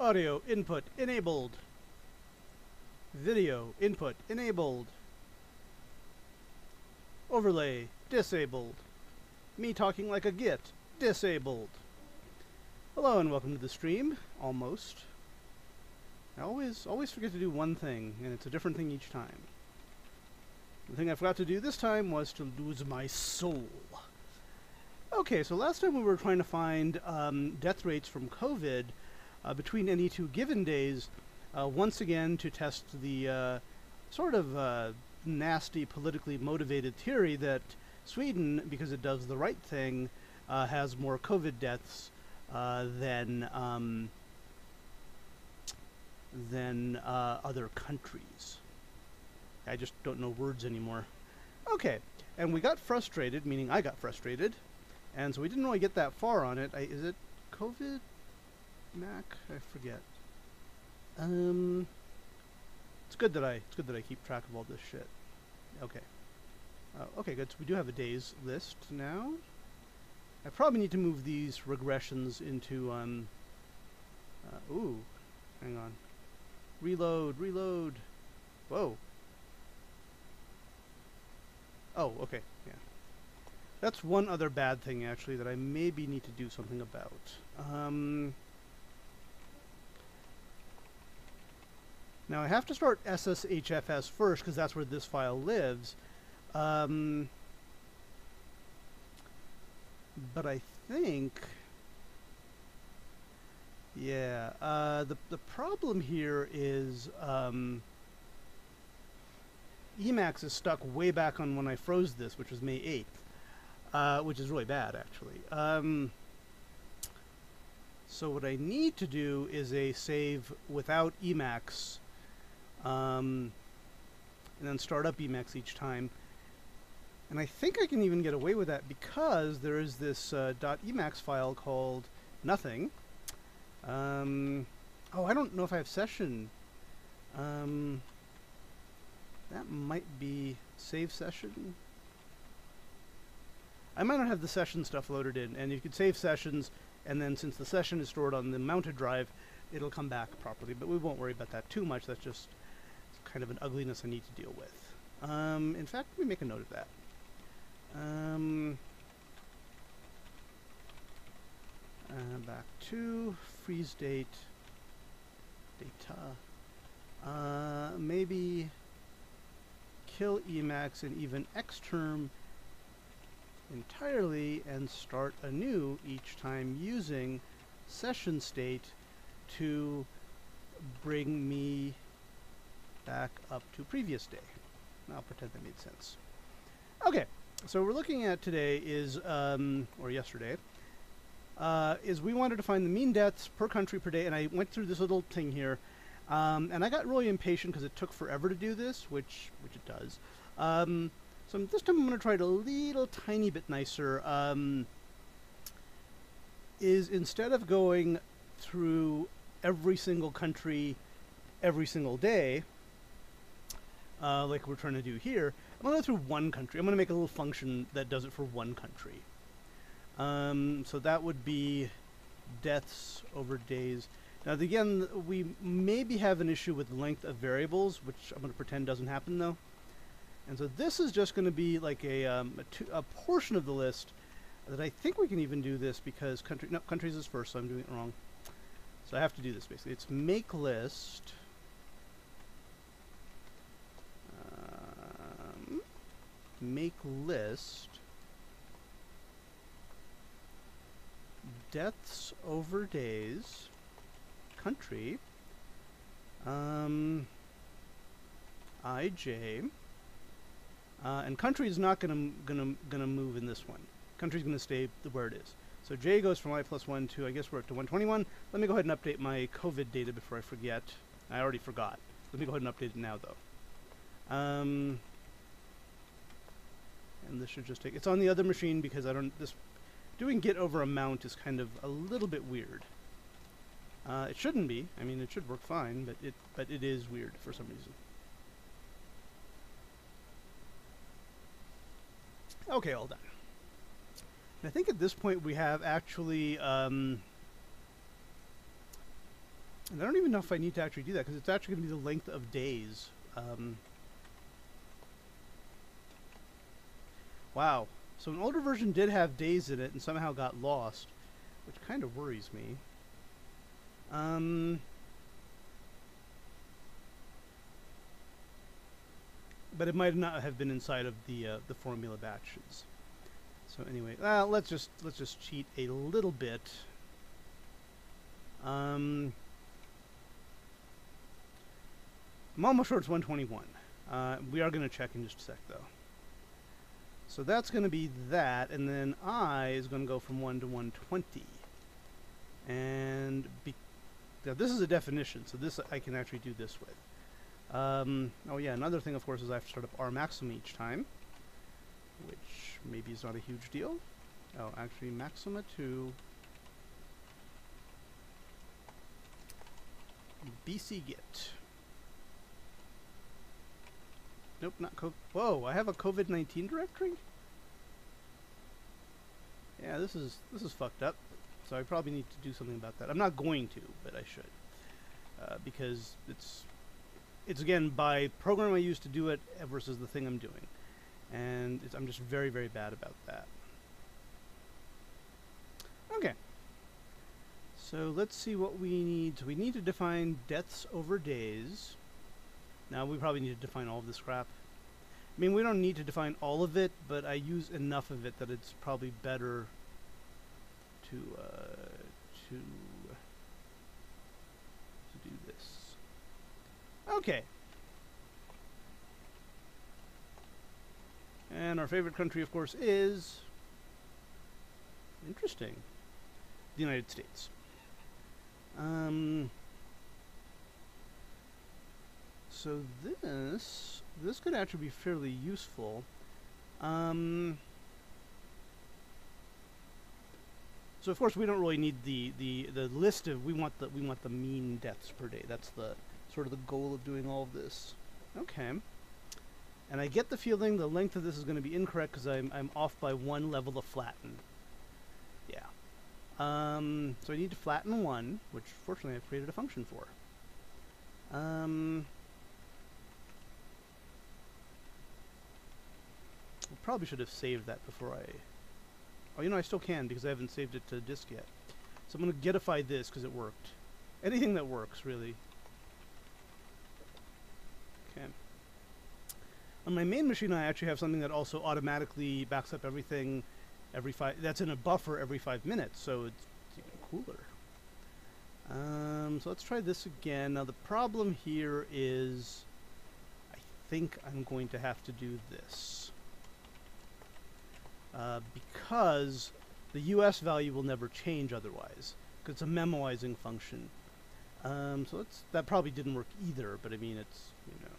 Audio input enabled. Video input enabled. Overlay disabled. Me talking like a git disabled. Hello and welcome to the stream. Almost. I always always forget to do one thing, and it's a different thing each time. The thing I forgot to do this time was to lose my soul. Okay, so last time we were trying to find um, death rates from COVID uh, between any two given days, uh, once again to test the uh, sort of uh, nasty, politically motivated theory that Sweden, because it does the right thing, uh, has more COVID deaths than um, than other countries. I just don't know words anymore. Okay, and we got frustrated, meaning I got frustrated, and so we didn't really get that far on it. I, is it COVID? Mac? I forget. Um, it's good that I it's good that I keep track of all this shit. Okay. Uh, okay, good. So we do have a days list now. I probably need to move these regressions into um. Uh, ooh, hang on. Reload, reload. Whoa. Oh, okay, yeah. That's one other bad thing, actually, that I maybe need to do something about. Um, now, I have to start SSHFS first, because that's where this file lives. Um, but I think... Yeah, uh, the, the problem here is... Um, Emacs is stuck way back on when I froze this, which was May 8th, uh, which is really bad, actually. Um, so what I need to do is a save without Emacs, um, and then start up Emacs each time. And I think I can even get away with that because there is this uh, .emacs file called nothing. Um, oh, I don't know if I have session. Um, that might be save session. I might not have the session stuff loaded in, and you could save sessions, and then since the session is stored on the mounted drive, it'll come back properly, but we won't worry about that too much. That's just kind of an ugliness I need to deal with. Um, in fact, let me make a note of that. Um, uh, back to freeze date, data. Uh, maybe kill Emacs and even Xterm entirely and start anew each time using session state to bring me back up to previous day. I'll pretend that made sense. Okay, so what we're looking at today is, um, or yesterday, uh, is we wanted to find the mean deaths per country per day, and I went through this little thing here um, and I got really impatient because it took forever to do this, which which it does. Um, so this time I'm going to try it a little tiny bit nicer. Um, is instead of going through every single country every single day, uh, like we're trying to do here, I'm going to go through one country. I'm going to make a little function that does it for one country. Um, so that would be deaths over days. Now, again, we maybe have an issue with length of variables, which I'm going to pretend doesn't happen, though. And so this is just going to be like a, um, a, a, portion of the list that I think we can even do this because country no countries is first, so I'm doing it wrong. So I have to do this basically. It's make list. Make list deaths over days country. Um, IJ. Uh, and country is not gonna gonna gonna move in this one. Country is gonna stay where it is. So J goes from I plus one to I guess we're up to 121. Let me go ahead and update my COVID data before I forget. I already forgot. Let me go ahead and update it now though. Um, and this should just take. It's on the other machine because I don't. This doing git over amount is kind of a little bit weird. Uh, it shouldn't be. I mean, it should work fine, but it but it is weird for some reason. Okay, all done. And I think at this point we have actually um, And I don't even know if I need to actually do that because it's actually going to be the length of days. Um, wow. So an older version did have days in it and somehow got lost, which kind of worries me. Um, but it might not have been inside of the uh, the formula batches. So anyway, uh, let's just let's just cheat a little bit. Um, I'm almost sure it's 121. Uh, we are going to check in just a sec, though. So that's going to be that, and then I is going to go from 1 to 120. And now this is a definition, so this I can actually do this with. Um, oh yeah, another thing, of course, is I have to start up R maximum each time, which maybe is not a huge deal. Oh, actually, maxima to BC Git. Nope, not COVID. Whoa, I have a COVID-19 directory? Yeah, this is this is fucked up. So I probably need to do something about that. I'm not going to, but I should. Uh, because it's it's again by program I use to do it versus the thing I'm doing. And I'm just very, very bad about that. Okay. So let's see what we need. So we need to define deaths over days. Now we probably need to define all of this crap. I mean, we don't need to define all of it, but I use enough of it that it's probably better to uh, to to do this. Okay. And our favorite country, of course, is interesting. The United States. Um, so this this could actually be fairly useful. Um, so of course we don't really need the, the, the list of we want the we want the mean deaths per day. That's the sort of the goal of doing all of this. Okay. And I get the feeling the length of this is going to be incorrect because I'm, I'm off by one level of flatten. Yeah. Um, so I need to flatten one, which fortunately I've created a function for. Um, probably should have saved that before I... Oh, you know, I still can because I haven't saved it to disk yet. So I'm going to gitify this because it worked. Anything that works, really. Okay. On my main machine, I actually have something that also automatically backs up everything every five... That's in a buffer every five minutes, so it's, even cooler. Um, so let's try this again. Now the problem here is I think I'm going to have to do this. Uh, because the US value will never change otherwise, because it's a memoizing function. Um, so that probably didn't work either, but I mean, it's, you know.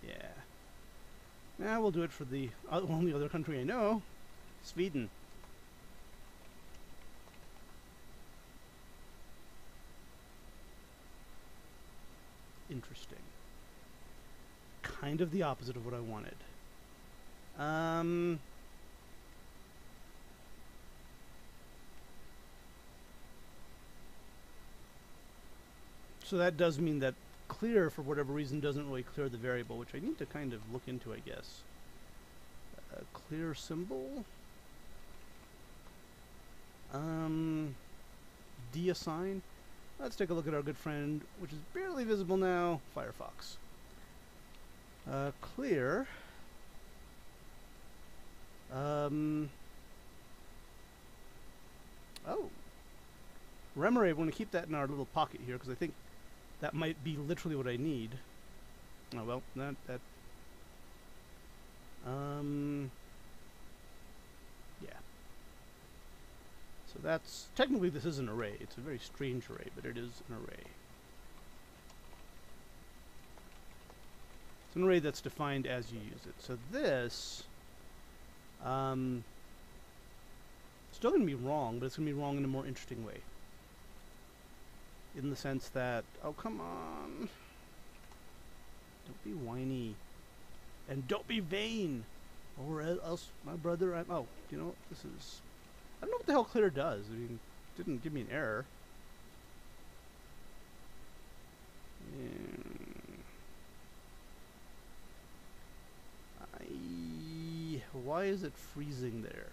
Yeah. Now we'll do it for the only other country I know, Sweden. Interesting kind of the opposite of what I wanted. Um, so that does mean that clear, for whatever reason, doesn't really clear the variable, which I need to kind of look into, I guess. Clear symbol. Um, deassign. Let's take a look at our good friend, which is barely visible now, Firefox. Uh, clear. Um, oh. Remarray, we're going to keep that in our little pocket here because I think that might be literally what I need. Oh, well, that, that, um, yeah. So that's, technically this is an array. It's a very strange array, but it is an array. It's an array that's defined as you use it. So this, um, still going to be wrong, but it's going to be wrong in a more interesting way. In the sense that, oh, come on. Don't be whiny. And don't be vain. Or else, my brother, I'm, oh, you know, this is, I don't know what the hell clear does. I mean, didn't give me an error. Mm. I, why is it freezing there?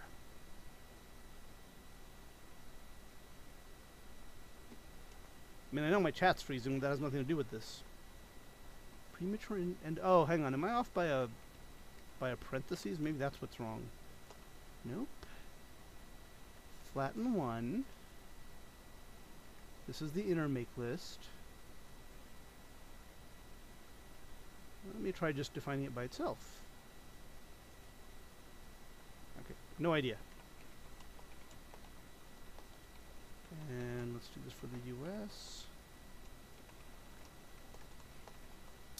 I mean, I know my chat's freezing, that has nothing to do with this. Premature in, and oh, hang on, am I off by a by a parentheses? Maybe that's what's wrong. Nope. Flatten one. This is the inner make list. Let me try just defining it by itself. Okay, no idea. And let's do this for the US.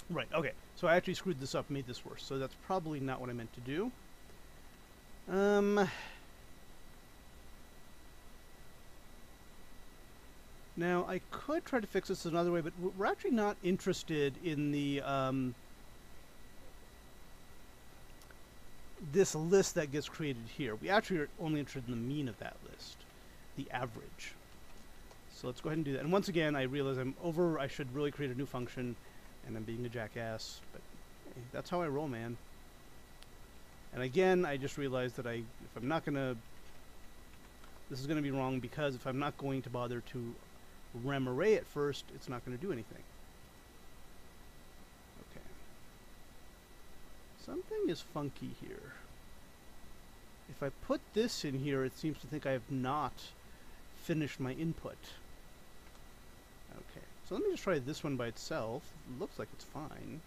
Right, okay. So I actually screwed this up, made this worse. So that's probably not what I meant to do. Um, now, I could try to fix this another way, but we're actually not interested in the um, this list that gets created here. We actually are only interested in the mean of that list, the average. So let's go ahead and do that. And once again, I realize I'm over, I should really create a new function, and I'm being a jackass, but hey, that's how I roll, man. And again, I just realized that I, if I'm not going to, this is going to be wrong because if I'm not going to bother to remarray at first, it's not going to do anything. Okay. Something is funky here. If I put this in here, it seems to think I have not finished my input. Okay, so let me just try this one by itself. It looks like it's fine.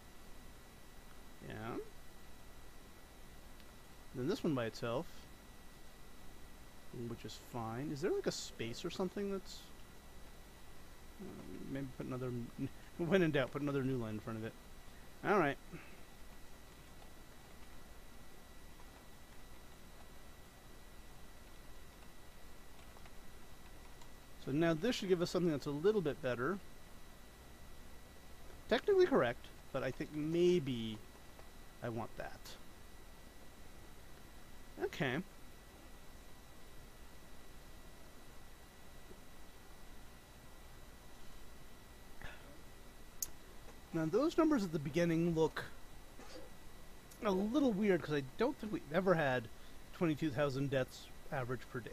Yeah. Then this one by itself, which is fine. Is there like a space or something that's... Uh, maybe put another... when in doubt, put another new line in front of it. Alright. So now this should give us something that's a little bit better. Technically correct, but I think maybe I want that. Okay. Now those numbers at the beginning look a little weird because I don't think we've ever had 22,000 deaths average per day.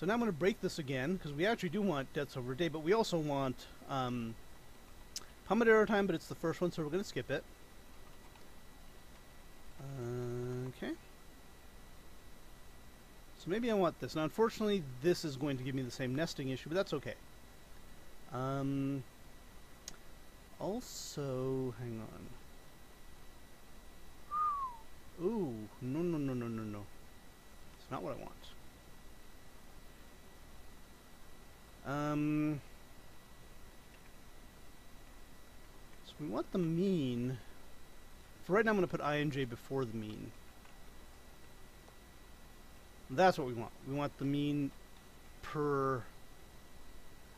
So now I'm going to break this again, because we actually do want deaths over a day, but we also want um, Pomodoro time, but it's the first one, so we're going to skip it. Uh, okay. So maybe I want this. Now, unfortunately, this is going to give me the same nesting issue, but that's okay. Um, also, hang on. Ooh, no, no, no, no, no, no. It's not what I want. Um, so we want the mean. For right now, I'm going to put i and j before the mean. That's what we want. We want the mean per...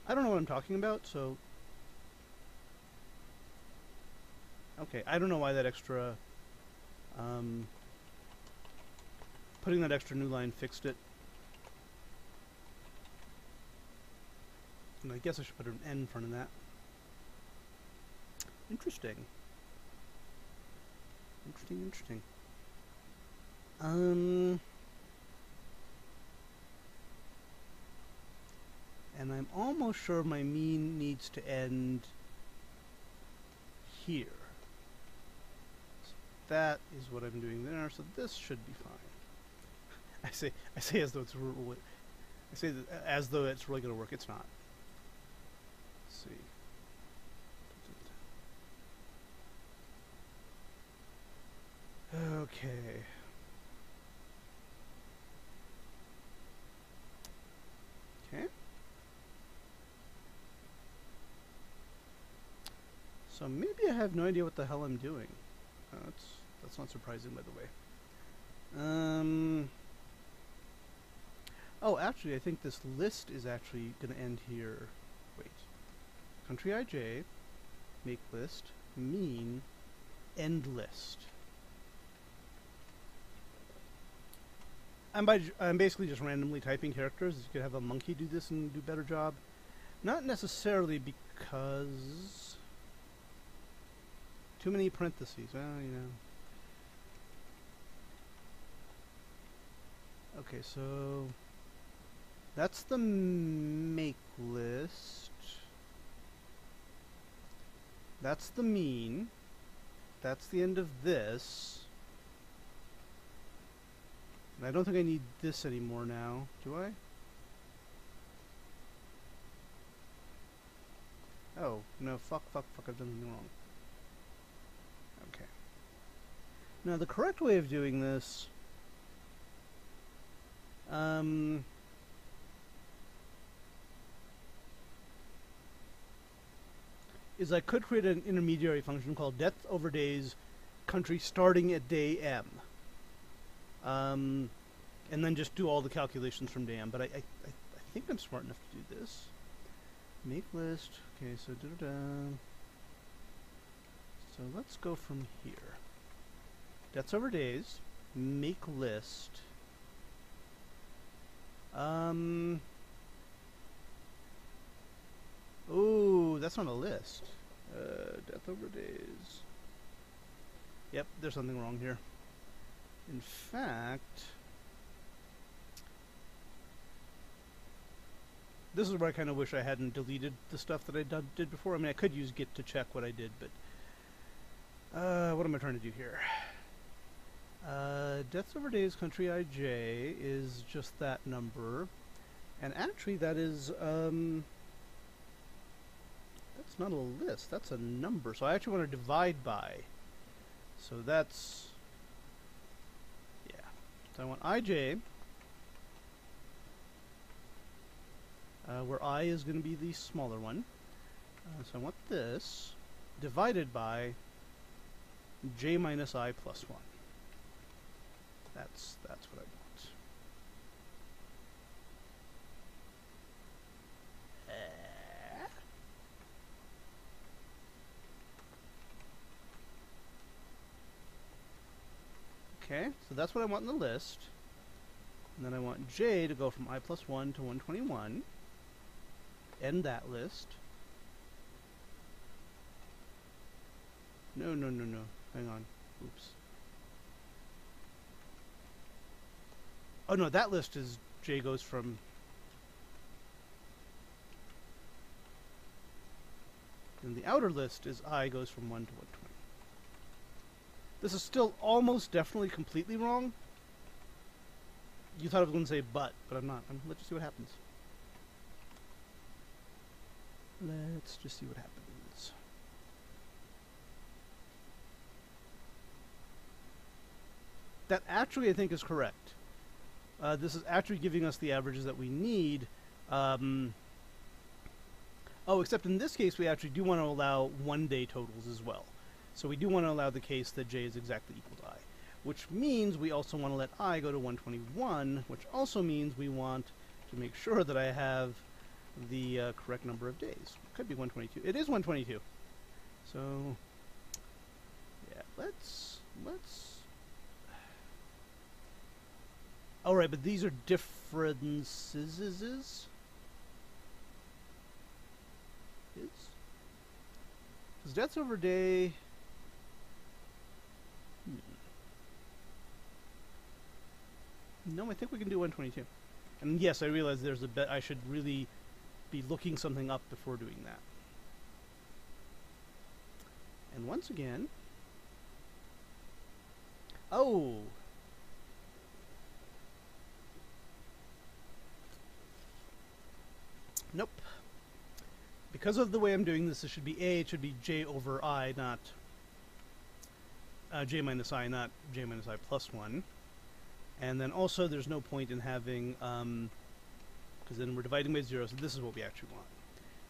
I don't know what I'm talking about, so... Okay, I don't know why that extra... Um, putting that extra new line fixed it. And I guess I should put an N in front of that. Interesting. Interesting, interesting. Um... And I'm almost sure my mean needs to end here. So that is what I'm doing there, so this should be fine. I say I say as though it's I say as though it's really going to work. It's not see. Okay. Okay. So maybe I have no idea what the hell I'm doing. Uh, that's that's not surprising, by the way. Um. Oh, actually, I think this list is actually going to end here country ij, make list, mean, end list. I'm by I'm basically just randomly typing characters. You could have a monkey do this and do a better job. Not necessarily because too many parentheses. Well, you know. Okay, so that's the make list. That's the mean. That's the end of this. And I don't think I need this anymore now, do I? Oh, no, fuck, fuck, fuck, I've done something wrong. Okay. Now, the correct way of doing this, um, is I could create an intermediary function called depth over days country starting at day m. Um, and then just do all the calculations from day m. But I, I, I, think I'm smart enough to do this. Make list. Okay, so da da da. So let's go from here. Debts over days. Make list. Um. Ooh, that's on a list. Uh, death over days. Yep, there's something wrong here. In fact, this is where I kind of wish I hadn't deleted the stuff that I did before. I mean, I could use Git to check what I did, but uh, what am I trying to do here? Uh, deaths over days country IJ is just that number, and actually that is um, that's not a list. That's a number. So I actually want to divide by. So that's yeah. So I want IJ. Uh, where i is going to be the smaller one. Uh, so I want this divided by j minus i plus 1. That's, that's what I want. Uh, Okay, so that's what I want in the list. And then I want j to go from i plus 1 to 121 end that list. No, no, no, no. Hang on. Oops. Oh no, that list is J goes from and the outer list is I goes from 1 to 120. This is still almost definitely completely wrong. You thought I was going to say but, but I'm not. I'm, let's just see what happens. Let's just see what happens. That actually I think is correct. Uh, this is actually giving us the averages that we need. Um, oh, except in this case we actually do want to allow one day totals as well. So we do want to allow the case that j is exactly equal to i. Which means we also want to let i go to 121, which also means we want to make sure that I have the uh, correct number of days. It Could be 122. It is 122. So, yeah, let's, let's... All right, but these are differences. Is? Is? Because deaths over day... No, I think we can do 122. And yes, I realize there's a bet I should really be looking something up before doing that. And once again, oh, nope. Because of the way I'm doing this, it should be A, it should be J over I, not uh, J minus I, not J minus I plus 1. And then also, there's no point in having um, because then we're dividing by zero, so this is what we actually want.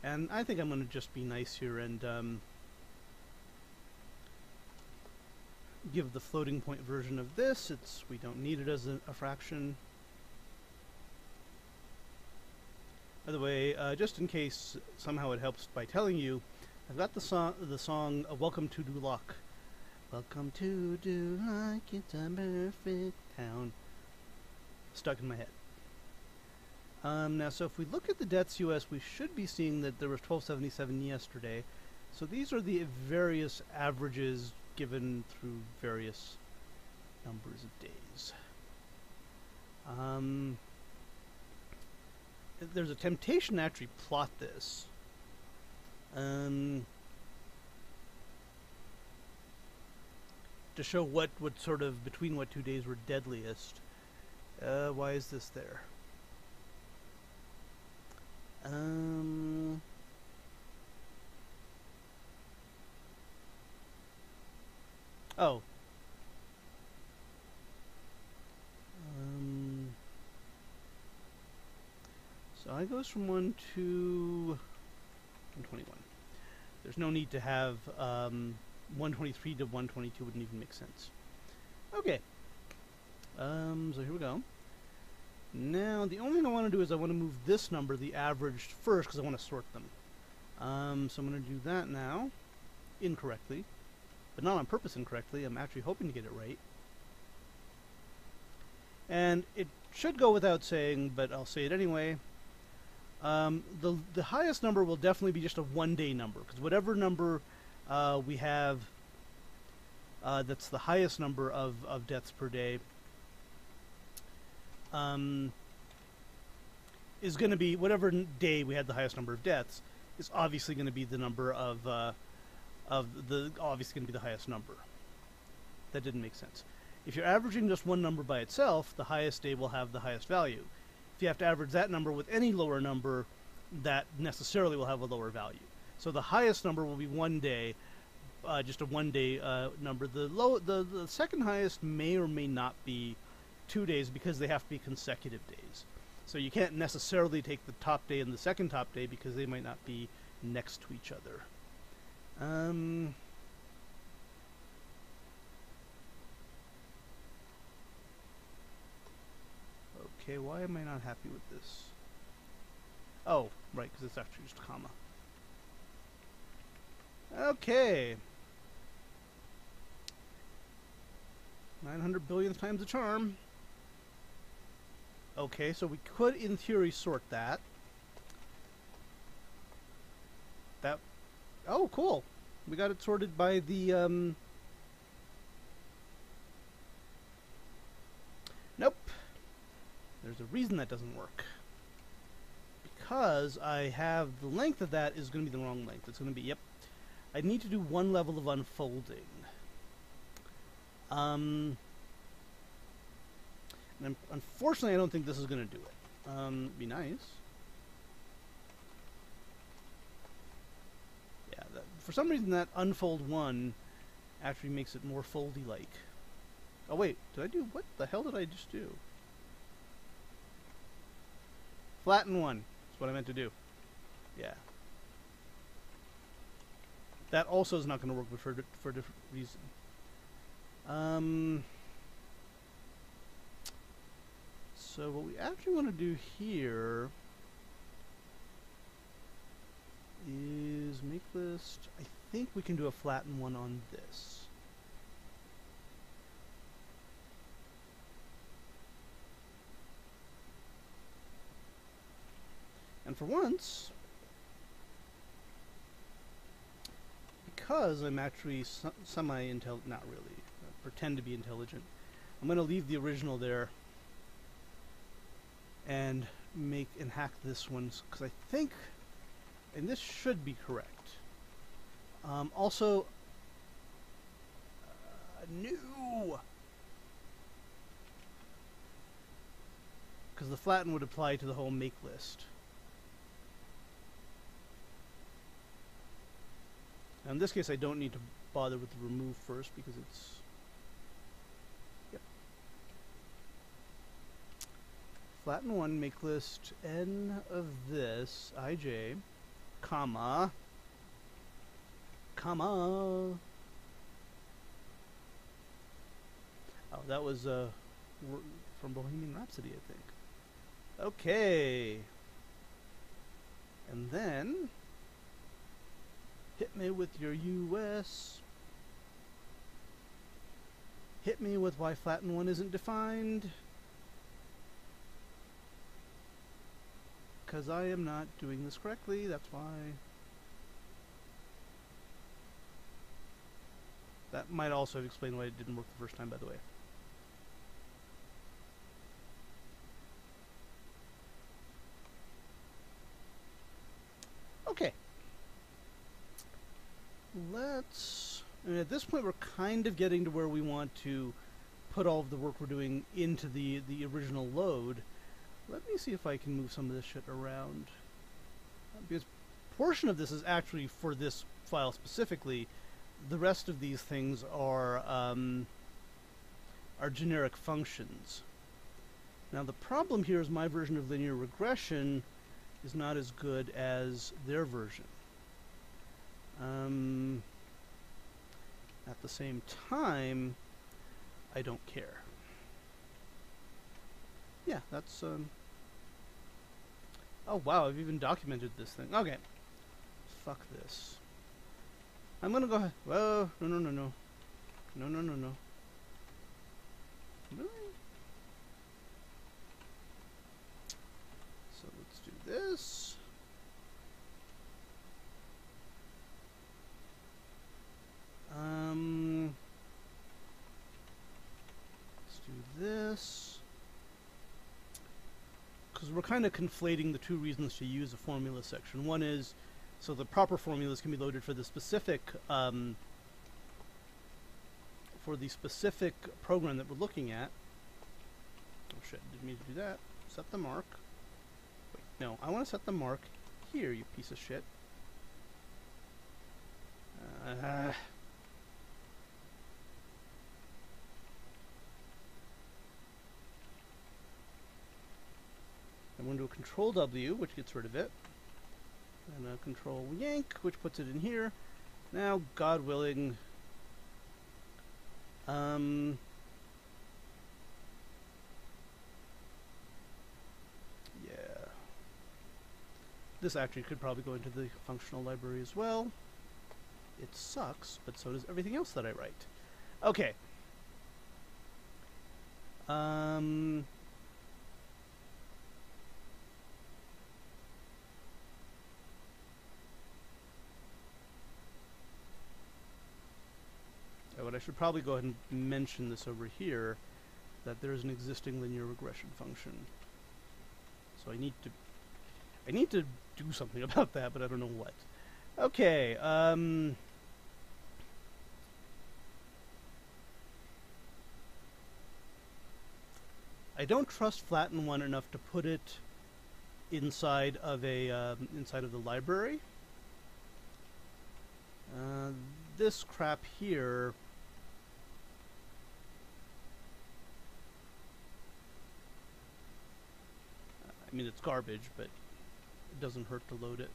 And I think I'm going to just be nice here and um, give the floating point version of this. It's We don't need it as a, a fraction. By the way, uh, just in case somehow it helps by telling you, I've got the song, the song uh, "Welcome to Duloc." Welcome to Duloc, it's a perfect town. Stuck in my head. Um, now, so if we look at the deaths US, we should be seeing that there was 1277 yesterday. So these are the various averages given through various numbers of days. Um, there's a temptation to actually plot this. Um, to show what would sort of between what two days were deadliest. Uh, why is this there? Um. Oh. Um. So I goes from 1 to 121. There's no need to have um, 123 to 122 wouldn't even make sense. Okay. Um, so here we go. Now, the only thing I want to do is I want to move this number, the average, first because I want to sort them. Um, so I'm going to do that now, incorrectly. But not on purpose incorrectly, I'm actually hoping to get it right. And it should go without saying, but I'll say it anyway. Um, the, the highest number will definitely be just a one-day number, because whatever number uh, we have uh, that's the highest number of, of deaths per day um, is going to be whatever day we had the highest number of deaths is obviously going to be the number of uh, of the obviously going to be the highest number. That didn't make sense. If you're averaging just one number by itself, the highest day will have the highest value. If you have to average that number with any lower number, that necessarily will have a lower value. So the highest number will be one day, uh, just a one day uh, number. The low, the, the second highest may or may not be two days because they have to be consecutive days. So you can't necessarily take the top day and the second top day because they might not be next to each other. Um, okay, why am I not happy with this? Oh, right, because it's actually just a comma. Okay. 900 billionth times the charm. Okay, so we could, in theory, sort that. That... Oh, cool. We got it sorted by the, um... Nope. There's a reason that doesn't work. Because I have the length of that is going to be the wrong length. It's going to be, yep. I need to do one level of unfolding. Um... And unfortunately, I don't think this is going to do it. Um, be nice. Yeah, that, for some reason that unfold one actually makes it more foldy-like. Oh wait, did I do, what the hell did I just do? Flatten one, that's what I meant to do. Yeah. That also is not going to work, for, for a different reason. Um... So what we actually want to do here is make list. I think we can do a flatten one on this. And for once, because I'm actually semi-intelligent, not really, uh, pretend to be intelligent, I'm going to leave the original there and make and hack this one because I think and this should be correct. Um, also uh, new. Because the flatten would apply to the whole make list. Now in this case I don't need to bother with the remove first because it's flatten one, make list n of this, ij, comma, comma. Oh, that was uh, from Bohemian Rhapsody, I think. Okay. And then, hit me with your US. Hit me with why flatten one isn't defined. Because I am not doing this correctly, that's why. That might also explain why it didn't work the first time, by the way. Okay. Let's... Mean, at this point, we're kind of getting to where we want to put all of the work we're doing into the, the original load. Let me see if I can move some of this shit around. Because portion of this is actually for this file specifically. The rest of these things are um, are generic functions. Now the problem here is my version of linear regression is not as good as their version. Um, at the same time, I don't care. Yeah, that's, um... Oh, wow, I've even documented this thing. Okay. Fuck this. I'm gonna go ahead. Whoa, no, no, no, no. No, no, no, no. Really? So let's do this. Um, let's do this. Because we're kind of conflating the two reasons to use a formula section. One is so the proper formulas can be loaded for the specific um, for the specific program that we're looking at. Oh shit, didn't mean to do that. Set the mark. Wait, no, I want to set the mark here, you piece of shit. Uh, I'm going to do a control W, which gets rid of it. And a control yank, which puts it in here. Now, God willing, um, yeah. This actually could probably go into the functional library as well. It sucks, but so does everything else that I write. Okay. Um, should probably go ahead and mention this over here, that there is an existing linear regression function. So I need to, I need to do something about that, but I don't know what. Okay, um... I don't trust flatten one enough to put it inside of a um, inside of the library. Uh, this crap here I mean, it's garbage, but it doesn't hurt to load it.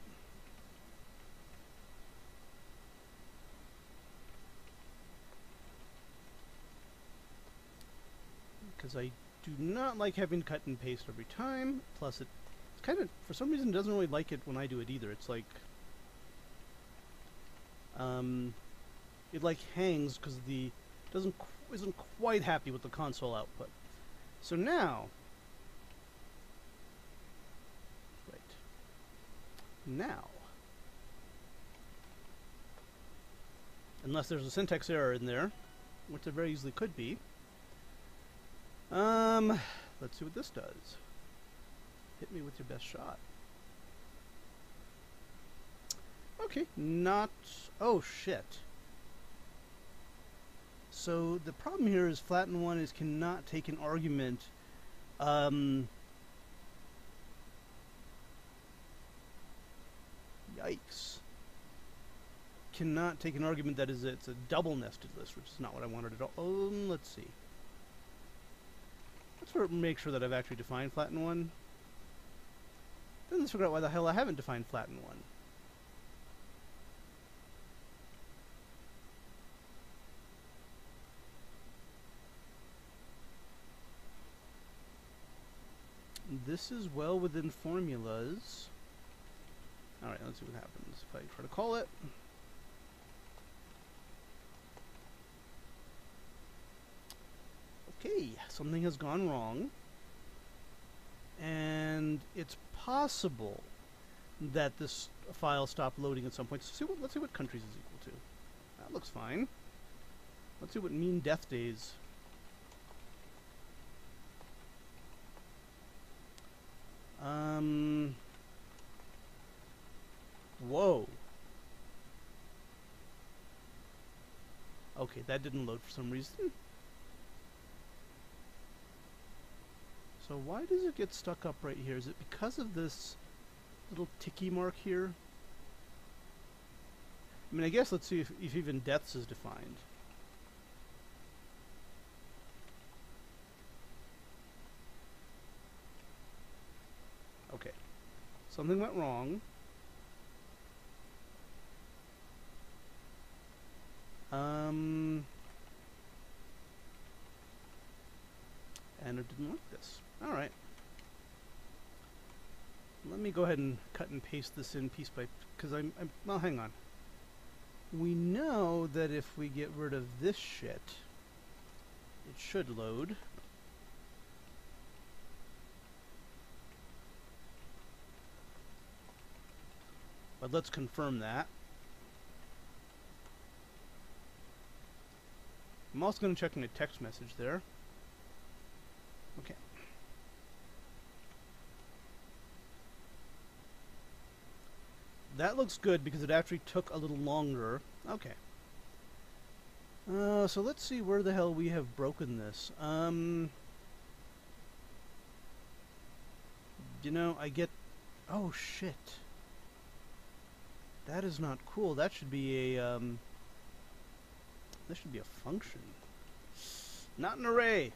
Because I do not like having cut and paste every time, plus it kind of, for some reason, doesn't really like it when I do it either. It's like, um, it like hangs because the doesn't isn't quite happy with the console output. So now now. Unless there's a syntax error in there, which there very easily could be. Um, let's see what this does. Hit me with your best shot. Okay, not... Oh, shit. So the problem here is flatten 1 is cannot take an argument um, Yikes. Cannot take an argument that is it's a double nested list, which is not what I wanted at all. Um, let's see. Let's make sure that I've actually defined flatten one. Then let's figure out why the hell I haven't defined flatten one. This is well within formulas. Alright, let's see what happens if I try to call it. Okay, something has gone wrong. and it's possible that this file stopped loading at some point. So see what, let's see what countries is equal to. That looks fine. Let's see what mean death days. Um. Whoa. Okay, that didn't load for some reason. So why does it get stuck up right here? Is it because of this little ticky mark here? I mean, I guess let's see if, if even deaths is defined. Okay. Something went wrong. Um... And it didn't like this. Alright. Let me go ahead and cut and paste this in piece by... Because I'm, I'm... Well, hang on. We know that if we get rid of this shit, it should load. But let's confirm that. I'm also going to check in a text message there. Okay. That looks good because it actually took a little longer. Okay. Uh, so let's see where the hell we have broken this. Um, you know, I get... Oh, shit. That is not cool. That should be a, um... That should be a function. Not an array.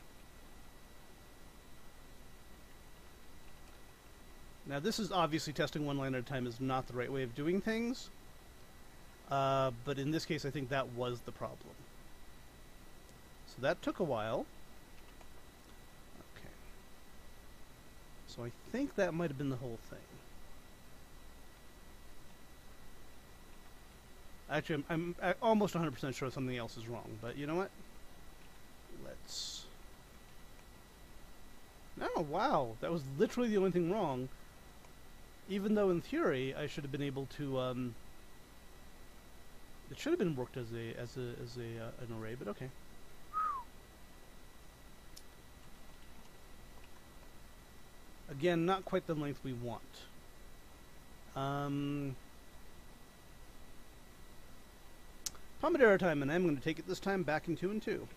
Now this is obviously testing one line at a time is not the right way of doing things. Uh, but in this case I think that was the problem. So that took a while. Okay. So I think that might have been the whole thing. Actually, I'm, I'm almost 100% sure something else is wrong, but you know what? Let's... Oh, wow. That was literally the only thing wrong. Even though in theory I should have been able to, um... It should have been worked as a, as a, as a, uh, an array, but okay. Again, not quite the length we want. Um... Pomodoro time, and I'm going to take it this time back in 2 and 2.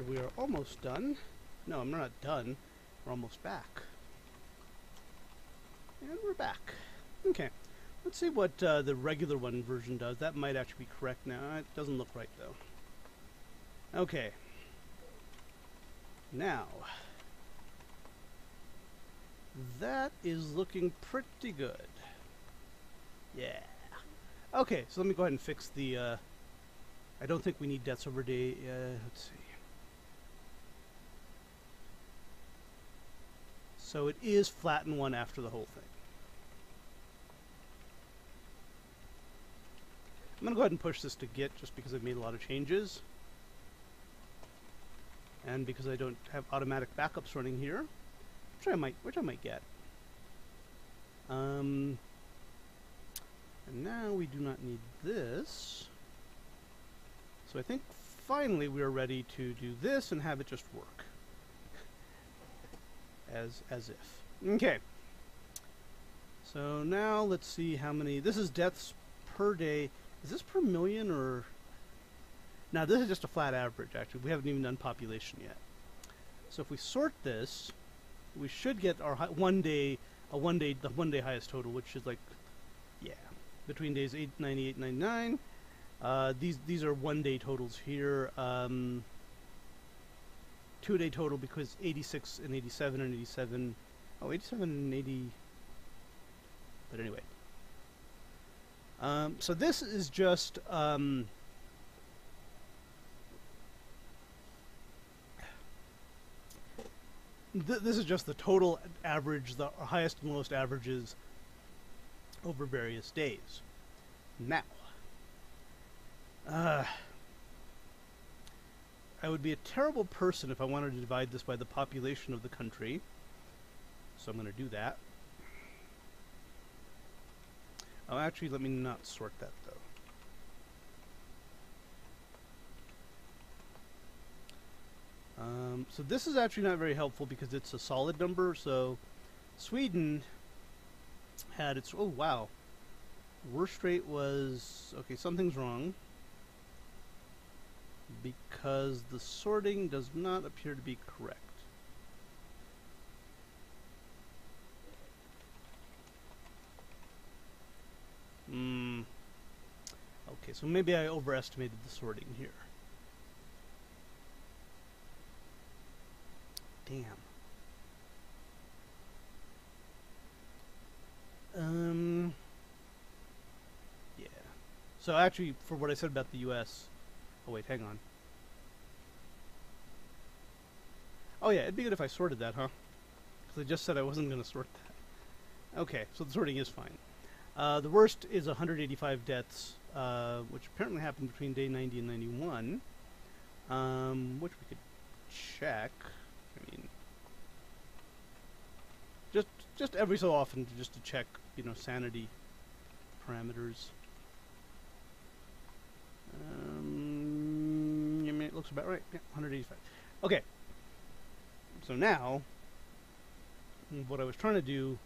And we are almost done. No, I'm not done. We're almost back. And we're back. Okay. Let's see what uh, the regular one version does. That might actually be correct now. It doesn't look right though. Okay. Now, that is looking pretty good. Yeah. Okay, so let me go ahead and fix the, uh, I don't think we need deaths over day, uh, let's see. So it is flatten one after the whole thing. I'm going to go ahead and push this to Git just because I've made a lot of changes. And because I don't have automatic backups running here, which I might, which I might get. Um, and now we do not need this. So I think finally we are ready to do this and have it just work. As, as if. Okay. So now let's see how many, this is deaths per day is this per million or... Now this is just a flat average actually. We haven't even done population yet. So if we sort this, we should get our one day, a one day, the one day highest total, which is like, yeah, between days 898 99. Uh, these these are one day totals here. Um, two day total because 86 and 87 and 87. Oh, 87 and 80. But anyway, um, so this is just um, th this is just the total average, the highest and lowest averages over various days. Now, uh, I would be a terrible person if I wanted to divide this by the population of the country. So I'm going to do that. Oh, actually, let me not sort that, though. Um, so this is actually not very helpful because it's a solid number, so Sweden had its... Oh, wow. Worst rate was... Okay, something's wrong. Because the sorting does not appear to be correct. Hmm. Okay, so maybe I overestimated the sorting here. Damn. Um. Yeah. So actually, for what I said about the U.S. Oh wait, hang on. Oh yeah, it'd be good if I sorted that, huh? Because I just said I wasn't going to sort that. Okay, so the sorting is fine. Uh, the worst is 185 deaths, uh, which apparently happened between day 90 and 91, um, which we could check. I mean, just just every so often, just to check, you know, sanity parameters. Um, looks about right. Yeah, 185. Okay. So now, what I was trying to do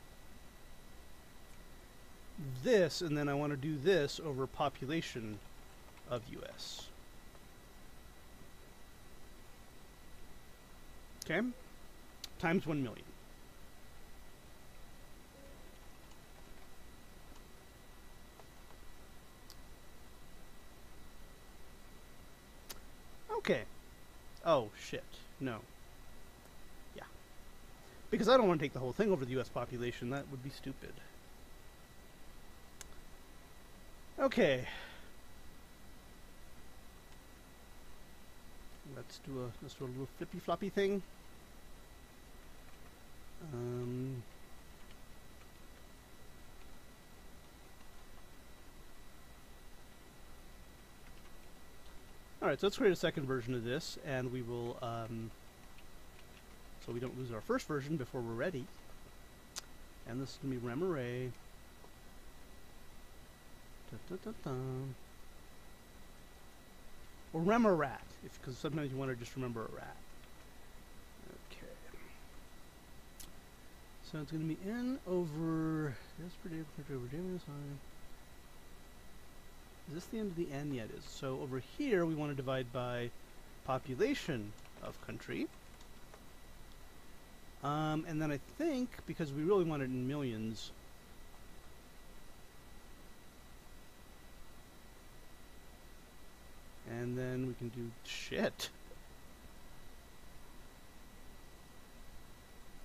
this, and then I want to do this over population of US. Okay? Times 1 million. Okay. Oh, shit. No. Yeah. Because I don't want to take the whole thing over the US population. That would be stupid. Okay. Let's do a let's do a little flippy floppy thing. Um, Alright, so let's create a second version of this, and we will, um, so we don't lose our first version before we're ready. And this is going to be remarray. Da, da, da, or remember rat, because sometimes you want to just remember a rat. Okay. So it's going to be n over this predictor over daily sign. Is this the end of the n? yet? Yeah, is. So over here we want to divide by population of country. Um, and then I think, because we really want it in millions, and then we can do shit.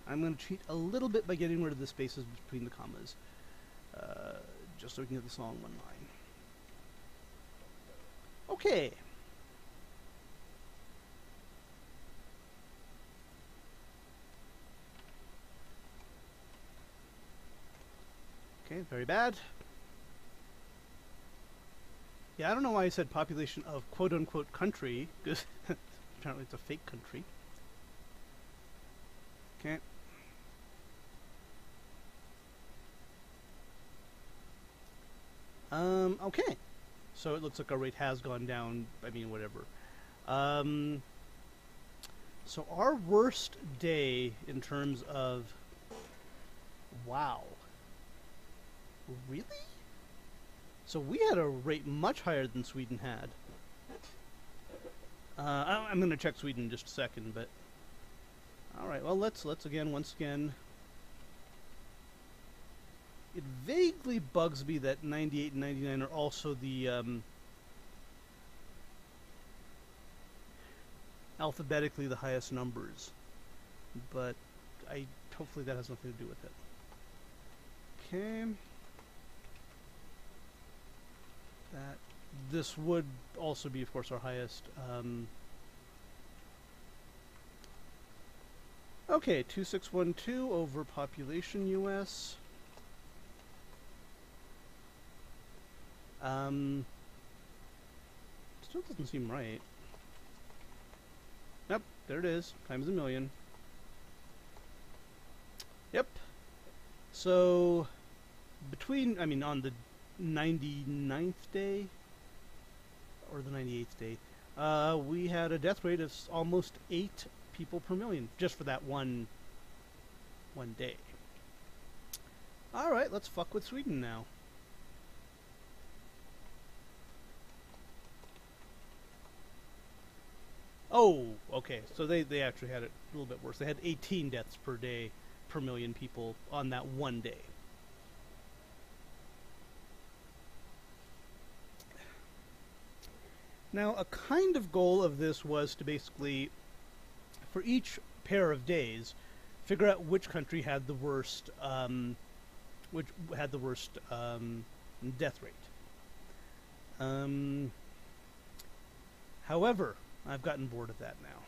I'm going to cheat a little bit by getting rid of the spaces between the commas, uh, just so we can get this all in one line. Okay. Okay, very bad. Yeah, I don't know why I said population of quote-unquote country, because apparently it's a fake country. Okay. Um, okay. So it looks like our rate has gone down, I mean, whatever. Um, so our worst day in terms of... Wow. Really? So we had a rate much higher than Sweden had. Uh, I'm going to check Sweden in just a second, but all right. Well, let's let's again once again. It vaguely bugs me that 98 and 99 are also the um, alphabetically the highest numbers, but I hopefully that has nothing to do with it. Okay. That this would also be, of course, our highest. Um, okay, 2612 over population US. Um, still doesn't seem right. Yep, there it is, times a million. Yep. So, between, I mean, on the 99th day or the 98th day, uh, we had a death rate of almost eight people per million just for that one one day. All right, let's fuck with Sweden now. Oh, okay. So they, they actually had it a little bit worse. They had 18 deaths per day per million people on that one day. Now, a kind of goal of this was to basically, for each pair of days, figure out which country had the worst, um, which had the worst um, death rate. Um, however, I've gotten bored of that now,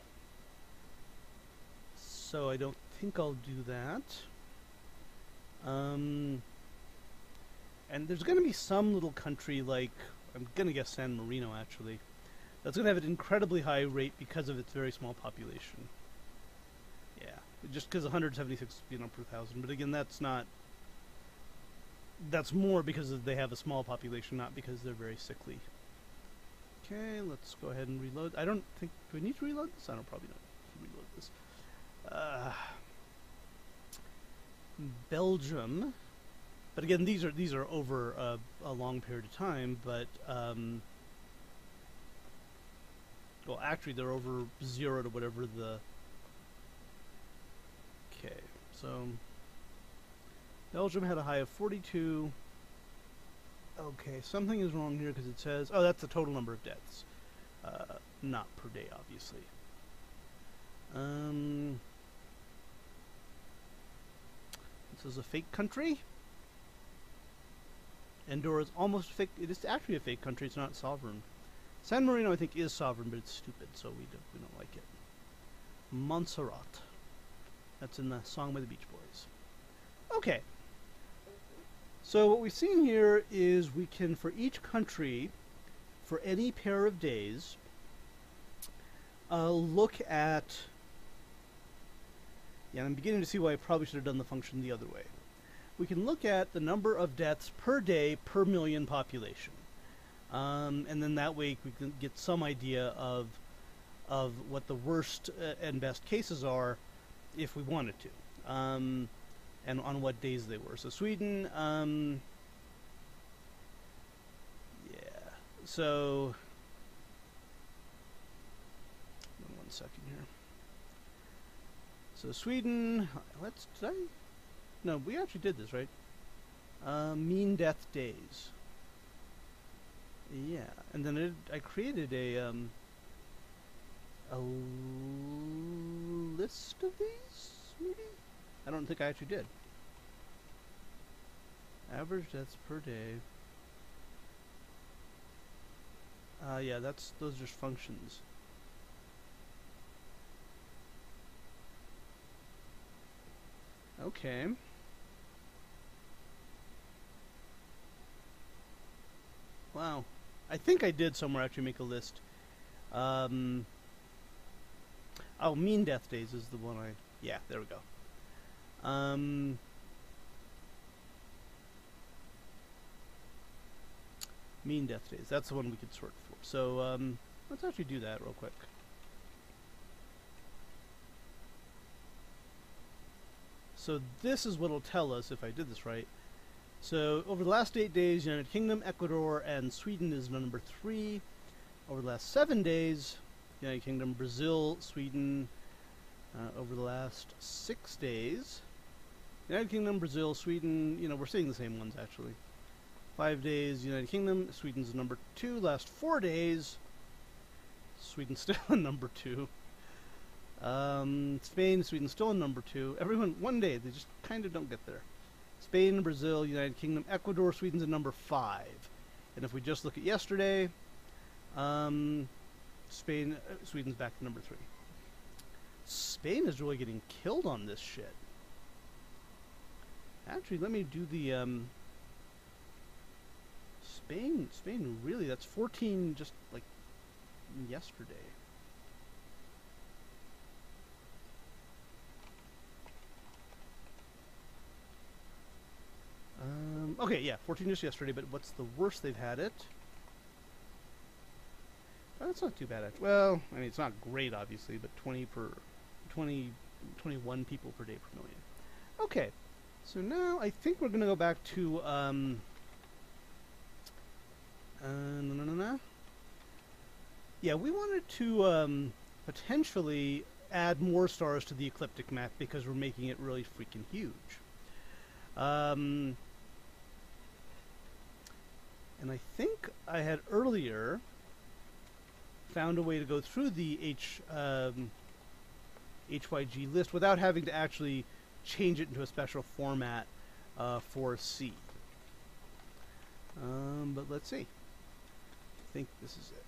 so I don't think I'll do that. Um, and there's going to be some little country like I'm going to guess San Marino actually that's going to have an incredibly high rate because of its very small population. Yeah, just because 176 you know per thousand. But again, that's not. That's more because they have a small population, not because they're very sickly. Okay, let's go ahead and reload. I don't think. Do we need to reload this? I don't probably not reload this. Uh, Belgium, but again, these are these are over a, a long period of time. But um, well, actually, they're over zero to whatever the. Okay, so Belgium had a high of 42. Okay, something is wrong here because it says, oh, that's the total number of deaths, uh, not per day, obviously. Um, this is a fake country. Andorra is almost fake. It is actually a fake country. It's not sovereign. San Marino, I think, is sovereign, but it's stupid, so we don't we don't like it. Montserrat. That's in the song by the Beach Boys. Okay. So what we've seen here is we can, for each country, for any pair of days, uh, look at. Yeah, I'm beginning to see why I probably should have done the function the other way. We can look at the number of deaths per day per million population. Um, and then that way we can get some idea of of what the worst uh, and best cases are if we wanted to, um, and on what days they were. So Sweden, um, yeah. So one second here. So Sweden, let's I? No, we actually did this right. Uh, mean death days. Yeah, and then it, I created a um, a list of these, maybe? I don't think I actually did. Average deaths per day. Uh, yeah, that's those are just functions. Okay. Wow. I think I did somewhere actually make a list. Um, oh, mean death days is the one I. Yeah, there we go. Um, mean death days. That's the one we could sort for. So um, let's actually do that real quick. So this is what will tell us if I did this right. So over the last eight days, United Kingdom, Ecuador, and Sweden is number three. Over the last seven days, United Kingdom, Brazil, Sweden. Uh, over the last six days, United Kingdom, Brazil, Sweden. You know, we're seeing the same ones actually. Five days, United Kingdom, Sweden's number two. Last four days, Sweden still in number two. Um, Spain, Sweden still in number two. Everyone, one day, they just kind of don't get there. Spain, Brazil, United Kingdom, Ecuador, Sweden's at number five. And if we just look at yesterday, um, Spain, uh, Sweden's back to number three. Spain is really getting killed on this shit. Actually, let me do the um, Spain. Spain really, that's 14 just like yesterday. Um, okay, yeah, 14 just yesterday, but what's the worst they've had it? Oh, that's not too bad. Well, I mean, it's not great, obviously, but 20 per 20, 21 people per day per million. Okay, so now I think we're going to go back to um, uh, no, no, no, no. Yeah, we wanted to um, potentially add more stars to the ecliptic map because we're making it really freaking huge. Um, and I think I had earlier found a way to go through the H um, HYG list without having to actually change it into a special format uh, for C. Um, but let's see. I think this is it.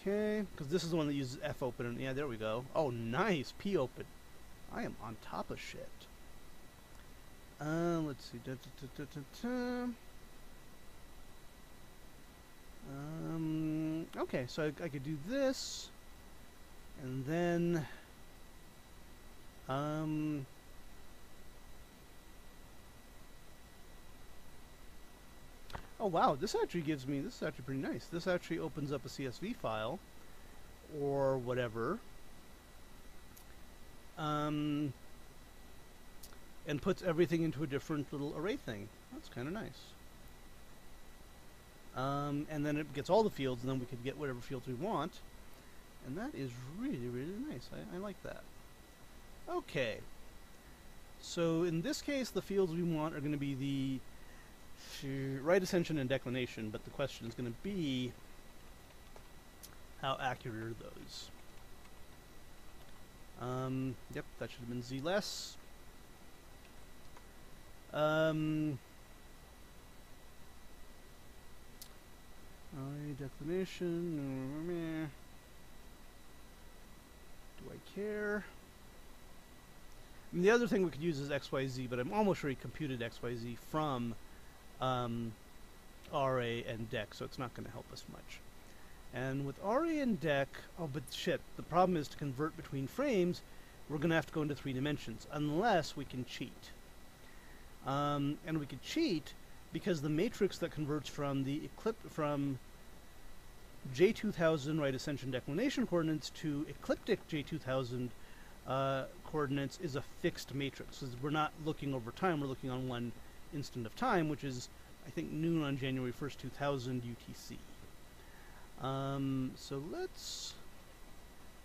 Okay, because this is the one that uses F open. yeah, there we go. Oh, nice. P open. I am on top of shit. Uh, let's see. Da, da, da, um, okay, so I, I, could do this, and then, um, oh wow, this actually gives me, this is actually pretty nice. This actually opens up a CSV file, or whatever, um, and puts everything into a different little array thing. That's kind of nice. Um, and then it gets all the fields, and then we can get whatever fields we want. And that is really, really nice. I, I like that. Okay. So in this case, the fields we want are going to be the right ascension and declination, but the question is going to be how accurate are those? Um, yep, that should have been Z less. Um, I declination. Do I care? The other thing we could use is XYZ, but I'm almost sure he computed XYZ from um, RA and DEC, so it's not going to help us much. And with RA and DEC, oh, but shit, the problem is to convert between frames, we're going to have to go into three dimensions, unless we can cheat. Um, and we could cheat because the matrix that converts from the eclipse from J2000 right ascension declination coordinates to ecliptic J2000 uh, coordinates is a fixed matrix. So we're not looking over time, we're looking on one instant of time, which is, I think, noon on January 1st, 2000 UTC. Um, so let's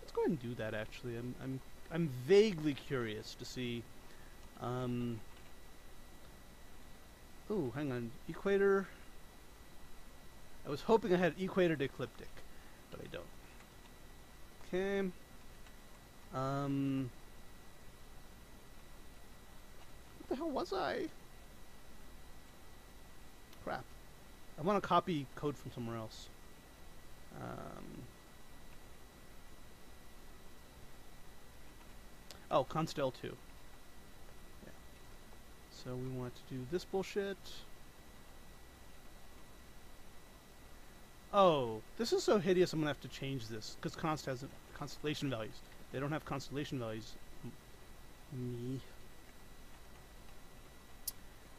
let's go ahead and do that. Actually, I'm I'm I'm vaguely curious to see. Um, Ooh, hang on. Equator. I was hoping I had equator to ecliptic, but I don't. Okay. Um. What the hell was I? Crap. I want to copy code from somewhere else. Um. Oh, Constel 2. Yeah. So we want to do this bullshit. Oh, this is so hideous I'm going to have to change this, because Const has constellation values. They don't have constellation values. Me.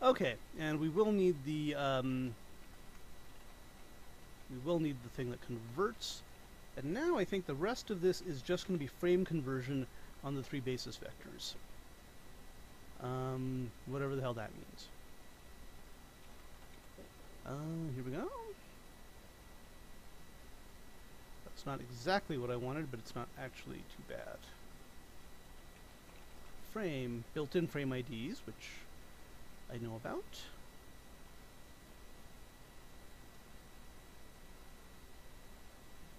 Okay, and we will need the, um, we will need the thing that converts. And now I think the rest of this is just going to be frame conversion on the three basis vectors. Um, whatever the hell that means. Uh, here we go. That's not exactly what I wanted, but it's not actually too bad. Frame, built-in frame IDs, which I know about.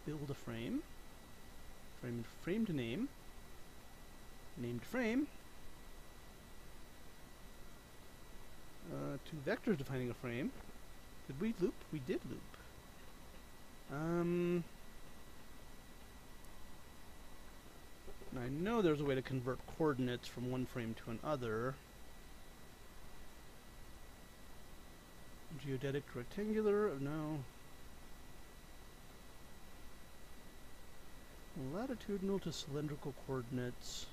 Build a frame. Frame, frame to name named frame, uh, two vectors defining a frame. Did we loop? We did loop. Um, I know there's a way to convert coordinates from one frame to another. Geodetic rectangular, no. Latitudinal to cylindrical coordinates.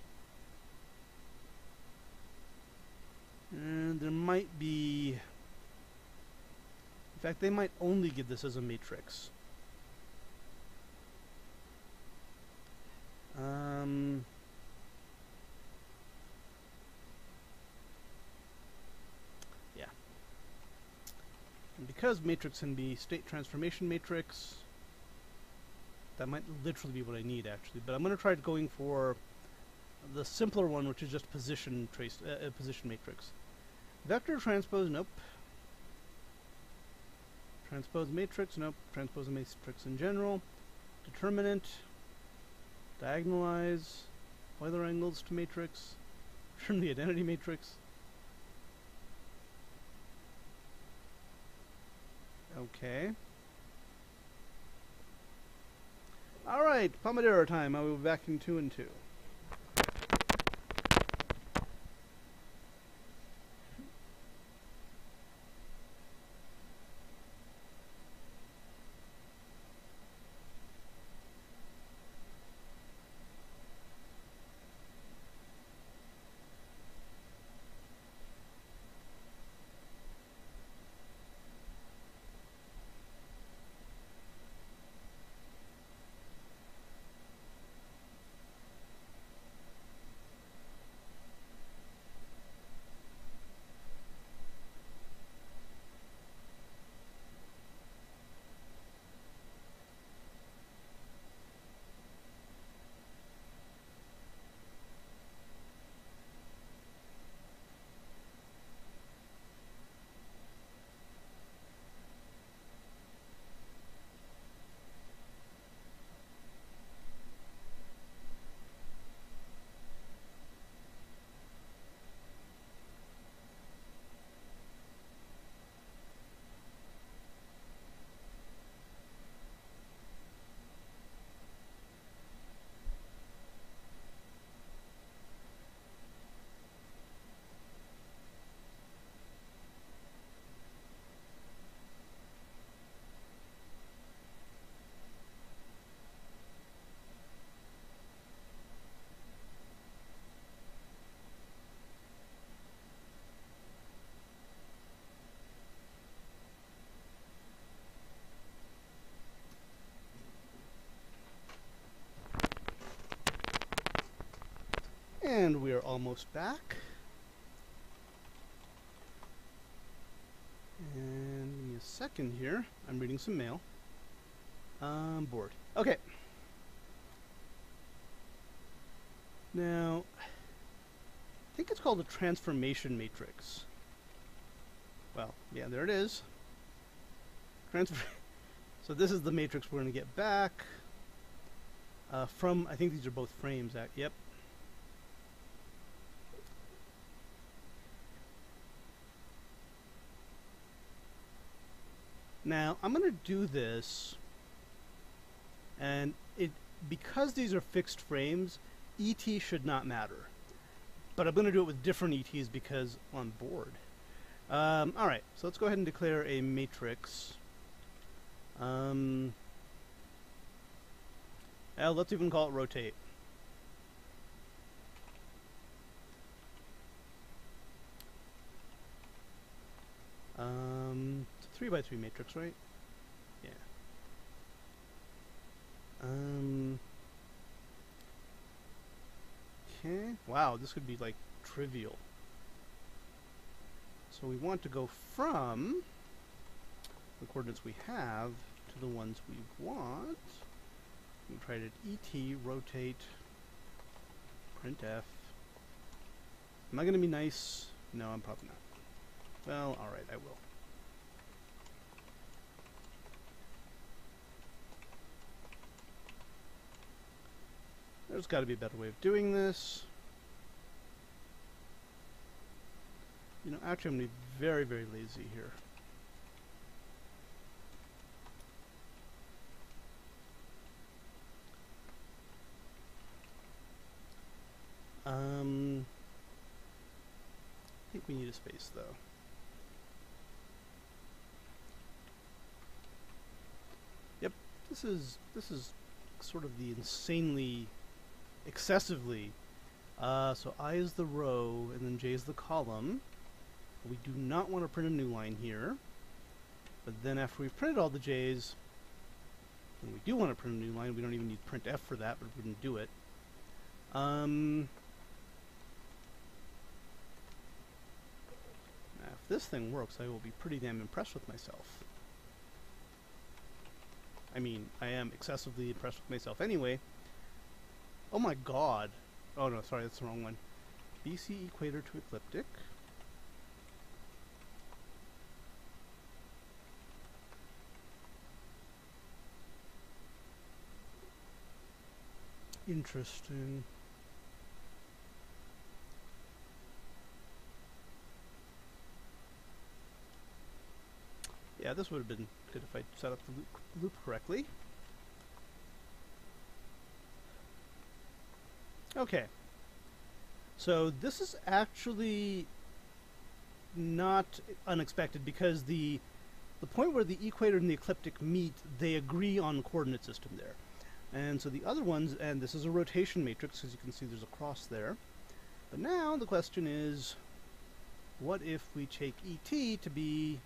And there might be... In fact, they might only give this as a matrix. Um... Yeah. And because matrix can be state transformation matrix, that might literally be what I need actually. But I'm going to try going for the simpler one, which is just position trace, uh, uh, position matrix. Vector transpose, nope. Transpose matrix, nope. Transpose matrix in general. Determinant. Diagonalize. Euler angles to matrix. Return the identity matrix. Okay. Alright, Pomodoro time. I will be back in 2 and 2. Almost back. And give me a second here. I'm reading some mail. I'm bored. Okay. Now, I think it's called a transformation matrix. Well, Yeah, there it is. Transfer. so this is the matrix we're going to get back uh, from. I think these are both frames. At yep. Now I'm going to do this, and it because these are fixed frames, ET should not matter. But I'm going to do it with different ETs because I'm bored. Um, all right, so let's go ahead and declare a matrix. Um, let's even call it rotate. Um, three by three matrix, right? Yeah. Um. Okay. Wow, this could be like trivial. So we want to go from the coordinates we have to the ones we want. We try to ET, rotate, printf. Am I going to be nice? No, I'm probably not. Well, alright, I will. There's got to be a better way of doing this. You know, actually I'm going to be very, very lazy here. Um, I think we need a space though. Yep, this is this is sort of the insanely, excessively. Uh, so I is the row and then J is the column. We do not want to print a new line here. But then after we've printed all the J's, when we do want to print a new line, we don't even need printf for that, but we didn't do it. Um, if this thing works, I will be pretty damn impressed with myself. I mean, I am excessively impressed with myself anyway. Oh my god. Oh no, sorry, that's the wrong one. BC equator to ecliptic. Interesting. Yeah, this would have been good if I set up the loop, loop correctly. Okay. So this is actually not unexpected because the the point where the equator and the ecliptic meet, they agree on the coordinate system there. And so the other ones, and this is a rotation matrix, as you can see there's a cross there. But now the question is, what if we take ET to be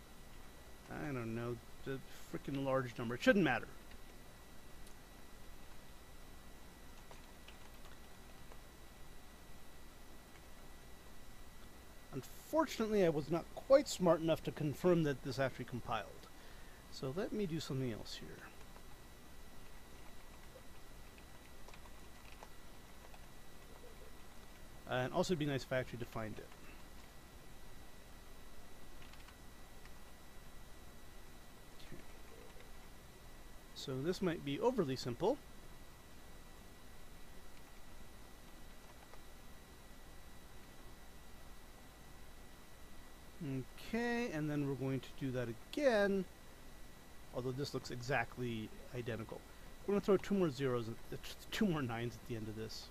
I don't know, the freaking large number. It shouldn't matter. Unfortunately, I was not quite smart enough to confirm that this actually compiled. So let me do something else here. Uh, and also it'd be nice if I actually defined it. So this might be overly simple. Okay, and then we're going to do that again, although this looks exactly identical. We're going to throw two more zeros, two more nines at the end of this.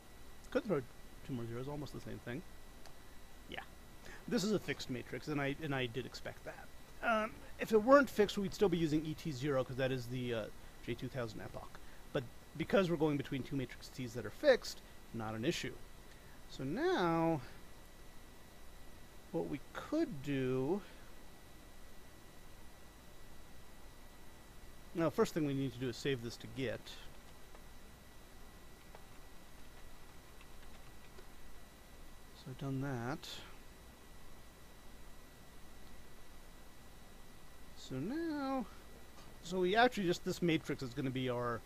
Could throw two more zeros, almost the same thing. Yeah. This is a fixed matrix, and I, and I did expect that. Um, if it weren't fixed, we'd still be using ET0, because that is the uh, J2000 epoch. But because we're going between two matrix T's that are fixed, not an issue. So now, what we could do... Now, first thing we need to do is save this to Git. So I've done that. So now... So we actually just, this matrix is going to be our,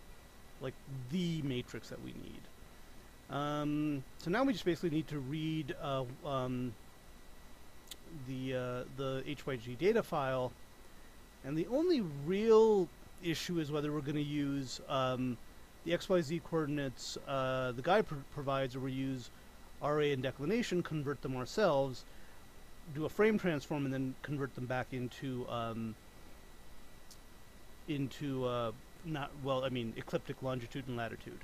like, the matrix that we need. Um, so now we just basically need to read uh, um, the uh, the HYG data file, and the only real issue is whether we're going to use um, the XYZ coordinates uh, the guide pr provides, or we use RA and declination, convert them ourselves, do a frame transform, and then convert them back into um, into uh, not well, I mean ecliptic longitude and latitude.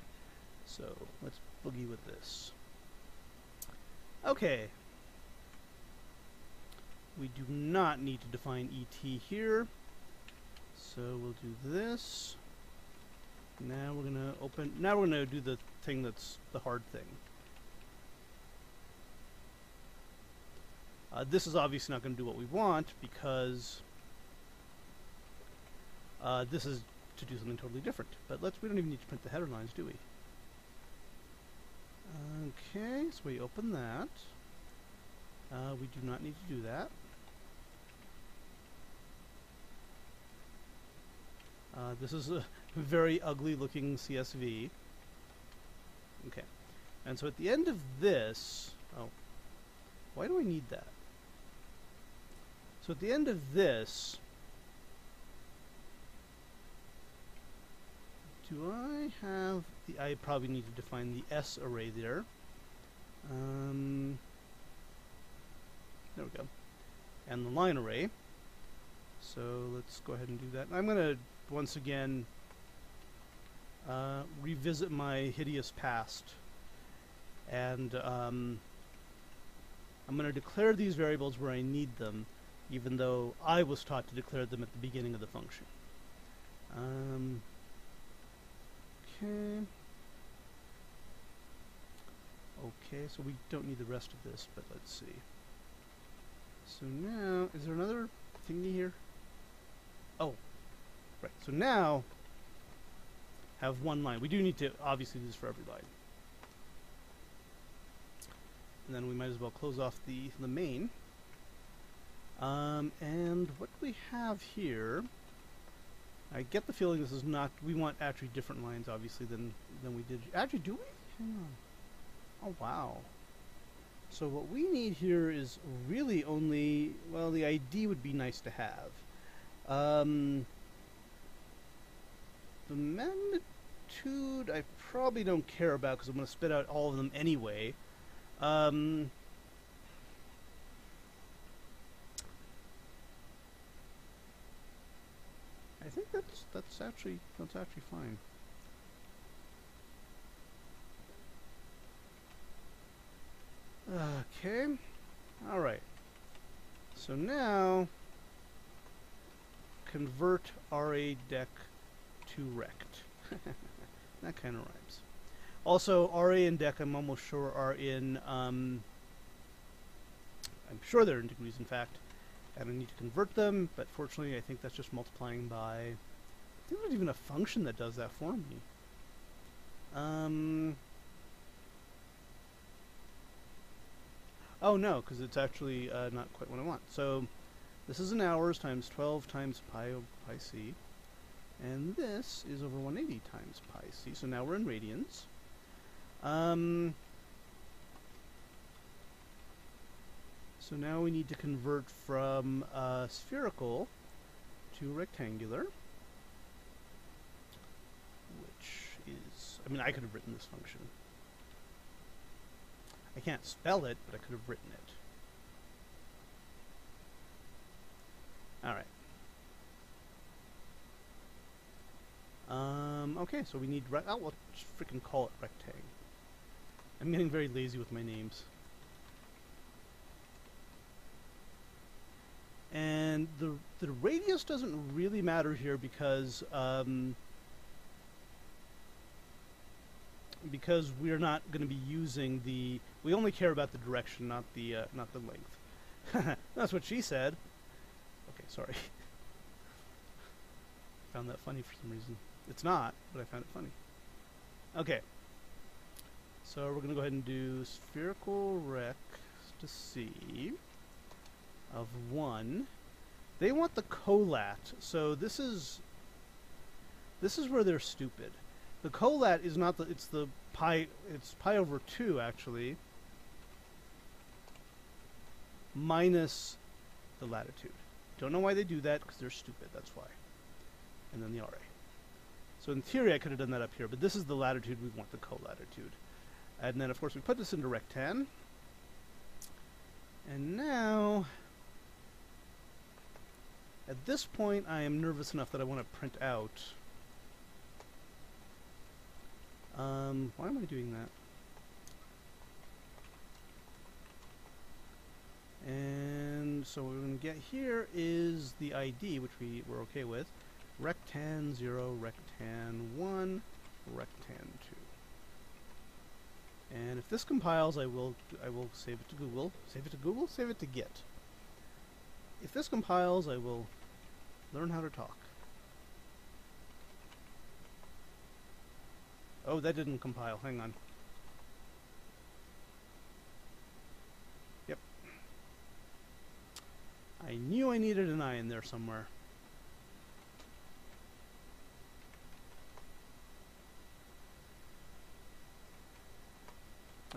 So let's boogie with this. Okay. We do not need to define ET here. So we'll do this. Now we're gonna open, now we're gonna do the thing that's the hard thing. Uh, this is obviously not gonna do what we want because uh, this is to do something totally different. But let's, we don't even need to print the header lines, do we? Okay, so we open that. Uh, we do not need to do that. Uh, this is a very ugly looking CSV. Okay. And so at the end of this, oh, why do I need that? So at the end of this, do I have the, I probably need to define the S array there. Um, there we go. And the line array. So let's go ahead and do that. I'm going to once again uh, revisit my hideous past and um, I'm going to declare these variables where I need them even though I was taught to declare them at the beginning of the function. Um, okay. Okay, so we don't need the rest of this, but let's see. So now, is there another thingy here? Oh, right. So now, have one line. We do need to obviously do this for every line. And then we might as well close off the, the main. Um, and what we have here, I get the feeling this is not, we want actually different lines obviously than, than we did. Actually, do we? Hang on. Oh, wow. So what we need here is really only, well, the ID would be nice to have. Um, the magnitude I probably don't care about because I'm going to spit out all of them anyway. Um, I think that's that's actually that's actually fine. Okay. All right. So now convert RA deck to rect. that kind of rhymes. Also, RA and Deck, I'm almost sure, are in, um, I'm sure they're in degrees, in fact, and I need to convert them, but fortunately I think that's just multiplying by, I think there's even a function that does that for me. Um, oh no, because it's actually uh, not quite what I want. So this is in hours times 12 times pi, pi c. And this is over 180 times pi c. So now we're in radians. Um, so now we need to convert from uh, spherical to rectangular. Which is, I mean, I could have written this function. I can't spell it, but I could have written it. Alright. Um, okay, so we need, re oh, just freaking call it rectangle. I'm getting very lazy with my names. And the the radius doesn't really matter here because um, because we're not going to be using the we only care about the direction, not the uh, not the length. That's what she said. Okay, sorry. Found that funny for some reason. It's not, but I found it funny. Okay. So we're going to go ahead and do spherical rect to see of 1. They want the colat, so this is this is where they're stupid. The colat is not the it's the pi it's pi over 2 actually minus the latitude. Don't know why they do that, because they're stupid, that's why. And then the RA. So in theory I could have done that up here, but this is the latitude we want the co-latitude. And then of course we put this into rectan. And now, at this point I am nervous enough that I want to print out. Um, why am I doing that? And so what we're going to get here is the ID, which we were okay with. Rectan 0, rectan 1, rectan 2. And if this compiles, I will I will save it to Google. Save it to Google? Save it to Git. If this compiles, I will learn how to talk. Oh, that didn't compile. Hang on. Yep. I knew I needed an I in there somewhere.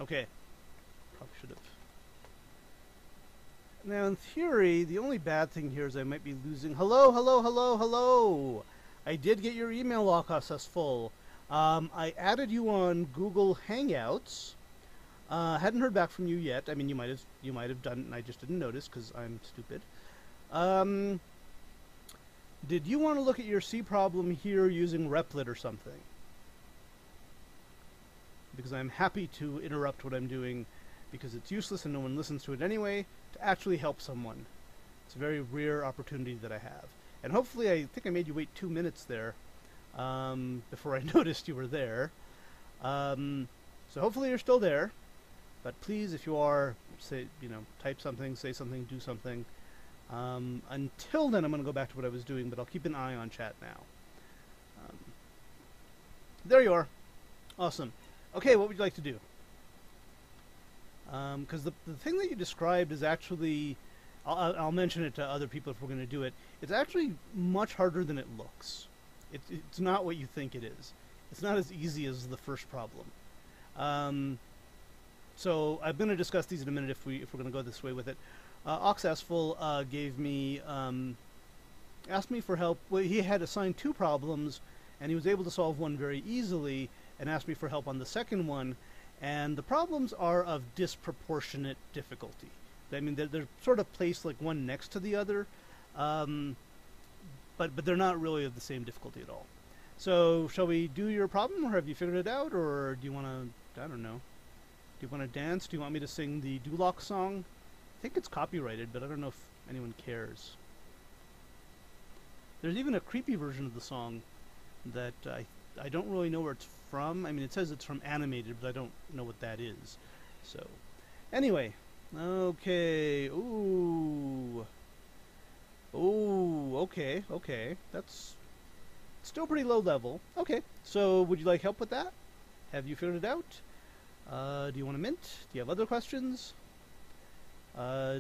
Okay. Probably should have. Now, in theory, the only bad thing here is I might be losing... Hello, hello, hello, hello! I did get your email all successful. Um, I added you on Google Hangouts. Uh, hadn't heard back from you yet. I mean, you might have you might have done it, and I just didn't notice because I'm stupid. Um, did you want to look at your C problem here using Replit or something? Because I'm happy to interrupt what I'm doing because it's useless and no one listens to it anyway to actually help someone. It's a very rare opportunity that I have. And hopefully, I think I made you wait two minutes there um, before I noticed you were there. Um, so hopefully you're still there. But please, if you are, say, you know, type something, say something, do something. Um, until then, I'm going to go back to what I was doing, but I'll keep an eye on chat now. Um, there you are. Awesome. Okay, what would you like to do? Because um, the, the thing that you described is actually, I'll, I'll mention it to other people if we're going to do it, it's actually much harder than it looks. It, it's not what you think it is. It's not as easy as the first problem. Um, so I'm going to discuss these in a minute if we if we're going to go this way with it. Uh, Oxasful uh, gave me um, asked me for help. Well, he had assigned two problems, and he was able to solve one very easily, and asked me for help on the second one. And the problems are of disproportionate difficulty. I mean, they're, they're sort of placed like one next to the other, um, but but they're not really of the same difficulty at all. So, shall we do your problem, or have you figured it out, or do you want to? I don't know. Do you want to dance? Do you want me to sing the Duloc song? I think it's copyrighted, but I don't know if anyone cares. There's even a creepy version of the song that I I don't really know where it's from. I mean, it says it's from animated, but I don't know what that is. So, anyway, okay. Ooh. Ooh, okay, okay. That's still pretty low level. Okay, so would you like help with that? Have you figured it out? Uh, do you want a mint? Do you have other questions? Uh,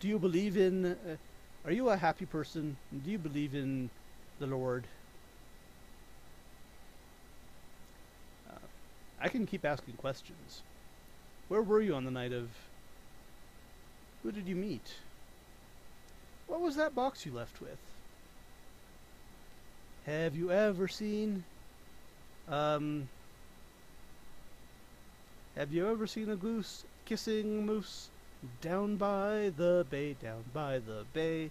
do you believe in? Uh, are you a happy person? Do you believe in the Lord? I can keep asking questions. Where were you on the night of? Who did you meet? What was that box you left with? Have you ever seen? Um. Have you ever seen a goose kissing moose? Down by the bay, down by the bay.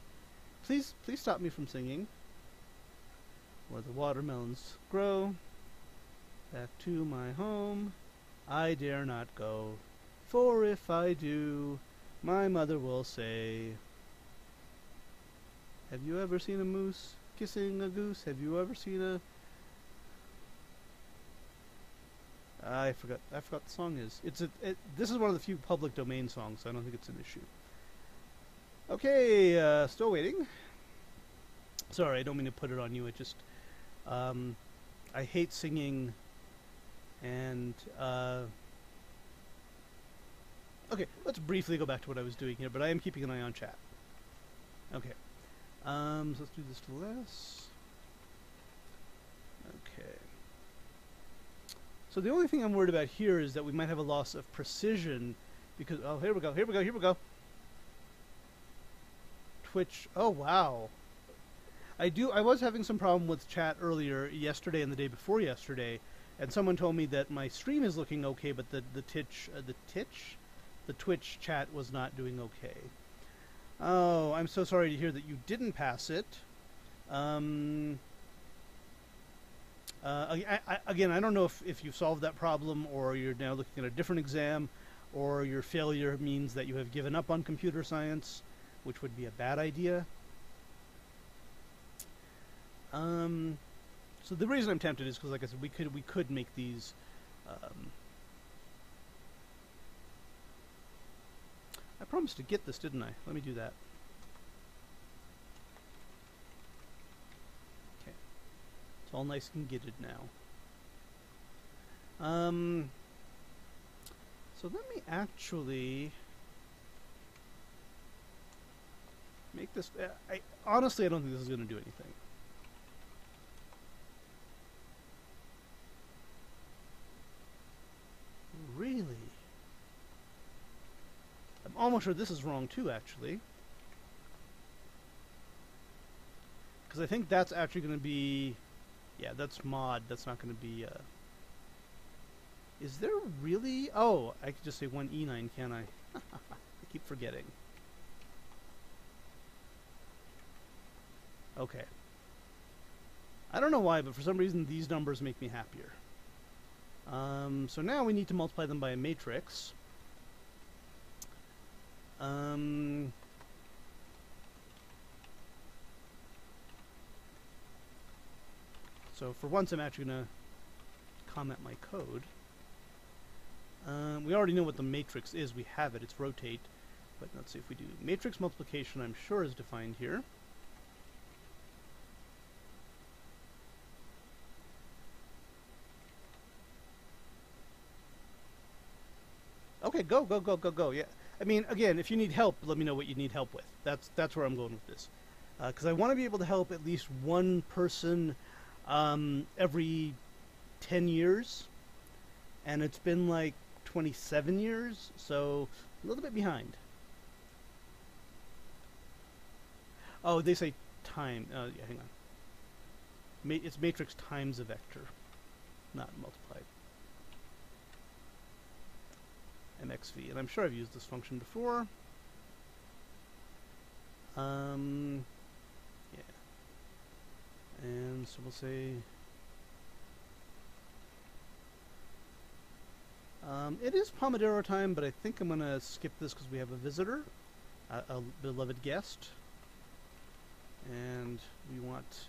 Please, please stop me from singing. Where the watermelons grow. Back to my home, I dare not go. For if I do, my mother will say. Have you ever seen a moose kissing a goose? Have you ever seen a I forgot. I forgot the song is. It's a. It, this is one of the few public domain songs. So I don't think it's an issue. Okay, uh, still waiting. Sorry, I don't mean to put it on you. It just, um, I hate singing, and uh, okay. Let's briefly go back to what I was doing here, but I am keeping an eye on chat. Okay. Um, so let's do this to less. Okay. So the only thing I'm worried about here is that we might have a loss of precision because, oh, here we go, here we go, here we go. Twitch. Oh wow. I do. I was having some problem with chat earlier yesterday and the day before yesterday, and someone told me that my stream is looking okay, but the the Twitch uh, the Twitch, the Twitch chat was not doing okay. Oh, I'm so sorry to hear that you didn't pass it. Um, uh, I, I, again, I don't know if, if you've solved that problem or you're now looking at a different exam or your failure means that you have given up on computer science, which would be a bad idea. Um, so the reason I'm tempted is because, like I said, we could we could make these. Um, I promised to get this, didn't I? Let me do that. Okay, it's all nice and gitted now. Um, so let me actually make this. Uh, I honestly, I don't think this is going to do anything. Really? I'm almost sure this is wrong too, actually. Because I think that's actually going to be... Yeah, that's mod. That's not going to be... Uh, is there really... Oh, I could just say 1E9, can I? I keep forgetting. Okay. I don't know why, but for some reason these numbers make me happier. Um, so now we need to multiply them by a matrix. Um, so for once I'm actually going to comment my code. Um, we already know what the matrix is. We have it. It's rotate. But let's see if we do. Matrix multiplication I'm sure is defined here. Okay, go, go, go, go, go. Yeah. I mean, again, if you need help, let me know what you need help with. That's that's where I'm going with this, because uh, I want to be able to help at least one person um, every ten years, and it's been like 27 years, so a little bit behind. Oh, they say time. Uh, yeah, hang on. Ma it's matrix times a vector, not multiplied. Mxv. And I'm sure I've used this function before. Um, yeah. And so we'll say... Um, it is Pomodoro time, but I think I'm going to skip this because we have a visitor, a, a beloved guest. And we want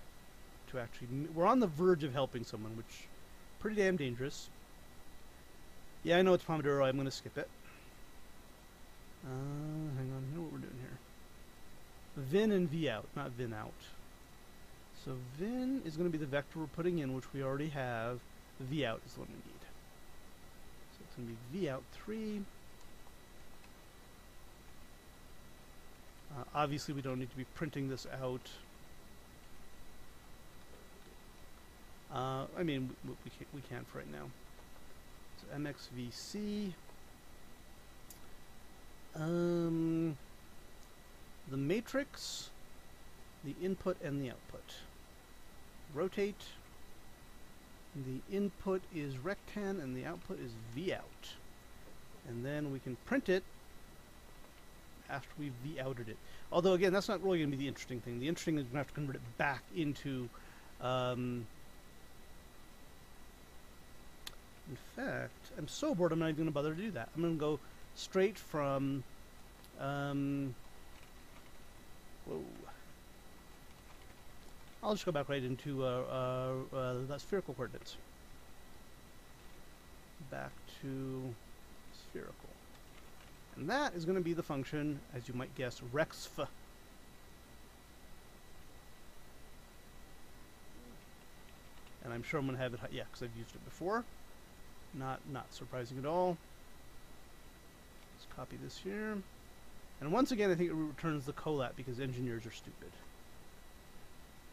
to actually... We're on the verge of helping someone, which pretty damn dangerous. Yeah, I know it's Pomodoro. I'm going to skip it. Uh, hang on. Know what we're doing here. Vin and V out, not Vin out. So Vin is going to be the vector we're putting in, which we already have. V out is the one we need. So it's going to be V out 3. Uh, obviously, we don't need to be printing this out. Uh, I mean, we, we, can, we can't for right now. MXVC. Um, the matrix, the input, and the output. Rotate. The input is rectan and the output is vout. And then we can print it after we've v-outed it. Although, again, that's not really going to be the interesting thing. The interesting thing is to have to convert it back into um, In fact, I'm so bored I'm not even going to bother to do that. I'm going to go straight from... Um, whoa. I'll just go back right into uh, uh, uh, spherical coordinates. Back to spherical. And that is going to be the function, as you might guess, rexf. And I'm sure I'm going to have it, yeah, because I've used it before. Not, not surprising at all. Let's copy this here. And once again, I think it returns the colat because engineers are stupid.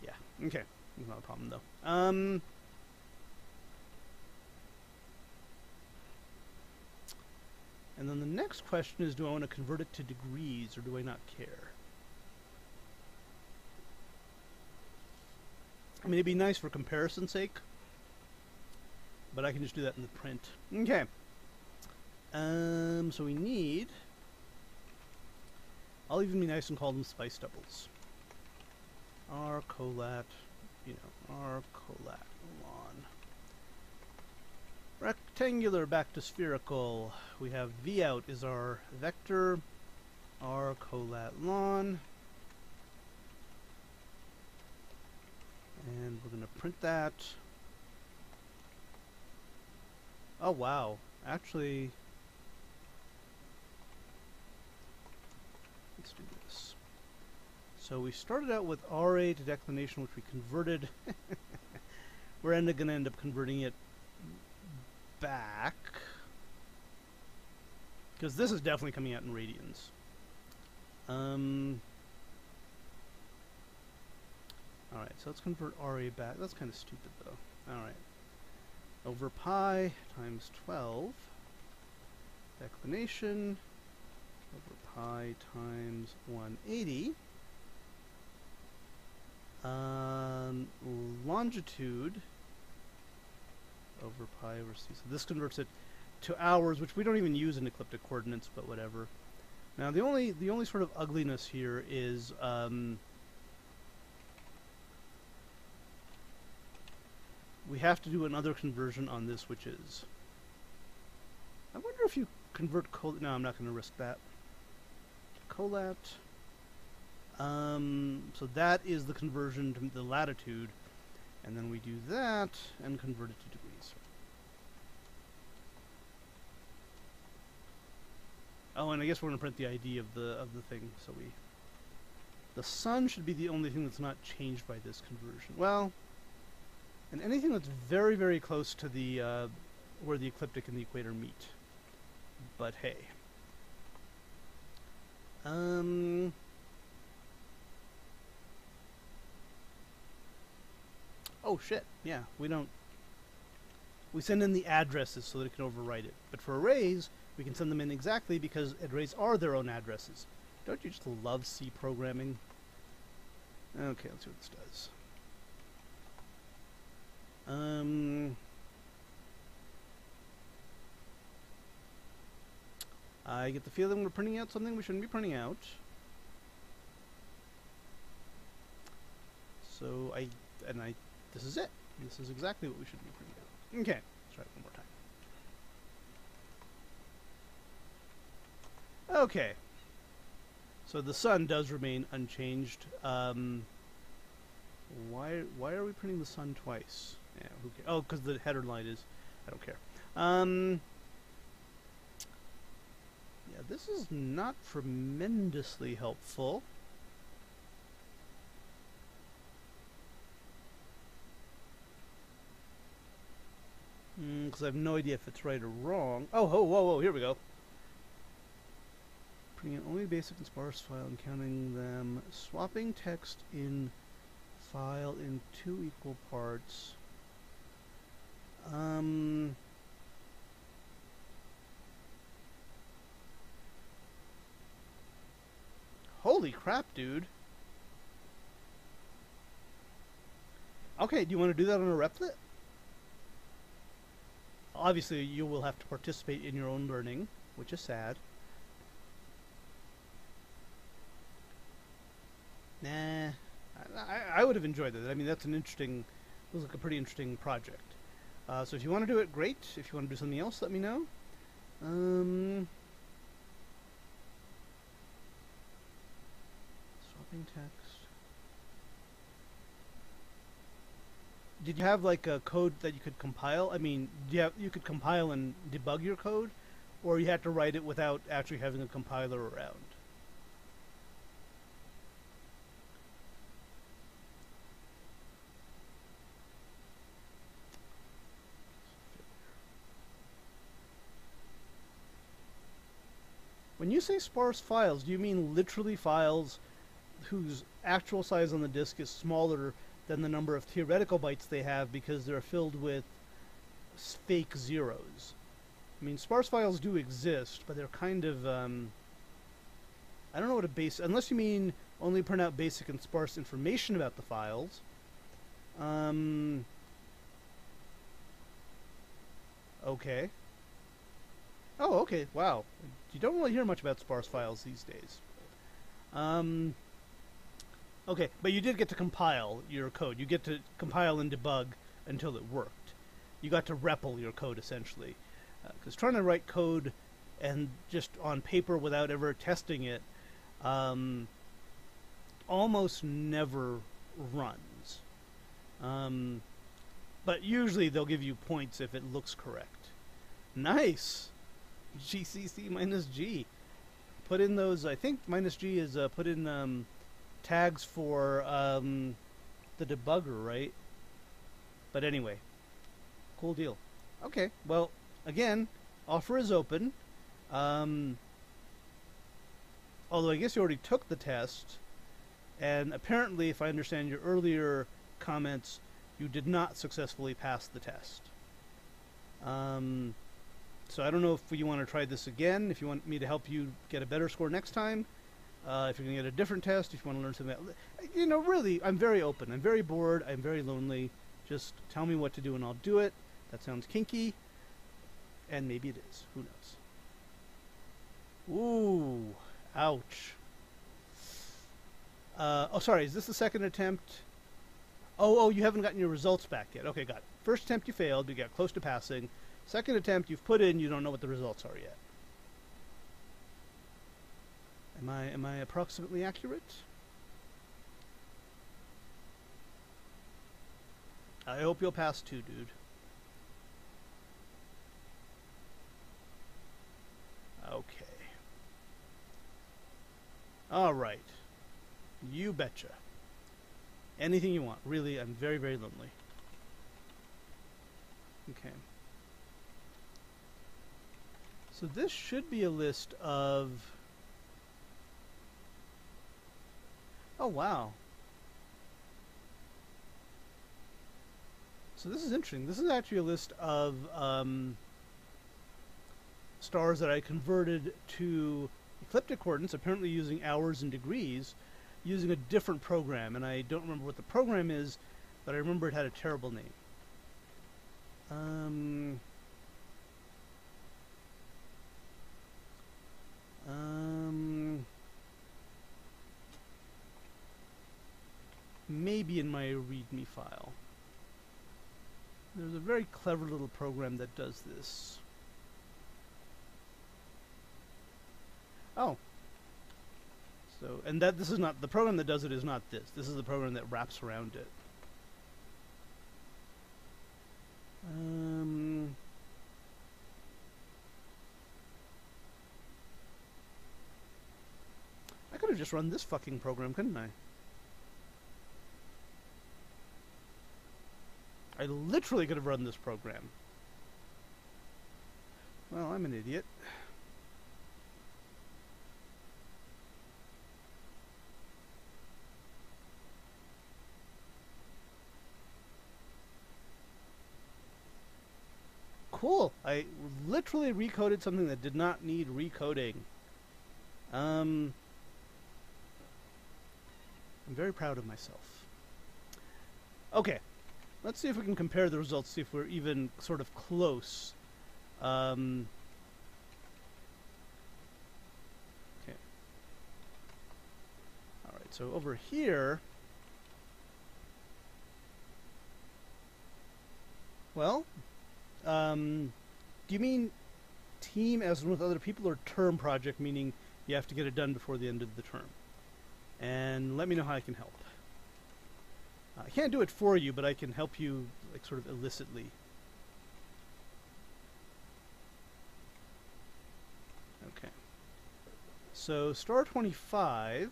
Yeah, okay. It's not a problem, though. Um, and then the next question is, do I want to convert it to degrees, or do I not care? I mean, it'd be nice for comparison's sake, but I can just do that in the print. Okay. Um, so we need. I'll even be nice and call them spice doubles. R colat, you know, R colat lawn. Rectangular back to spherical. We have V out is our vector. R colat lawn. And we're going to print that. Oh, wow. Actually, let's do this. So we started out with RA to declination, which we converted. We're going to end up converting it back. Because this is definitely coming out in radians. Um, Alright, so let's convert RA back. That's kind of stupid, though. Alright. Over pi times 12. Declination. Over pi times 180. Um, longitude over pi over c. So this converts it to hours, which we don't even use in ecliptic coordinates, but whatever. Now the only the only sort of ugliness here is um, we have to do another conversion on this, which is. I wonder if you convert col. No, I'm not going to risk that. Colat. Um, so that is the conversion to the latitude, and then we do that and convert it to degrees. Oh, and I guess we're going to print the ID of the of the thing, so we. The sun should be the only thing that's not changed by this conversion. Well, and anything that's very, very close to the uh, where the ecliptic and the equator meet. But hey. Um. Oh shit! Yeah, we don't. We send in the addresses so that it can overwrite it. But for arrays, we can send them in exactly because arrays are their own addresses. Don't you just love C programming? Okay, let's see what this does. Um, I get the feeling we're printing out something we shouldn't be printing out. So I, and I, this is it. This is exactly what we should be printing out. Okay, let's try it one more time. Okay. So the sun does remain unchanged. Um, why, why are we printing the sun twice? Yeah, who cares? Oh, because the header line is... I don't care. Um, yeah, this is not tremendously helpful. Because mm, I have no idea if it's right or wrong. Oh, whoa, whoa, whoa, here we go. Printing only basic and sparse file and counting them. Swapping text in file in two equal parts. Um, holy crap, dude. Okay, do you want to do that on a replit? Obviously, you will have to participate in your own learning, which is sad. Nah, I, I would have enjoyed that. I mean, that's an interesting, looks like a pretty interesting project. Uh, so if you want to do it, great. If you want to do something else, let me know. Um, swapping text. Did you have like a code that you could compile? I mean, have, you could compile and debug your code, or you had to write it without actually having a compiler around? When you say sparse files, do you mean literally files whose actual size on the disk is smaller than the number of theoretical bytes they have because they're filled with fake zeros? I mean, sparse files do exist, but they're kind of, um, I don't know what a base, unless you mean only print out basic and sparse information about the files. Um. Okay. Oh, okay. Wow. You don't really hear much about sparse files these days. Um. Okay, but you did get to compile your code. You get to compile and debug until it worked. You got to REPL your code essentially, because trying to write code and just on paper without ever testing it um, almost never runs. Um, but usually they'll give you points if it looks correct. Nice! GCC minus G. Put in those, I think minus G is uh, put in um, tags for um, the debugger, right? But anyway, cool deal. Okay, well, again, offer is open. Um, although I guess you already took the test, and apparently, if I understand your earlier comments, you did not successfully pass the test. Um, so I don't know if you want to try this again, if you want me to help you get a better score next time, uh, if you're going to get a different test, if you want to learn something. You know, really, I'm very open. I'm very bored. I'm very lonely. Just tell me what to do and I'll do it. That sounds kinky. And maybe it is. Who knows? Ooh. Ouch. Uh, oh, sorry. Is this the second attempt? Oh, oh, you haven't gotten your results back yet. Okay, got it. First attempt you failed. You got close to passing. Second attempt you've put in. You don't know what the results are yet. Am I am I approximately accurate? I hope you'll pass too, dude. Okay. All right. You betcha. Anything you want. Really, I'm very, very lonely. Okay. So this should be a list of... Oh, wow. So this is interesting. This is actually a list of um, stars that I converted to ecliptic coordinates, apparently using hours and degrees, using a different program. And I don't remember what the program is, but I remember it had a terrible name. Um, um, maybe in my README file. There's a very clever little program that does this. Oh. So, and that this is not, the program that does it is not this. This is the program that wraps around it. Um, I could have just run this fucking program, couldn't I? I literally could have run this program. Well, I'm an idiot. Cool. I literally recoded something that did not need recoding. Um, I'm very proud of myself. Okay, let's see if we can compare the results, see if we're even sort of close. Um, okay. Alright, so over here... Well, um, do you mean team as with other people or term project, meaning you have to get it done before the end of the term? And let me know how I can help. I can't do it for you, but I can help you, like, sort of illicitly. Okay. So, star 25...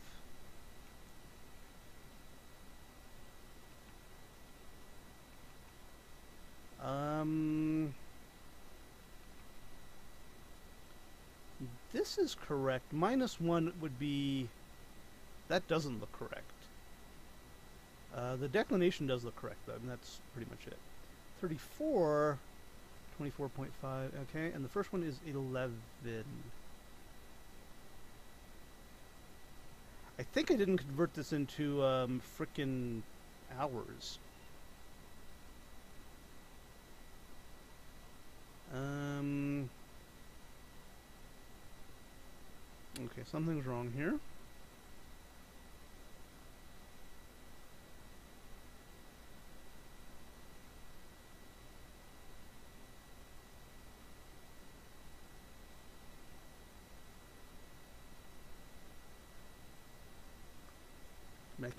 Um... This is correct. Minus one would be that doesn't look correct. Uh, the declination does look correct, though, I and mean, that's pretty much it. 34, 24.5, okay, and the first one is 11. I think I didn't convert this into um, frickin' hours. Um, okay, something's wrong here.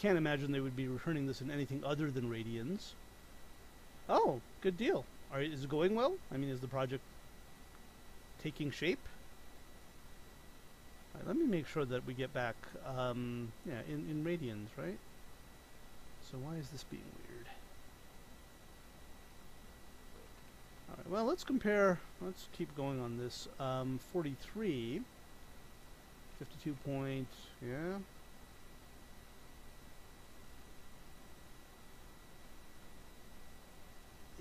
Can't imagine they would be returning this in anything other than radians. Oh, good deal. Are, is it going well? I mean, is the project taking shape? Right, let me make sure that we get back, um, yeah, in, in radians, right? So why is this being weird? Alright, well, let's compare, let's keep going on this. Um, 43, 52 point, yeah,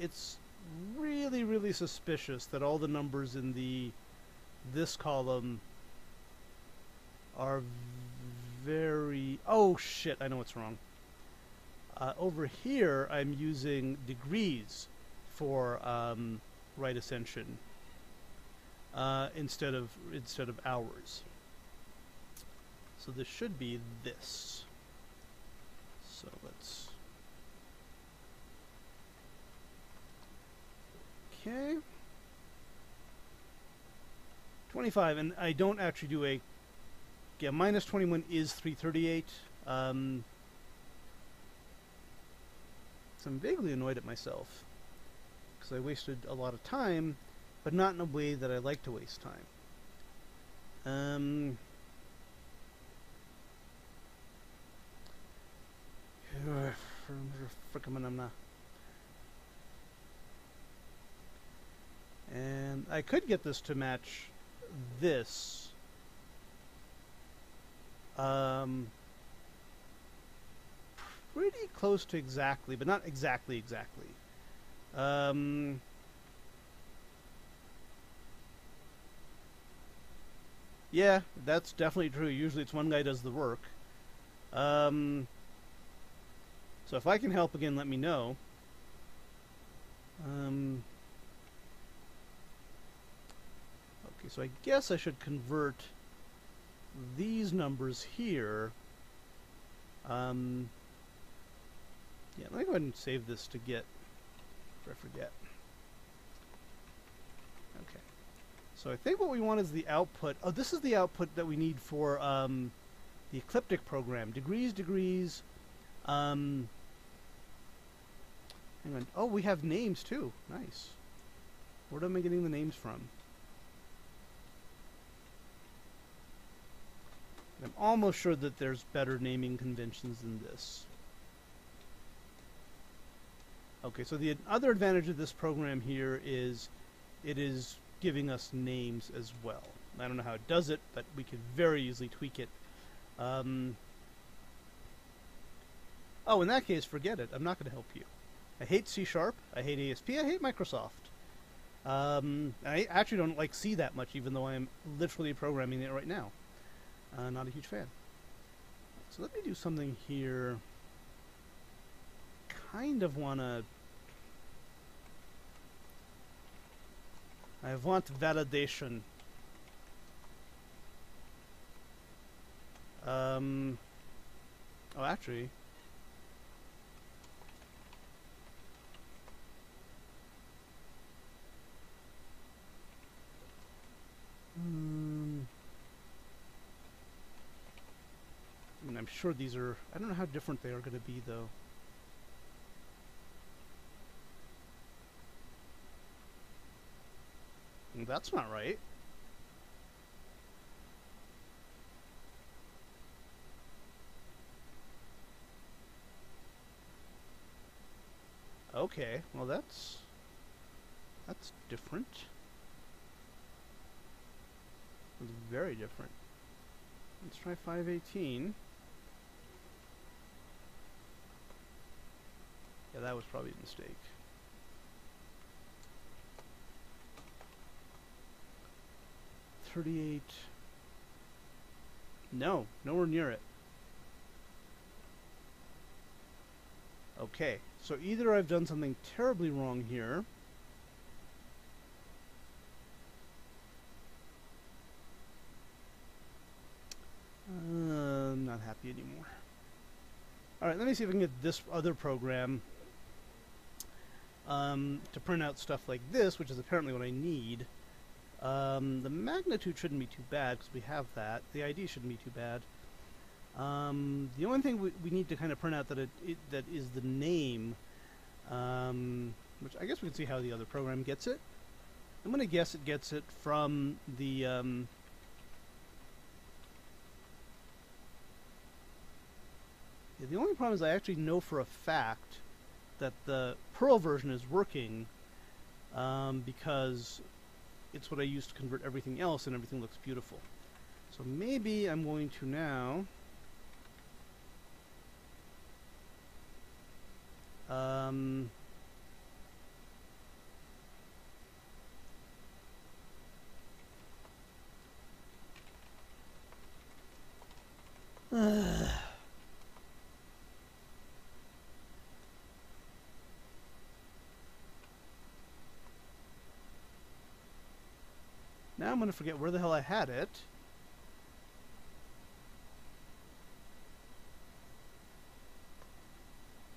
it's really, really suspicious that all the numbers in the this column are very... Oh, shit, I know what's wrong. Uh, over here, I'm using degrees for um, right ascension uh, instead of instead of hours. So this should be this. So let's Okay. 25, and I don't actually do a... Yeah, minus 21 is 338. Um, so I'm vaguely annoyed at myself. Because I wasted a lot of time, but not in a way that I like to waste time. Um... And I could get this to match this. Um, pretty close to exactly, but not exactly exactly. Um, yeah, that's definitely true. Usually it's one guy does the work. Um, so if I can help again, let me know. Um, Okay, so I guess I should convert these numbers here. Um, yeah, let me go ahead and save this to Git, if I forget. Okay. So I think what we want is the output. Oh, this is the output that we need for um, the ecliptic program. Degrees, degrees. Um, hang on. Oh, we have names too. Nice. Where am I getting the names from? I'm almost sure that there's better naming conventions than this. Okay, so the other advantage of this program here is it is giving us names as well. I don't know how it does it, but we could very easily tweak it. Um, oh, in that case, forget it. I'm not going to help you. I hate C Sharp. I hate ASP. I hate Microsoft. Um, I actually don't like C that much, even though I'm literally programming it right now. Uh, not a huge fan. So let me do something here. Kind of want to... I want validation. Um... Oh, actually... Hmm... Mean, I'm sure these are... I don't know how different they are going to be, though. Mm, that's not right. Okay, well that's... That's different. It's very different. Let's try 518. Yeah, that was probably a mistake. Thirty-eight. No, nowhere near it. Okay, so either I've done something terribly wrong here, I'm not happy anymore. Alright, let me see if I can get this other program um, to print out stuff like this, which is apparently what I need. Um, the magnitude shouldn't be too bad because we have that. The ID shouldn't be too bad. Um, the only thing we, we, need to kind of print out that it, it that is the name, um, which I guess we can see how the other program gets it. I'm going to guess it gets it from the um, yeah, the only problem is I actually know for a fact that the Perl version is working um, because it's what I use to convert everything else and everything looks beautiful. So maybe I'm going to now um, Now I'm going to forget where the hell I had it.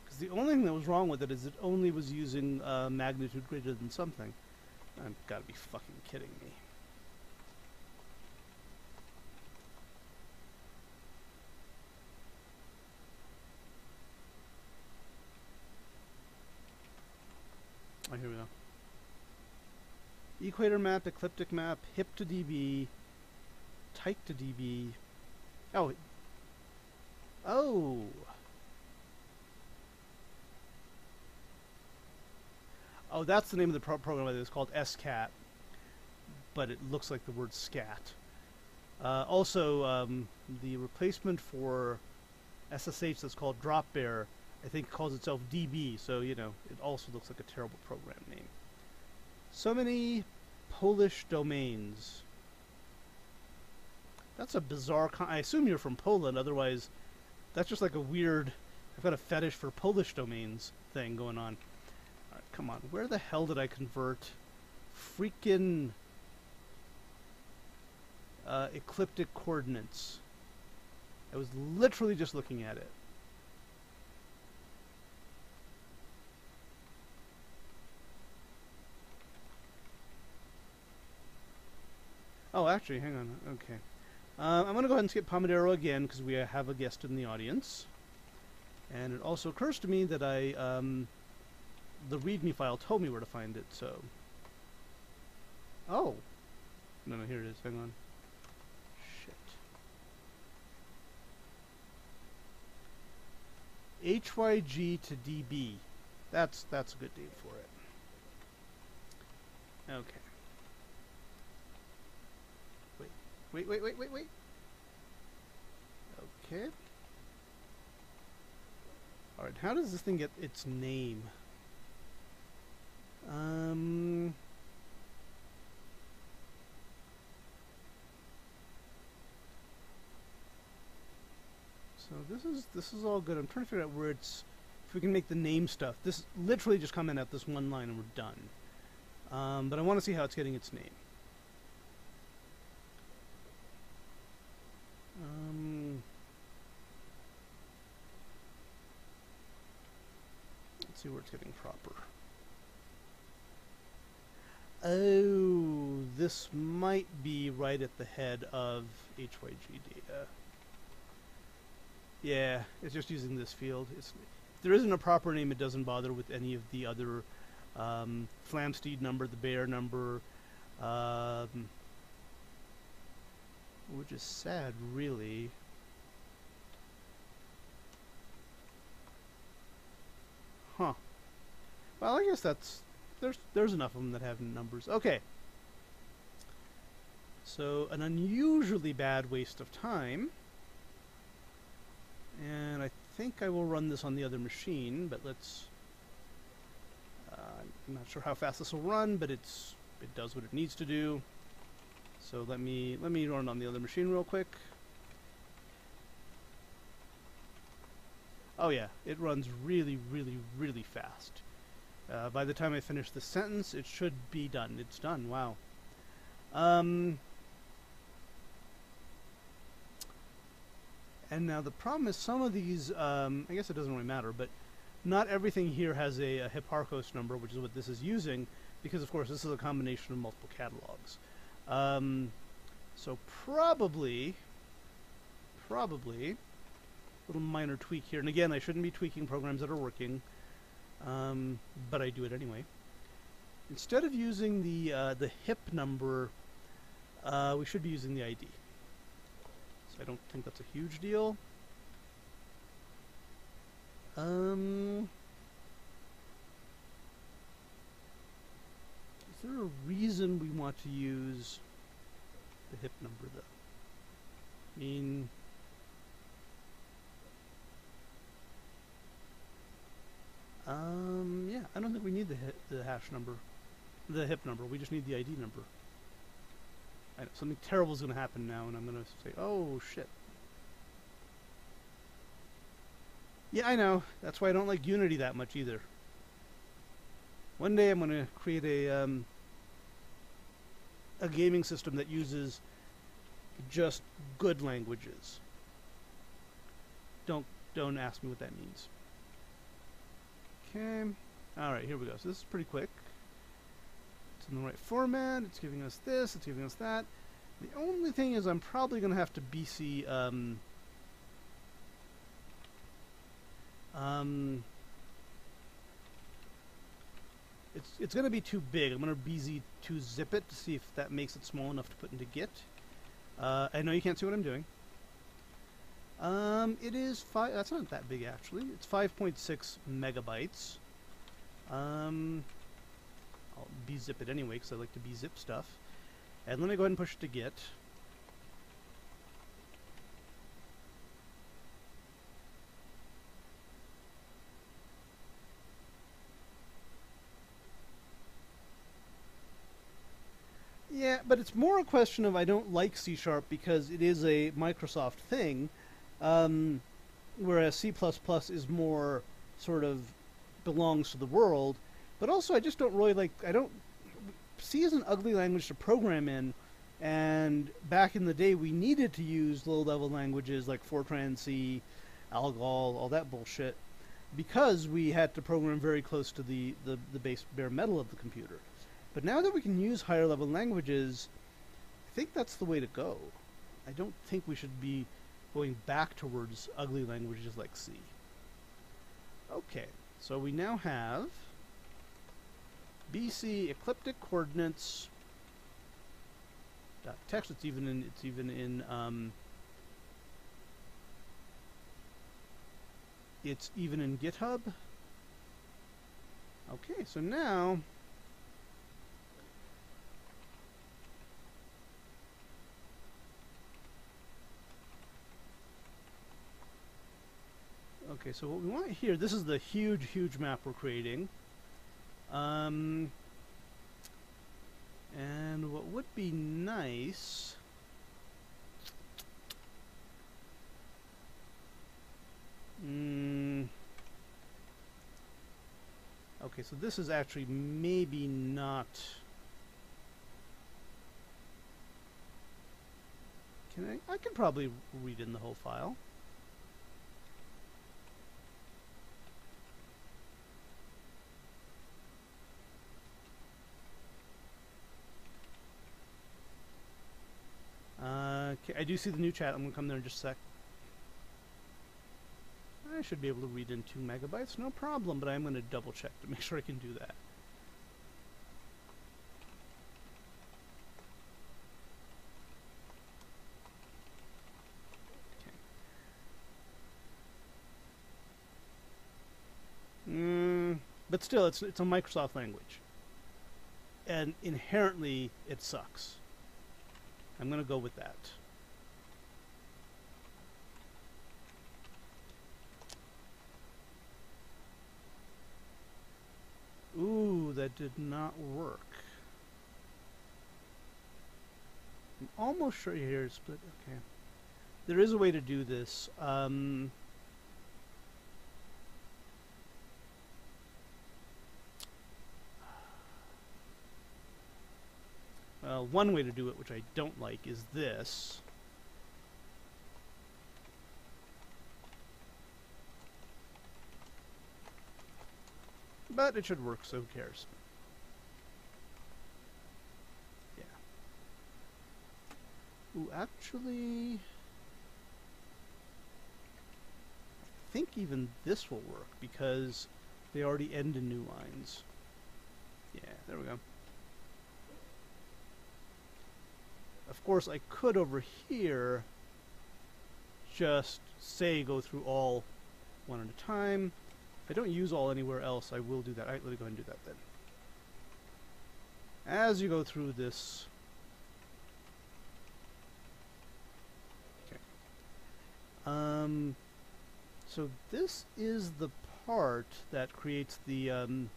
Because the only thing that was wrong with it is it only was using uh, magnitude greater than something. I've got to be fucking kidding me. Equator map, ecliptic map, hip to dB, type to dB. Oh. Oh. Oh, that's the name of the pro program. It's called SCAT, but it looks like the word scat. Uh, also, um, the replacement for SSH that's called Dropbear, I think calls itself DB, so, you know, it also looks like a terrible program name. So many Polish domains. That's a bizarre. I assume you're from Poland. Otherwise, that's just like a weird. I've got a fetish for Polish domains thing going on. All right, come on. Where the hell did I convert? Freaking uh, ecliptic coordinates. I was literally just looking at it. Oh, actually, hang on. Okay. Uh, I'm going to go ahead and skip Pomodoro again because we have a guest in the audience. And it also occurs to me that I, um, the README file told me where to find it, so. Oh. No, no, here it is. Hang on. Shit. HYG to DB. That's, that's a good name for it. Okay. Wait, wait, wait, wait, wait. Okay. Alright, how does this thing get its name? Um... So this is this is all good. I'm trying to figure out where it's if we can make the name stuff. This literally just comment out this one line and we're done. Um, but I want to see how it's getting its name. Um, let's see where it's getting proper. Oh, this might be right at the head of HYG data. Yeah, it's just using this field. It's, if there isn't a proper name, it doesn't bother with any of the other um, Flamsteed number, the Bayer number, um, which is sad, really. Huh. Well, I guess that's there's there's enough of them that have numbers. Okay. So an unusually bad waste of time. And I think I will run this on the other machine, but let's. Uh, I'm not sure how fast this will run, but it's it does what it needs to do. So let me let me run on the other machine real quick. Oh yeah, it runs really, really, really fast. Uh, by the time I finish the sentence, it should be done. It's done. Wow. Um, And now the problem is some of these, um, I guess it doesn't really matter, but not everything here has a, a Hipparcos number, which is what this is using, because of course this is a combination of multiple catalogs. Um, so probably, probably, little minor tweak here. And again, I shouldn't be tweaking programs that are working, um, but I do it anyway. Instead of using the uh, the hip number, uh, we should be using the ID. So I don't think that's a huge deal. Um, there a reason we want to use the hip number though? I mean, um, yeah, I don't think we need the the hash number, the hip number. We just need the ID number. Know, something terrible is going to happen now, and I'm going to say, "Oh shit." Yeah, I know. That's why I don't like Unity that much either. One day I'm going to create a um, a gaming system that uses just good languages. Don't don't ask me what that means. Okay. All right, here we go. So this is pretty quick. It's in the right format. It's giving us this. It's giving us that. The only thing is I'm probably going to have to BC um, um, it's it's going to be too big. I'm going to BZ2 zip it to see if that makes it small enough to put into Git. Uh, I know you can't see what I'm doing. Um, it is five. That's not that big actually. It's 5.6 megabytes. Um, I'll bzip it anyway because I like to bzip stuff. And let me go ahead and push it to Git. Yeah, but it's more a question of I don't like C Sharp because it is a Microsoft thing, um, whereas C is more sort of belongs to the world. But also, I just don't really like. I don't. C is an ugly language to program in, and back in the day, we needed to use low-level languages like Fortran C, Algol, all that bullshit, because we had to program very close to the, the, the base bare metal of the computer. But now that we can use higher level languages, I think that's the way to go. I don't think we should be going back towards ugly languages like C. Okay, so we now have BC ecliptic coordinates dot text. It's even in. It's even in. Um, it's even in GitHub. Okay, so now Okay, so what we want here, this is the huge, huge map we're creating. Um, and what would be nice... Mm, okay, so this is actually maybe not... Can I? I can probably read in the whole file. Okay, I do see the new chat. I'm going to come there in just a sec. I should be able to read in 2 megabytes, no problem, but I'm going to double check to make sure I can do that. Mm, but still, it's it's a Microsoft language, and inherently it sucks. I'm going to go with that. Ooh, that did not work. I'm almost sure here it's split. Okay. There is a way to do this. Um, well, one way to do it, which I don't like, is this. But it should work, so who cares? Yeah. Ooh, actually, I think even this will work because they already end in new lines. Yeah, there we go. Of course, I could over here just say go through all one at a time. I don't use all anywhere else, I will do that. Alright, let me go ahead and do that then. As you go through this... Okay. Um, so this is the part that creates the... Um,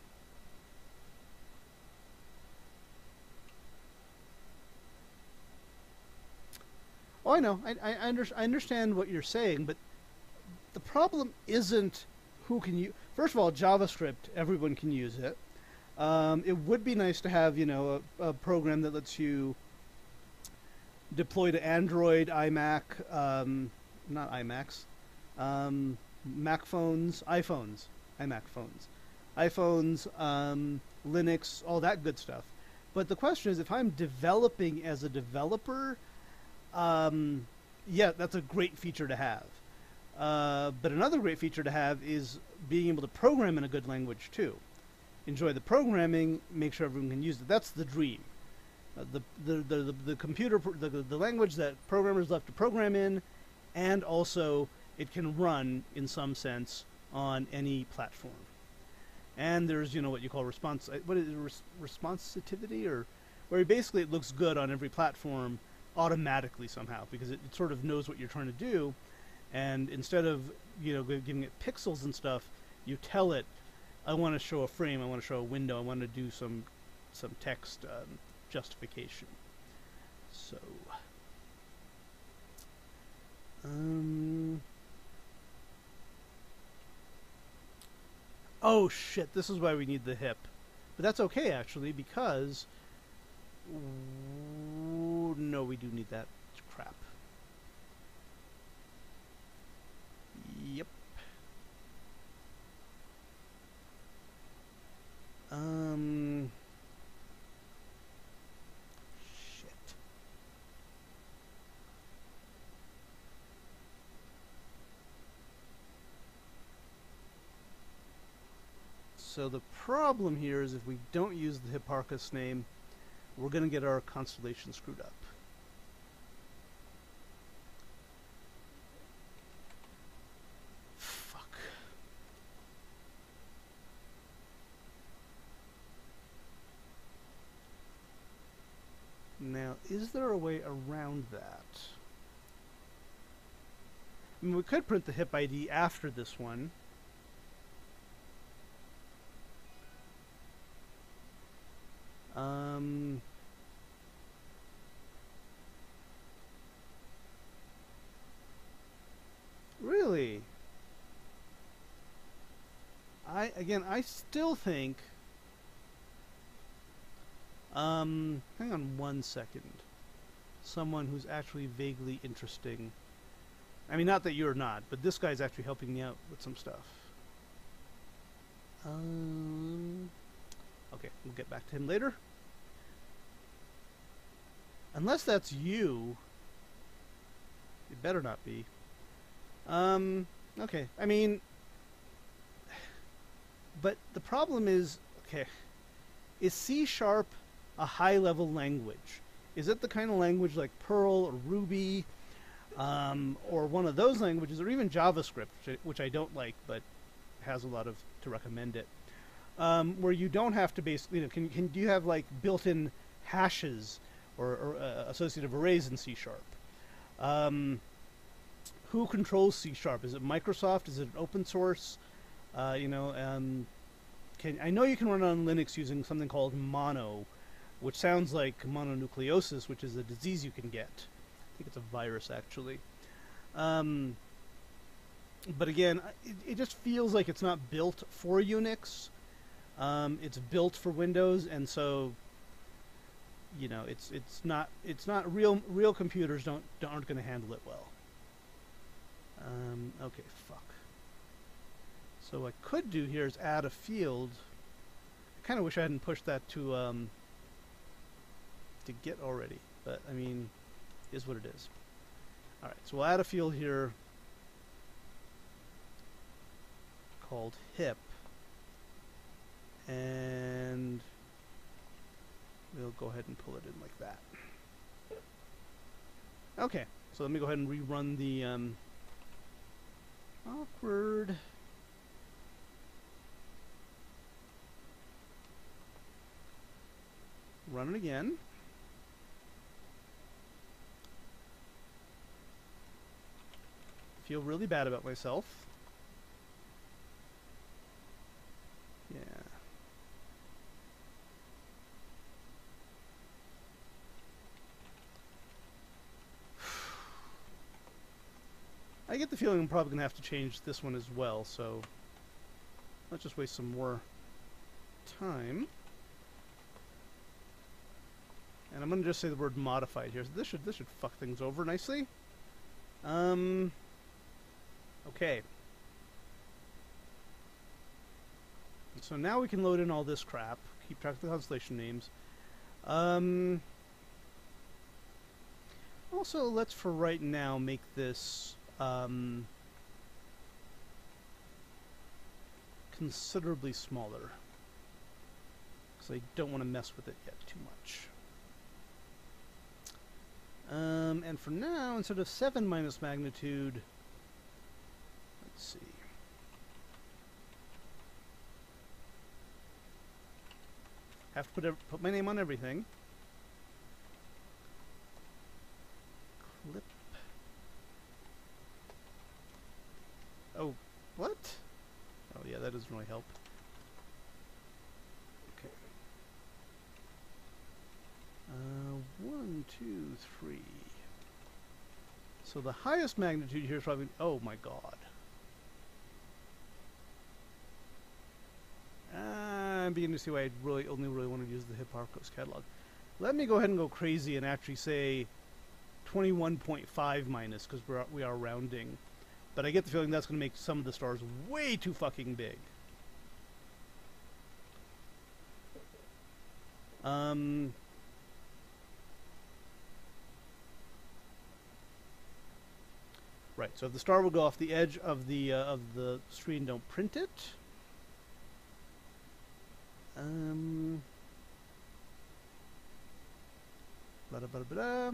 Oh, I know. I, I, under, I understand what you're saying, but the problem isn't who can use. First of all, JavaScript, everyone can use it. Um, it would be nice to have, you know, a, a, program that lets you deploy to Android, iMac, um, not iMacs, um, Mac phones, iPhones, iMac phones, iPhones, um, Linux, all that good stuff. But the question is, if I'm developing as a developer, um, yeah, that's a great feature to have. Uh, but another great feature to have is being able to program in a good language too. Enjoy the programming, make sure everyone can use it. That's the dream. Uh, the, the, the, the, the computer, the, the language that programmers love to program in, and also it can run in some sense on any platform. And there's, you know, what you call response, uh, what is it, res- responsivity, or where basically it looks good on every platform automatically somehow because it, it, sort of knows what you're trying to do and instead of you know giving it pixels and stuff you tell it i want to show a frame i want to show a window i want to do some some text um, justification. So um oh shit this is why we need the hip. But that's okay actually because no, we do need that crap. Yep. Um. Shit. So the problem here is if we don't use the Hipparcos name, we're going to get our constellation screwed up. Fuck. Now, is there a way around that? I mean, we could print the HIP ID after this one. Um, really? I again, I still think. Um, hang on one second. Someone who's actually vaguely interesting. I mean, not that you're not, but this guy's actually helping me out with some stuff. Um. Okay, we'll get back to him later. Unless that's you. It better not be. Um, okay. I mean, but the problem is, okay, is C sharp a high level language? Is it the kind of language like Perl or Ruby um, or one of those languages or even JavaScript, which I, which I don't like but has a lot of to recommend it? um, where you don't have to basically, you know, can, can do you have like built-in hashes or, or uh, associative arrays in C sharp? Um, who controls C sharp? Is it Microsoft? Is it open source? Uh, you know, um, can I know you can run it on Linux using something called Mono, which sounds like mononucleosis, which is a disease you can get. I think it's a virus actually. Um, but again, it, it, just feels like it's not built for Unix. Um, it's built for Windows, and so you know it's it's not it's not real real computers don't, don't aren't going to handle it well. Um, okay, fuck. So what I could do here is add a field I kind of wish I hadn't pushed that to um, to Git already, but I mean, is what it is. All right, so we'll add a field here called hip, and we'll go ahead and pull it in like that. Okay, so let me go ahead and rerun the um, awkward. Run it again. Feel really bad about myself. Yeah. I get the feeling I'm probably going to have to change this one as well, so let's just waste some more time. And I'm going to just say the word modified here. So this should this should fuck things over nicely. Um okay. So now we can load in all this crap. Keep track of the constellation names. Um also, let's for right now make this um, considerably smaller because I don't want to mess with it yet too much. Um, and for now, instead of 7 minus magnitude, see. Have to put, put my name on everything. Clip. Oh, what? Oh yeah, that doesn't really help. Okay. Uh, one, two, three. So the highest magnitude here is probably, oh my god. I'm beginning to see why I really only really want to use the Hipparcos catalog. Let me go ahead and go crazy and actually say 21.5 minus because we're we are rounding. But I get the feeling that's going to make some of the stars way too fucking big. Um, Right, so if the star will go off the edge of the uh, of the screen, don't print it. Um, blah, blah, blah.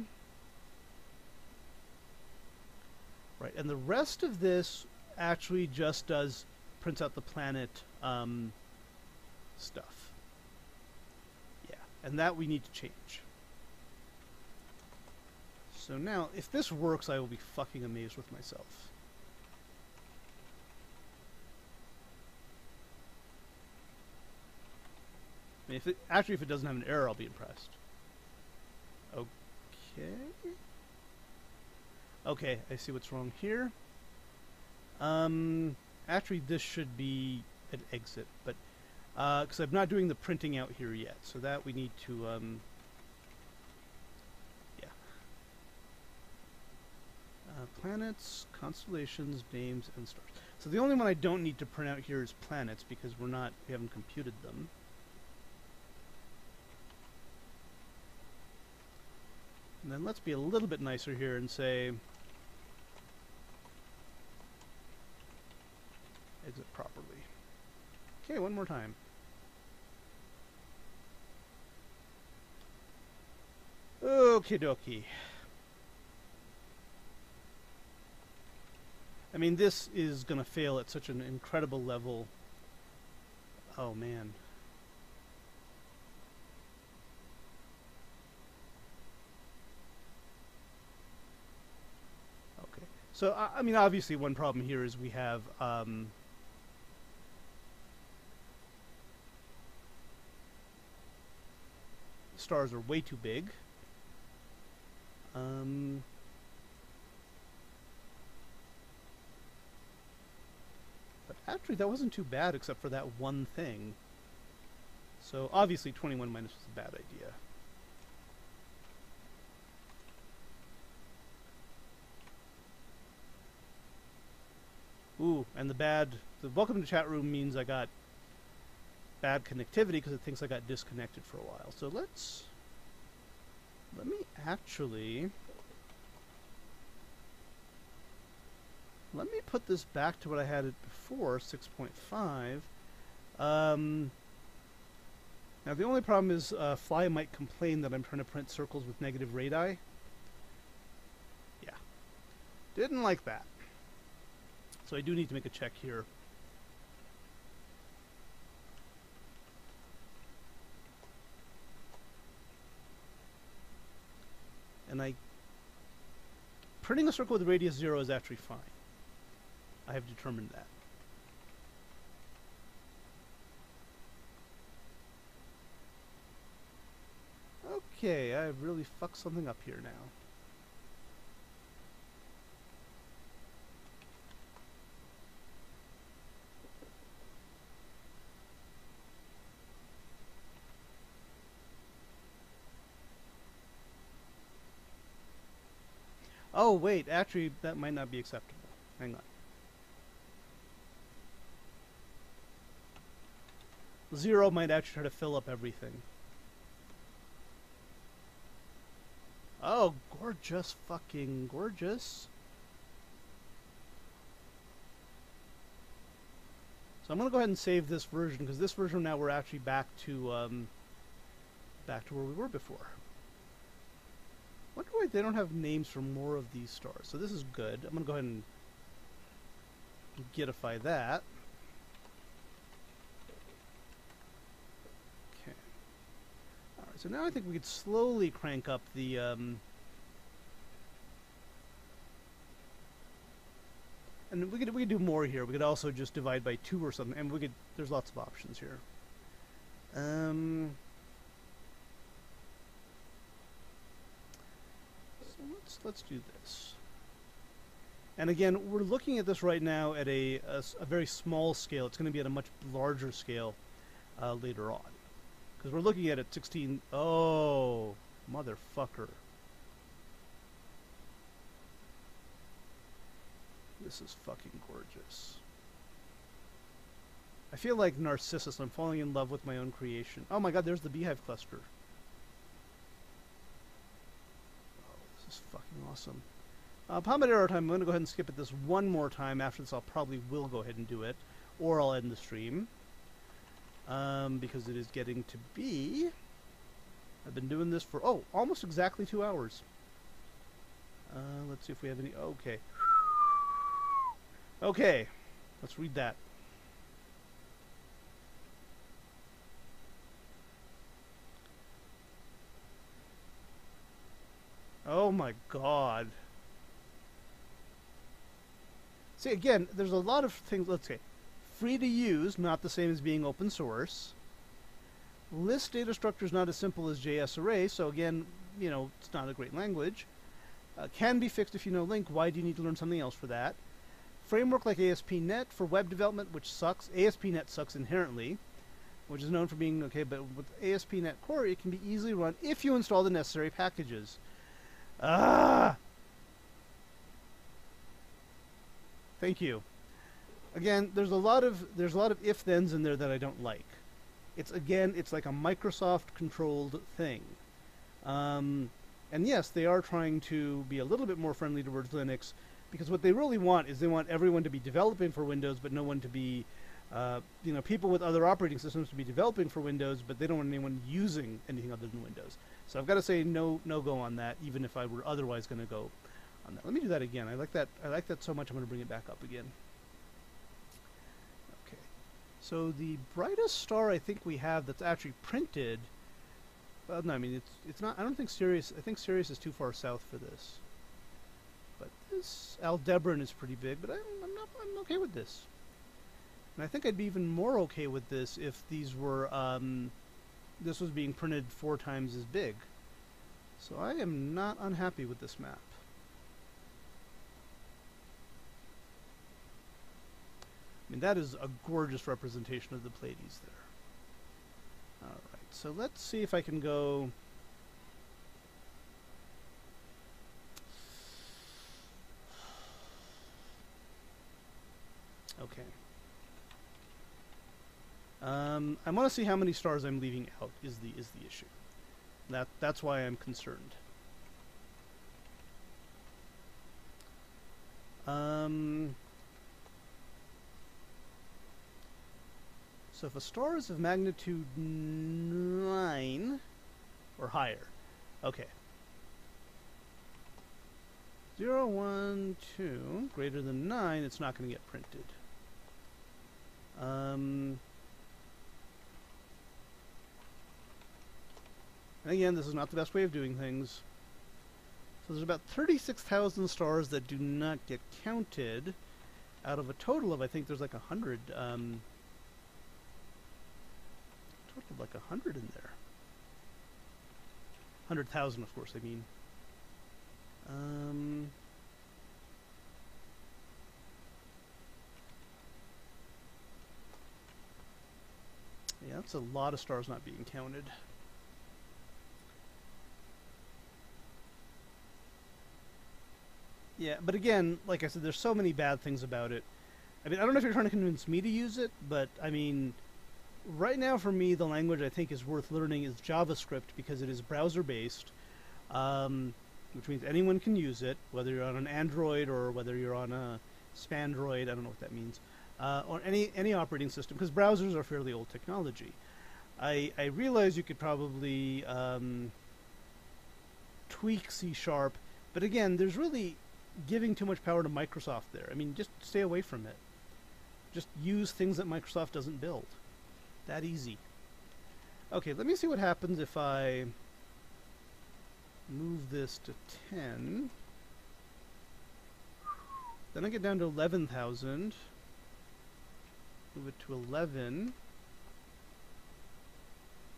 Right, and the rest of this actually just does prints out the planet um, stuff. Yeah, and that we need to change. So now, if this works, I will be fucking amazed with myself. I mean, if it, actually, if it doesn't have an error, I'll be impressed. Okay. Okay, I see what's wrong here. Um, actually, this should be an exit, but because uh, I'm not doing the printing out here yet, so that we need to um, Uh, planets, constellations, names, and stars. So the only one I don't need to print out here is planets because we're not, we haven't computed them. And then let's be a little bit nicer here and say exit properly. Okay, one more time. Okie dokie. I mean, this is going to fail at such an incredible level. Oh, man. Okay. So, I, mean, obviously one problem here is we have... Um, stars are way too big. Um... But actually, that wasn't too bad except for that one thing. So obviously 21 minus was a bad idea. Ooh, and the bad, the welcome to chat room means I got bad connectivity because it thinks I got disconnected for a while. So let's let me actually let me put this back to what I had it before, 6.5. Um, now the only problem is uh, Fly might complain that I'm trying to print circles with negative radii. Yeah. Didn't like that. So I do need to make a check here. And I... Printing a circle with radius 0 is actually fine. I have determined that. Okay, I've really fucked something up here now. Oh, wait, actually, that might not be acceptable. Hang on. Zero might actually try to fill up everything. Oh, gorgeous fucking gorgeous. So I'm going to go ahead and save this version, because this version now we're actually back to, um, back to where we were before. Wonder why they don't have names for more of these stars. So this is good. I'm going to go ahead and gitify that. Okay. All right, so now I think we could slowly crank up the um, and we could we could do more here. We could also just divide by two or something, and we could. There's lots of options here. Um. So let's let's do this. And again, we're looking at this right now at a, a, a very small scale. It's going to be at a much larger scale uh, later on. Because we're looking at it 16... Oh, motherfucker. This is fucking gorgeous. I feel like Narcissus. I'm falling in love with my own creation. Oh my god, there's the beehive cluster. Oh, this is fucking awesome. Uh, Pomodoro time, I'm going to go ahead and skip it this one more time. After this, I'll probably will go ahead and do it. Or I'll end the stream um, because it is getting to be. I've been doing this for oh almost exactly two hours. Uh, let's see if we have any. Okay. Okay, let's read that. Oh my god. See, again, there's a lot of things. Let's see free to use, not the same as being open source. List data structure is not as simple as JS array, so again, you know, it's not a great language. Uh, can be fixed if you know LINQ. Why do you need to learn something else for that? Framework like ASP.NET for web development, which sucks. ASP.NET sucks inherently, which is known for being okay, but with ASP.NET Core, it can be easily run if you install the necessary packages. Ah! Thank you again, there's a lot of there's a lot of if thens in there that I don't like. It's again, it's like a Microsoft controlled thing. Um, and yes, they are trying to be a little bit more friendly towards Linux because what they really want is they want everyone to be developing for Windows, but no one to be, uh, you know, people with other operating systems to be developing for Windows, but they don't want anyone using anything other than Windows. So I've got to say no, no go on that, even if I were otherwise going to go on that. Let me do that again. I like that. I like that so much. I'm going to bring it back up again. Okay. So the brightest star I think we have that's actually printed. Well, no, I mean it's it's not. I don't think Sirius. I think Sirius is too far south for this. But this Aldebaran is pretty big. But I'm, I'm not. I'm okay with this. And I think I'd be even more okay with this if these were. Um, this was being printed four times as big. So I am not unhappy with this map. I mean, that is a gorgeous representation of the Pleiades there. Alright, so let's see if I can go... Okay. Um, I want to see how many stars I'm leaving out is the is the issue. That that's why I'm concerned. Um, so if a star is of magnitude 9 or higher, okay. 0, 1, 2, greater than 9, it's not going to get printed. Um, and again, this is not the best way of doing things. So there's about 36,000 stars that do not get counted out of a total of, I think there's like a 100, um, total of like a 100 in there. 100,000, of course, I mean. Um, yeah, that's a lot of stars not being counted. Yeah, but again, like I said, there's so many bad things about it. I mean, I don't know if you're trying to convince me to use it, but I mean, right now for me, the language I think is worth learning is JavaScript because it is browser based, um, which means anyone can use it, whether you're on an Android or whether you're on a Spandroid. I don't know what that means, uh, or any any operating system because browsers are fairly old technology. I I realize you could probably um, tweak C sharp, but again, there's really giving too much power to Microsoft there. I mean, just stay away from it. Just use things that Microsoft doesn't build. That easy. Okay, let me see what happens if I move this to 10. Then I get down to 11,000. Move it to 11.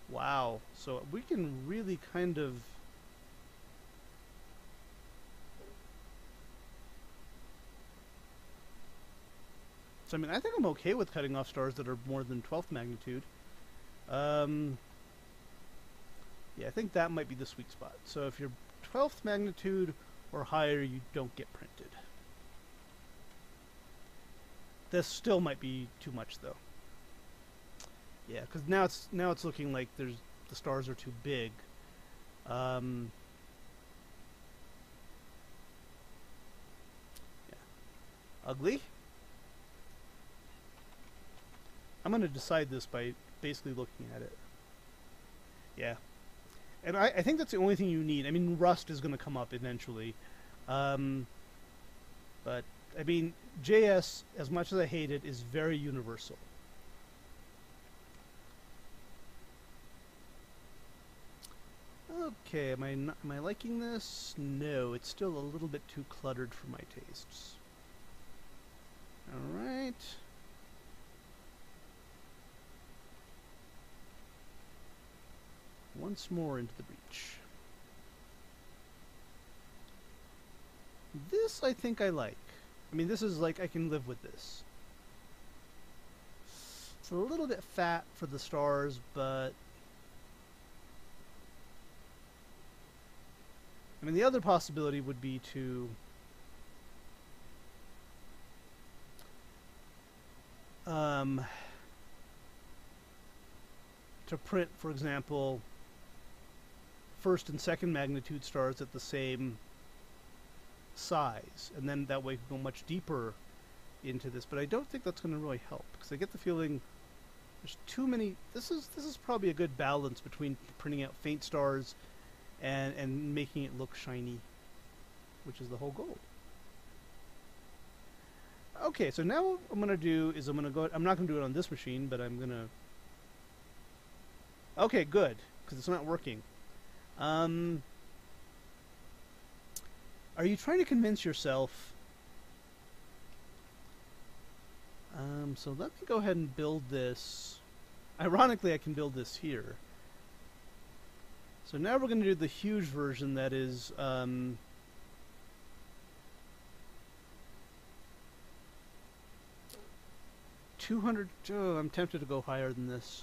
Wow. So we can really kind of So I mean, I think I'm okay with cutting off stars that are more than 12th magnitude. Um, yeah, I think that might be the sweet spot. So if you're 12th magnitude or higher, you don't get printed. This still might be too much, though. Yeah, because now it's now it's looking like there's the stars are too big. Um, yeah. Ugly. I'm going to decide this by basically looking at it. Yeah. And I, I think that's the only thing you need. I mean, Rust is going to come up eventually. Um, but, I mean, JS, as much as I hate it, is very universal. Okay, am I, not, am I liking this? No, it's still a little bit too cluttered for my tastes. Alright. Once more into the breach. This I think I like. I mean, this is like, I can live with this. It's a little bit fat for the stars, but... I mean, the other possibility would be to... Um, to print, for example, first and second magnitude stars at the same size, and then that way we can go much deeper into this. But I don't think that's going to really help because I get the feeling there's too many. This is this is probably a good balance between printing out faint stars and and making it look shiny, which is the whole goal. Okay, so now what I'm gonna do is I'm gonna go. I'm not gonna do it on this machine, but I'm gonna. Okay, good, because it's not working. Um, are you trying to convince yourself? Um, so let me go ahead and build this. Ironically, I can build this here. So now we're going to do the huge version that is um, Two hundred. Oh, I'm tempted to go higher than this.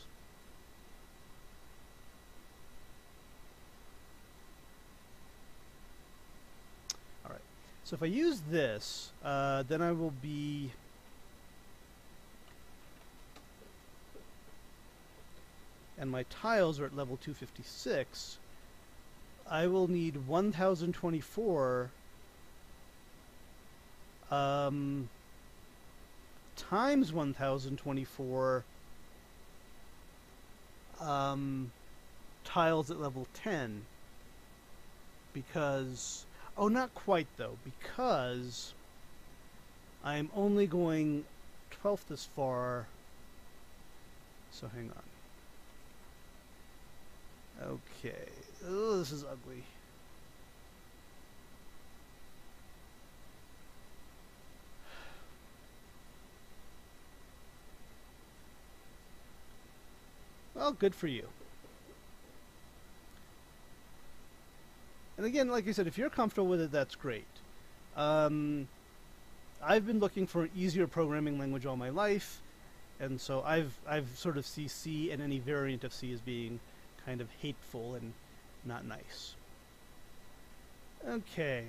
So if I use this, uh, then I will be... and my tiles are at level 256, I will need 1024 um, times 1024 um, tiles at level 10 because oh not quite though because I'm only going 12th as far so hang on. Okay. Oh this is ugly. Well good for you And again, like I said, if you're comfortable with it, that's great. Um, I've been looking for an easier programming language all my life, and so I've I've sort of see C and any variant of C as being kind of hateful and not nice. Okay.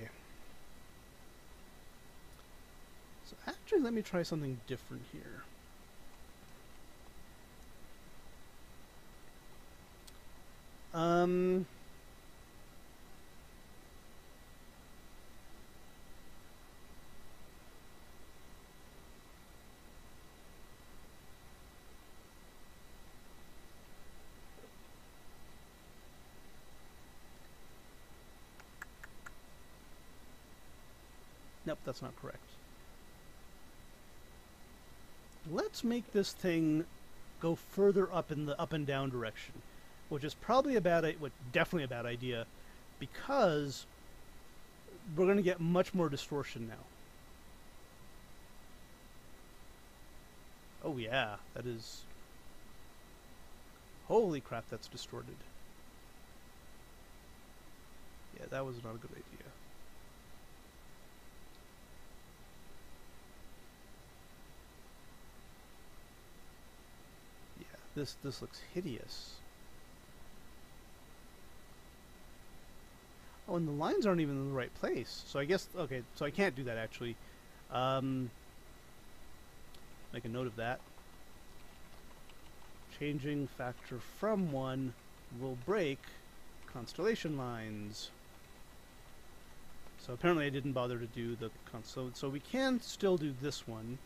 So actually, let me try something different here. Um. Nope, that's not correct. Let's make this thing go further up in the up and down direction, which is probably a bad, what definitely a bad idea, because we're going to get much more distortion now. Oh yeah, that is... Holy crap, that's distorted. Yeah, that was not a good idea. This this looks hideous. Oh, and the lines aren't even in the right place. So I guess okay. So I can't do that actually. Um, make a note of that. Changing factor from one will break constellation lines. So apparently I didn't bother to do the console. So we can still do this one.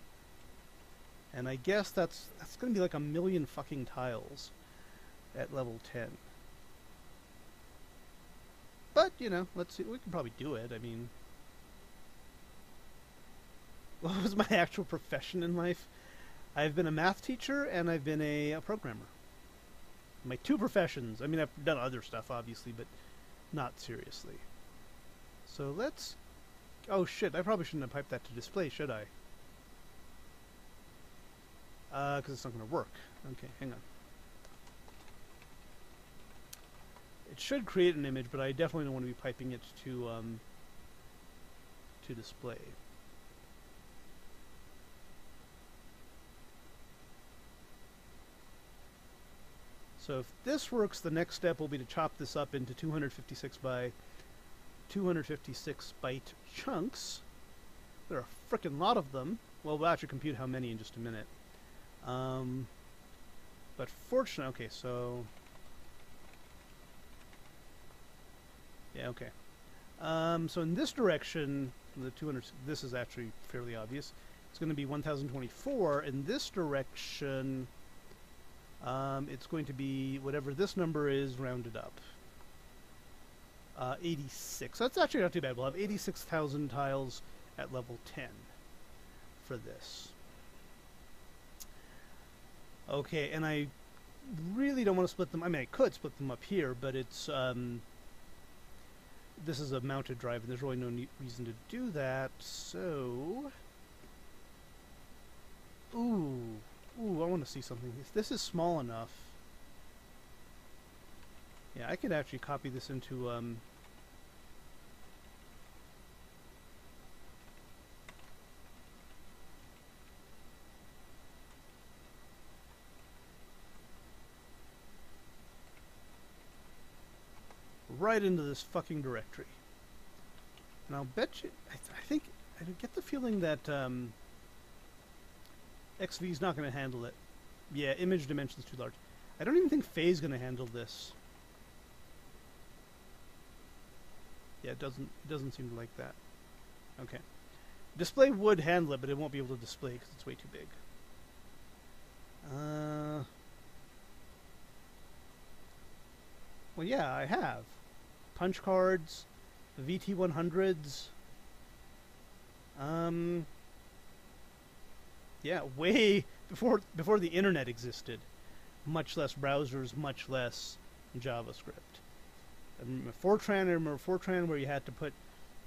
And I guess that's that's going to be like a million fucking tiles at level 10. But, you know, let's see. We can probably do it. I mean, what was my actual profession in life? I've been a math teacher and I've been a, a programmer. My two professions. I mean, I've done other stuff, obviously, but not seriously. So let's... Oh shit, I probably shouldn't have piped that to display, should I? Because uh, it's not going to work. Okay, hang on. It should create an image, but I definitely don't want to be piping it to um, to display. So if this works, the next step will be to chop this up into 256 by 256 byte chunks. There are a frickin' lot of them. Well, we'll actually compute how many in just a minute. Um, but fortunately, okay, so yeah, okay. Um, so in this direction, the 200, this is actually fairly obvious. It's going to be 1024. In this direction, um, it's going to be whatever this number is rounded up. Uh, 86. That's actually not too bad. We'll have 86,000 tiles at level 10 for this. Okay, and I really don't want to split them. I mean, I could split them up here, but it's um, this is a mounted drive, and there's really no reason to do that. So, ooh, ooh, I want to see something. If this is small enough, yeah, I could actually copy this into um, right into this fucking directory. And I'll bet you, I, th I think, I get the feeling that um, XV is not going to handle it. Yeah, image dimension's too large. I don't even think feh's going to handle this. Yeah, it doesn't it doesn't seem like that. Okay. Display would handle it, but it won't be able to display because it's way too big. Uh, well, yeah, I have. Punch cards, VT100s. Um, yeah, way before before the internet existed. Much less browsers, much less JavaScript. Fortran, I remember Fortran where you had to put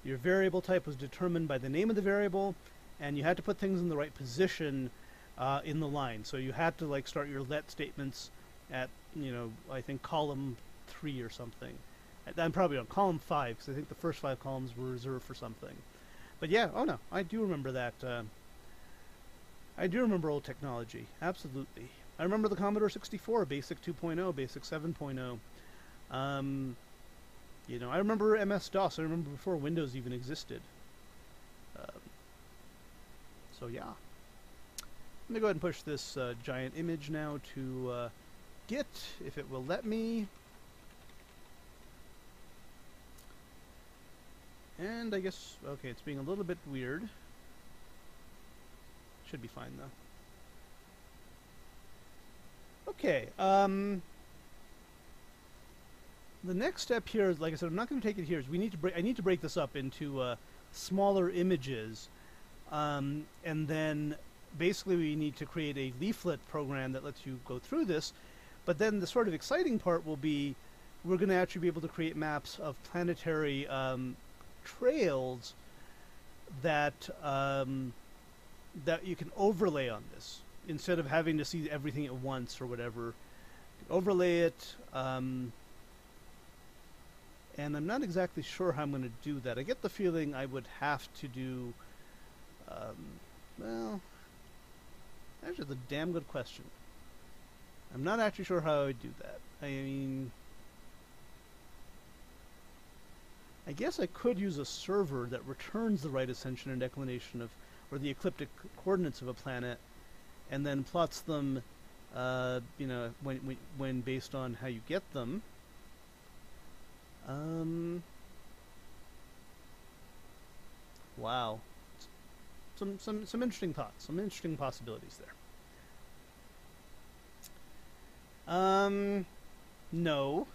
your variable type was determined by the name of the variable, and you had to put things in the right position uh, in the line. So you had to like start your let statements at you know I think column three or something. I'm probably on column five because I think the first five columns were reserved for something. But yeah, oh no, I do remember that. Uh, I do remember old technology, absolutely. I remember the Commodore 64, Basic 2.0, Basic 7.0. Um, you know, I remember MS-DOS. I remember before Windows even existed. Um, so yeah. Let me go ahead and push this uh, giant image now to uh, Git, if it will let me. And I guess, okay, it's being a little bit weird. Should be fine, though. Okay, um... The next step here is, like I said, I'm not going to take it here. Is we need to break. I need to break this up into uh, smaller images, um, and then basically we need to create a leaflet program that lets you go through this. But then the sort of exciting part will be we're going to actually be able to create maps of planetary um, trails that um, that you can overlay on this instead of having to see everything at once or whatever. Overlay it, um, and I'm not exactly sure how I'm going to do that. I get the feeling I would have to do, um, well, actually, a damn good question. I'm not actually sure how I would do that. I mean, I guess I could use a server that returns the right ascension and declination of, or the ecliptic coordinates of a planet, and then plots them, uh, you know, when, when, when based on how you get them. Um. Wow. Some some some interesting thoughts, some interesting possibilities there. Um, no.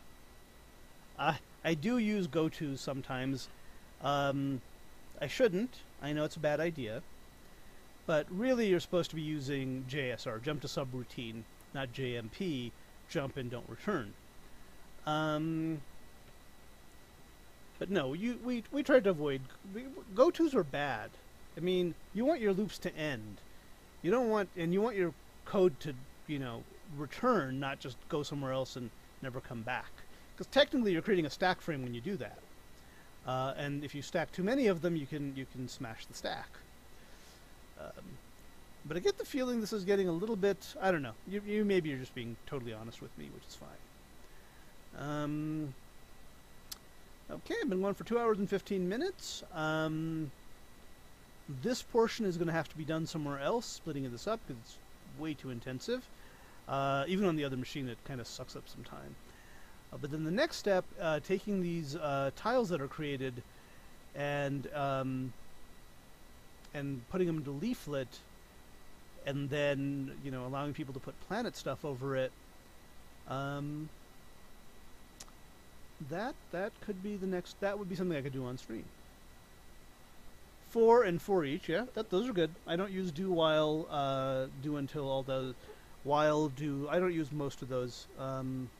I I do use GoTo sometimes. Um, I shouldn't. I know it's a bad idea. But really, you're supposed to be using JSR, jump to subroutine, not JMP, jump and don't return. Um, but no, you we we tried to avoid go tos are bad. I mean, you want your loops to end. You don't want and you want your code to you know return, not just go somewhere else and never come back. Because technically, you're creating a stack frame when you do that. Uh, and if you stack too many of them, you can you can smash the stack. Um, but I get the feeling this is getting a little bit. I don't know. You, you maybe you're just being totally honest with me, which is fine. Um, okay, I've been going for two hours and 15 minutes. Um, this portion is going to have to be done somewhere else, splitting this up because it's way too intensive. Uh, even on the other machine, it kind of sucks up some time. Uh, but then the next step, uh, taking these uh, tiles that are created and um, and putting them into leaflet, and then you know allowing people to put planet stuff over it. Um, that that could be the next. That would be something I could do on stream. For and for each, yeah, that those are good. I don't use do while, uh, do until all the while do. I don't use most of those. Um,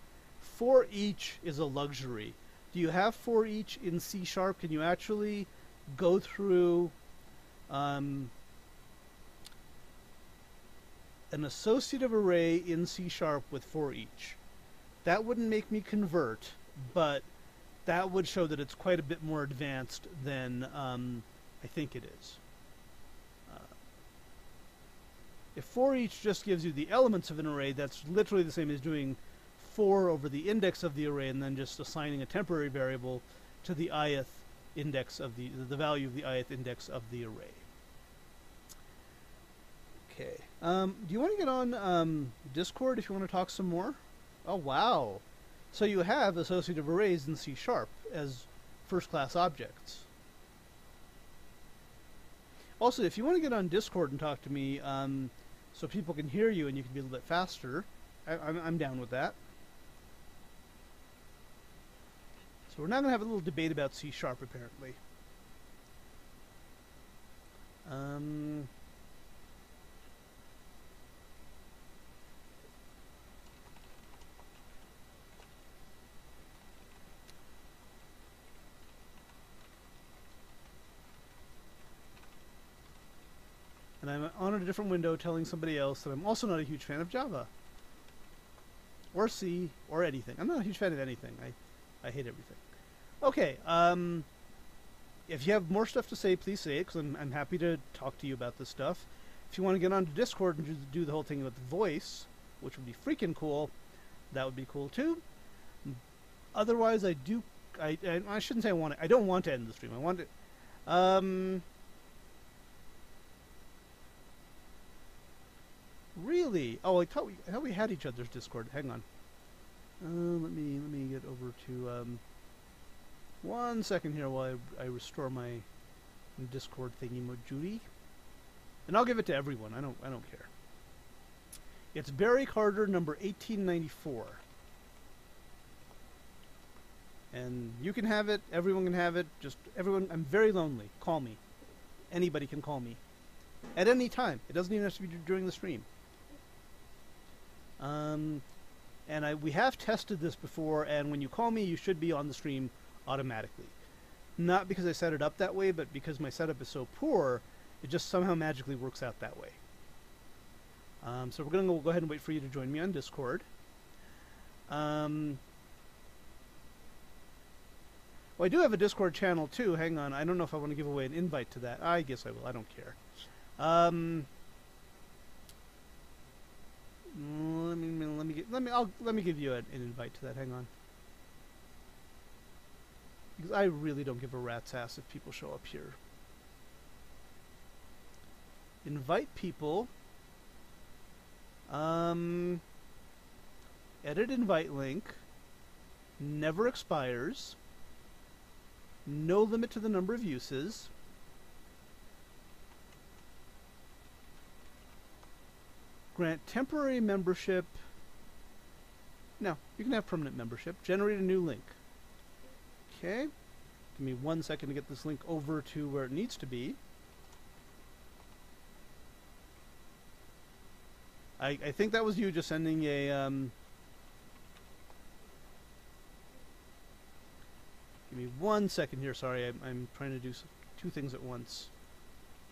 for each is a luxury. Do you have for each in C sharp? Can you actually go through um, an associative array in C sharp with for each? That wouldn't make me convert, but that would show that it's quite a bit more advanced than um, I think it is. Uh, if for each just gives you the elements of an array, that's literally the same as doing for over the index of the array and then just assigning a temporary variable to the ith index of the the value of the ith index of the array. Okay. Um, do you want to get on um, Discord if you want to talk some more? Oh wow. So you have associative arrays in C sharp as first class objects. Also, if you want to get on Discord and talk to me, um, so people can hear you and you can be a little bit faster, I, I'm, I'm down with that. We're now going to have a little debate about C sharp, apparently. Um, and I'm on a different window telling somebody else that I'm also not a huge fan of Java. Or C, or anything. I'm not a huge fan of anything. I, I hate everything. Okay, um, if you have more stuff to say, please say it, because I'm, I'm happy to talk to you about this stuff. If you want to get onto Discord and do the whole thing with voice, which would be freaking cool, that would be cool too. Otherwise, I do. I, I, I shouldn't say I want it. I don't want to end the stream. I want it. Um, Really? Oh, I thought we, I thought we had each other's Discord. Hang on. Uh, let me let me get over to um, one second here while I, I restore my Discord thingy mode, Judy, and I'll give it to everyone. I don't I don't care. It's Barry Carter, number 1894. And you can have it. Everyone can have it. Just everyone. I'm very lonely. Call me. Anybody can call me. At any time. It doesn't even have to be during the stream. Um, and I, we have tested this before, and when you call me, you should be on the stream automatically. Not because I set it up that way, but because my setup is so poor, it just somehow magically works out that way. Um, so we're going to go ahead and wait for you to join me on Discord. Um, well, I do have a Discord channel too. Hang on, I don't know if I want to give away an invite to that. I guess I will. I don't care. Um, let me let me get, let me I'll let me give you an, an invite to that. Hang on. Because I really don't give a rat's ass if people show up here. Invite people. Um, edit invite link. Never expires. No limit to the number of uses. Grant temporary membership. No, you can have permanent membership. Generate a new link. Okay. Give me one second to get this link over to where it needs to be. I, I think that was you just sending a... Um, give me one second here. Sorry, I'm, I'm trying to do two things at once.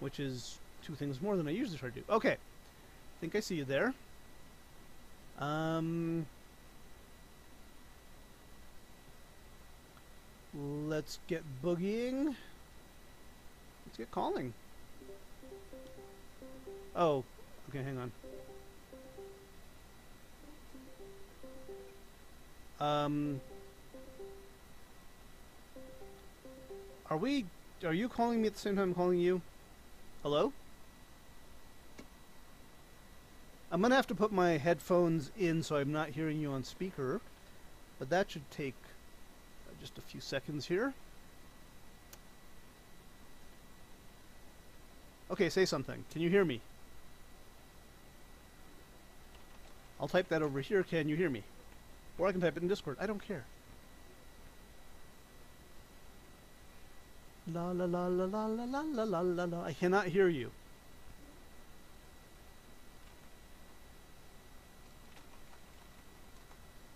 Which is two things more than I usually try to do. Okay I think I see you there. Um, let's get boogieing. Let's get calling. Oh, okay, hang on. Um, are we, are you calling me at the same time I'm calling you? Hello? I'm to have to put my headphones in so I'm not hearing you on speaker, but that should take just a few seconds here. Okay, say something. Can you hear me? I'll type that over here. Can you hear me? Or I can type it in Discord. I don't care. La la la la la la la la la la. I cannot hear you.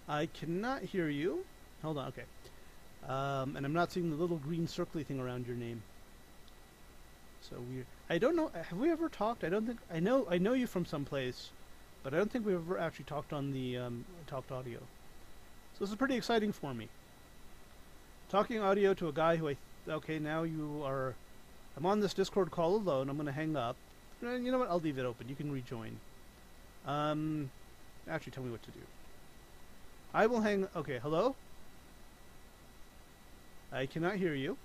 I cannot hear you. Hold on, okay. Um, and I'm not seeing the little green circly thing around your name. So we I don't know. Have we ever talked? I don't think. I know. I know you from someplace, but I don't think we've ever actually talked on the um, talked audio. So this is pretty exciting for me. Talking audio to a guy who I. okay, now you are. I'm on this Discord call alone. I'm going to hang up. And you know what? I'll leave it open. You can rejoin. Um, actually, tell me what to do. I will hang... Okay, hello? I cannot hear you.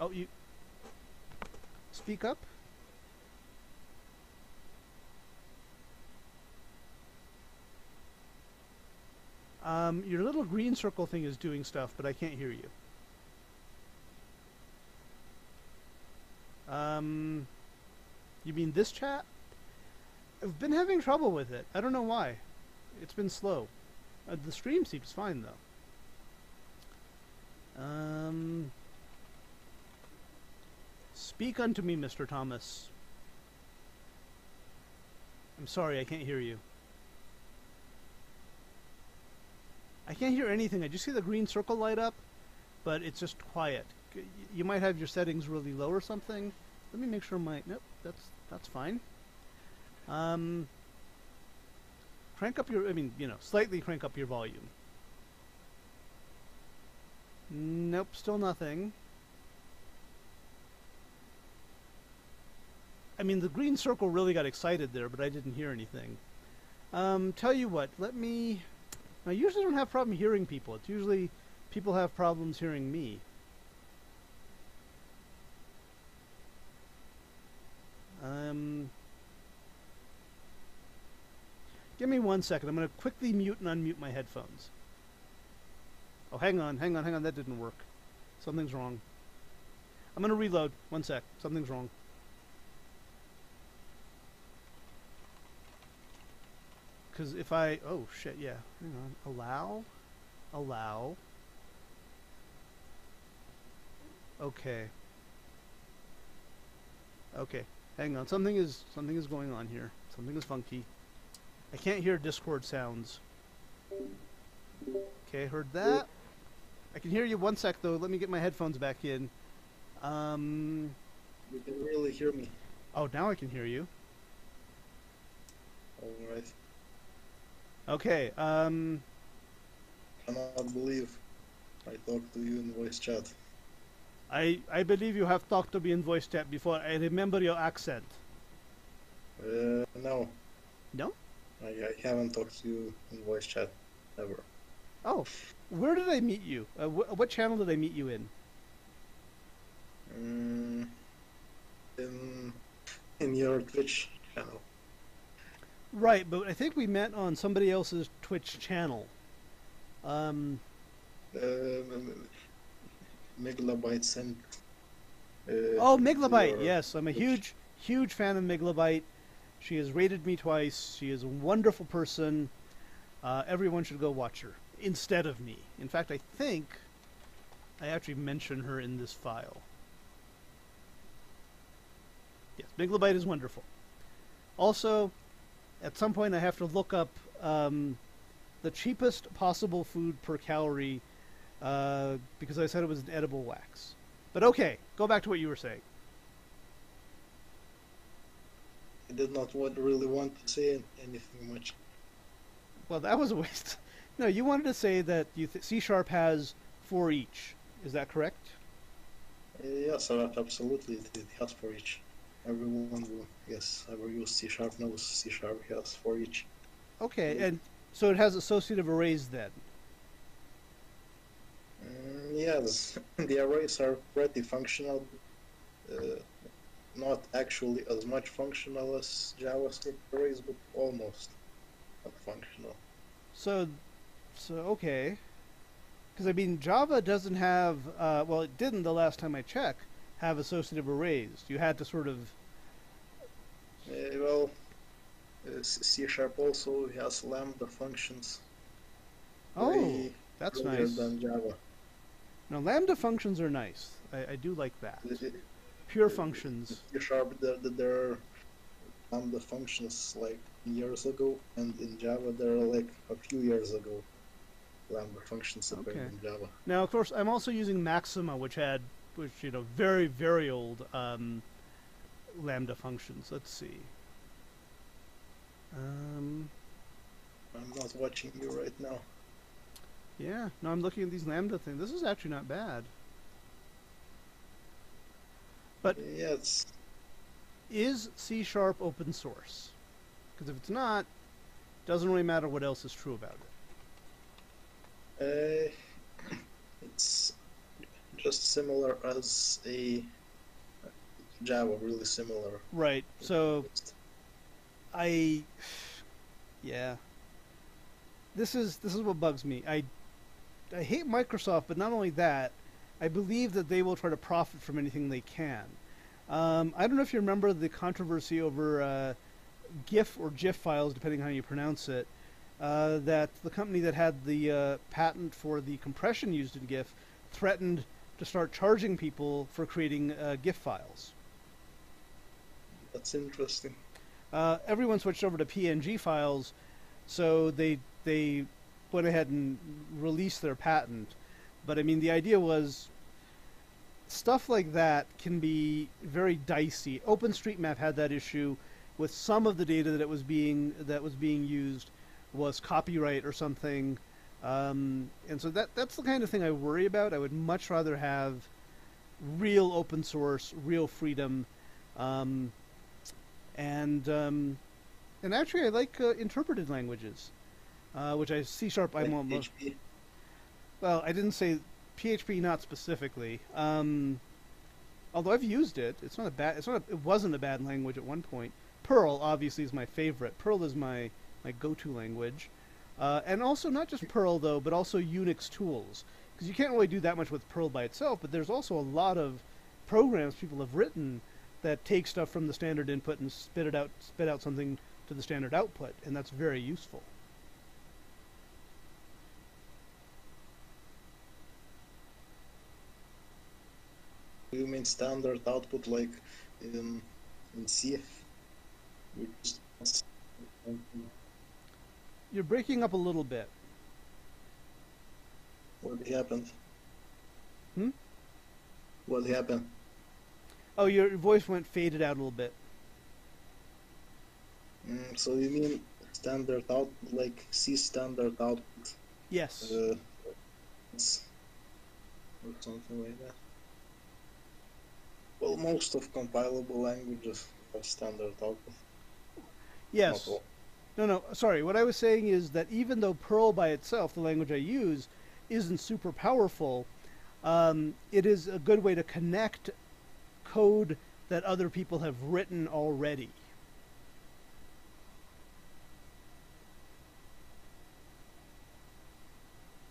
Oh, you... Speak up? Um, your little green circle thing is doing stuff, but I can't hear you. Um, you mean this chat? I've been having trouble with it. I don't know why. It's been slow. Uh, the stream seems fine though. Um, speak unto me, Mr. Thomas. I'm sorry, I can't hear you. I can't hear anything. I just see the green circle light up, but it's just quiet. You might have your settings really low or something. Let me make sure my nope. That's that's fine. Um, crank up your. I mean, you know, slightly crank up your volume. Nope, still nothing. I mean, the green circle really got excited there, but I didn't hear anything. Um, tell you what, let me. I usually don't have problem hearing people. It's usually people have problems hearing me. Um, give me one second. I'm going to quickly mute and unmute my headphones. Oh, hang on, hang on, hang on. That didn't work. Something's wrong. I'm going to reload. One sec. Something's wrong. Because if I... Oh, shit, yeah. Hang on. Allow. Allow. Okay. Okay. Hang on. Something is something is going on here. Something is funky. I can't hear Discord sounds. Okay, heard that. I can hear you one sec though. Let me get my headphones back in. Um You can really hear me. oh, now I can hear you. Alright. Okay. Um Cannot believe I talked to you in voice chat. I I believe you have talked to me in voice chat before. I remember your accent. Uh, no, No? I, I haven't talked to you in voice chat ever. Oh, where did I meet you? Uh, wh- what channel did I meet you in? Mm, in in your Twitch channel. Right, but I think we met on somebody else's Twitch channel. Um, Um, Megabyte sent. Uh, oh, your Yes, I'm a Twitch. huge, huge fan of Miglabite. She has rated me twice. She is a wonderful person. Uh, everyone should go watch her instead of me. In fact, I think I actually mention her in this file. Yes, Miglabite is wonderful. Also, at some point, I have to look up um, the cheapest possible food per calorie uh, because I said it was an edible wax. But okay, go back to what you were saying. I did not want, really want to say anything much. Well, that was a waste. No, you wanted to say that you th- C sharp has for each. Is that correct? Uh, yes, uh, absolutely. It, it has for each. Everyone who yes ever use C sharp knows C sharp has for each. Okay, Yeah. and so it has associative arrays then. Mm, yes, the arrays are pretty functional. Uh, not actually as much functional as JavaScript arrays, but almost functional. So, so okay. Because I mean, Java doesn't have. Uh, well, it didn't the last time I checked. Have associative arrays. You had to sort of. Uh, well, uh, C sharp also has lambda functions. Oh, that's nice. than Java. Now, lambda functions are nice. I, I do like that. Pure functions. C sharp there, there- there are lambda functions like years ago, and in Java there are like a few years ago lambda functions appeared Okay. in Java. Now, of course, I'm also using Maxima, which had, which you know, very very old um, lambda functions. Let's see. Um, I'm not watching you right now. yeah, no, I'm looking at these lambda things. This is actually not bad. But- yeah, it's Is C sharp open source? Because if it's not, doesn't really matter what else is true about it. Uh, it's just similar as a Java, really similar. Right. So I, yeah. this is this is what bugs me. I I hate Microsoft, but not only that, I believe that they will try to profit from anything they can. Um, I don't know if you remember the controversy over uh, GIF or GIF files, depending on how you pronounce it. Uh, that the company that had the uh, patent for the compression used in GIF threatened to start charging people for creating uh, GIF files. That's interesting. Uh, everyone switched over to PNG files, so they they went ahead and released their patent. But I mean, the idea was stuff like that can be very dicey. OpenStreetMap had that issue with some of the data that it was being that was being used was copyright or something. Um, and so that that's the kind of thing I worry about. I would much rather have real open source, real freedom, um, and um, and actually I like uh, interpreted languages, uh, which I C sharp I Like won't. mo- PHP. well, I didn't say PHP not specifically. Um, although I've used it, it's not a bad. It's not. A, it wasn't a bad language at one point. Perl obviously is my favorite. Perl is my my go-to language, uh, and also not just Perl though, but also Unix tools because you can't really do that much with Perl by itself. But there's also a lot of programs people have written that take stuff from the standard input and spit it out, spit out something to the standard output, and that's very useful. You mean standard output like in in C? You're breaking up a little bit. What happened? Hmm? What happened? Oh, your voice went faded out a little bit. Mm, so you mean standard out, like C standard output? Yes. Uh, or something like that. Well, most of compilable languages have standard output. yes. No, no. Sorry. What I was saying is that even though Perl by itself, the language I use, isn't super powerful, um, it is a good way to connect code that other people have written already.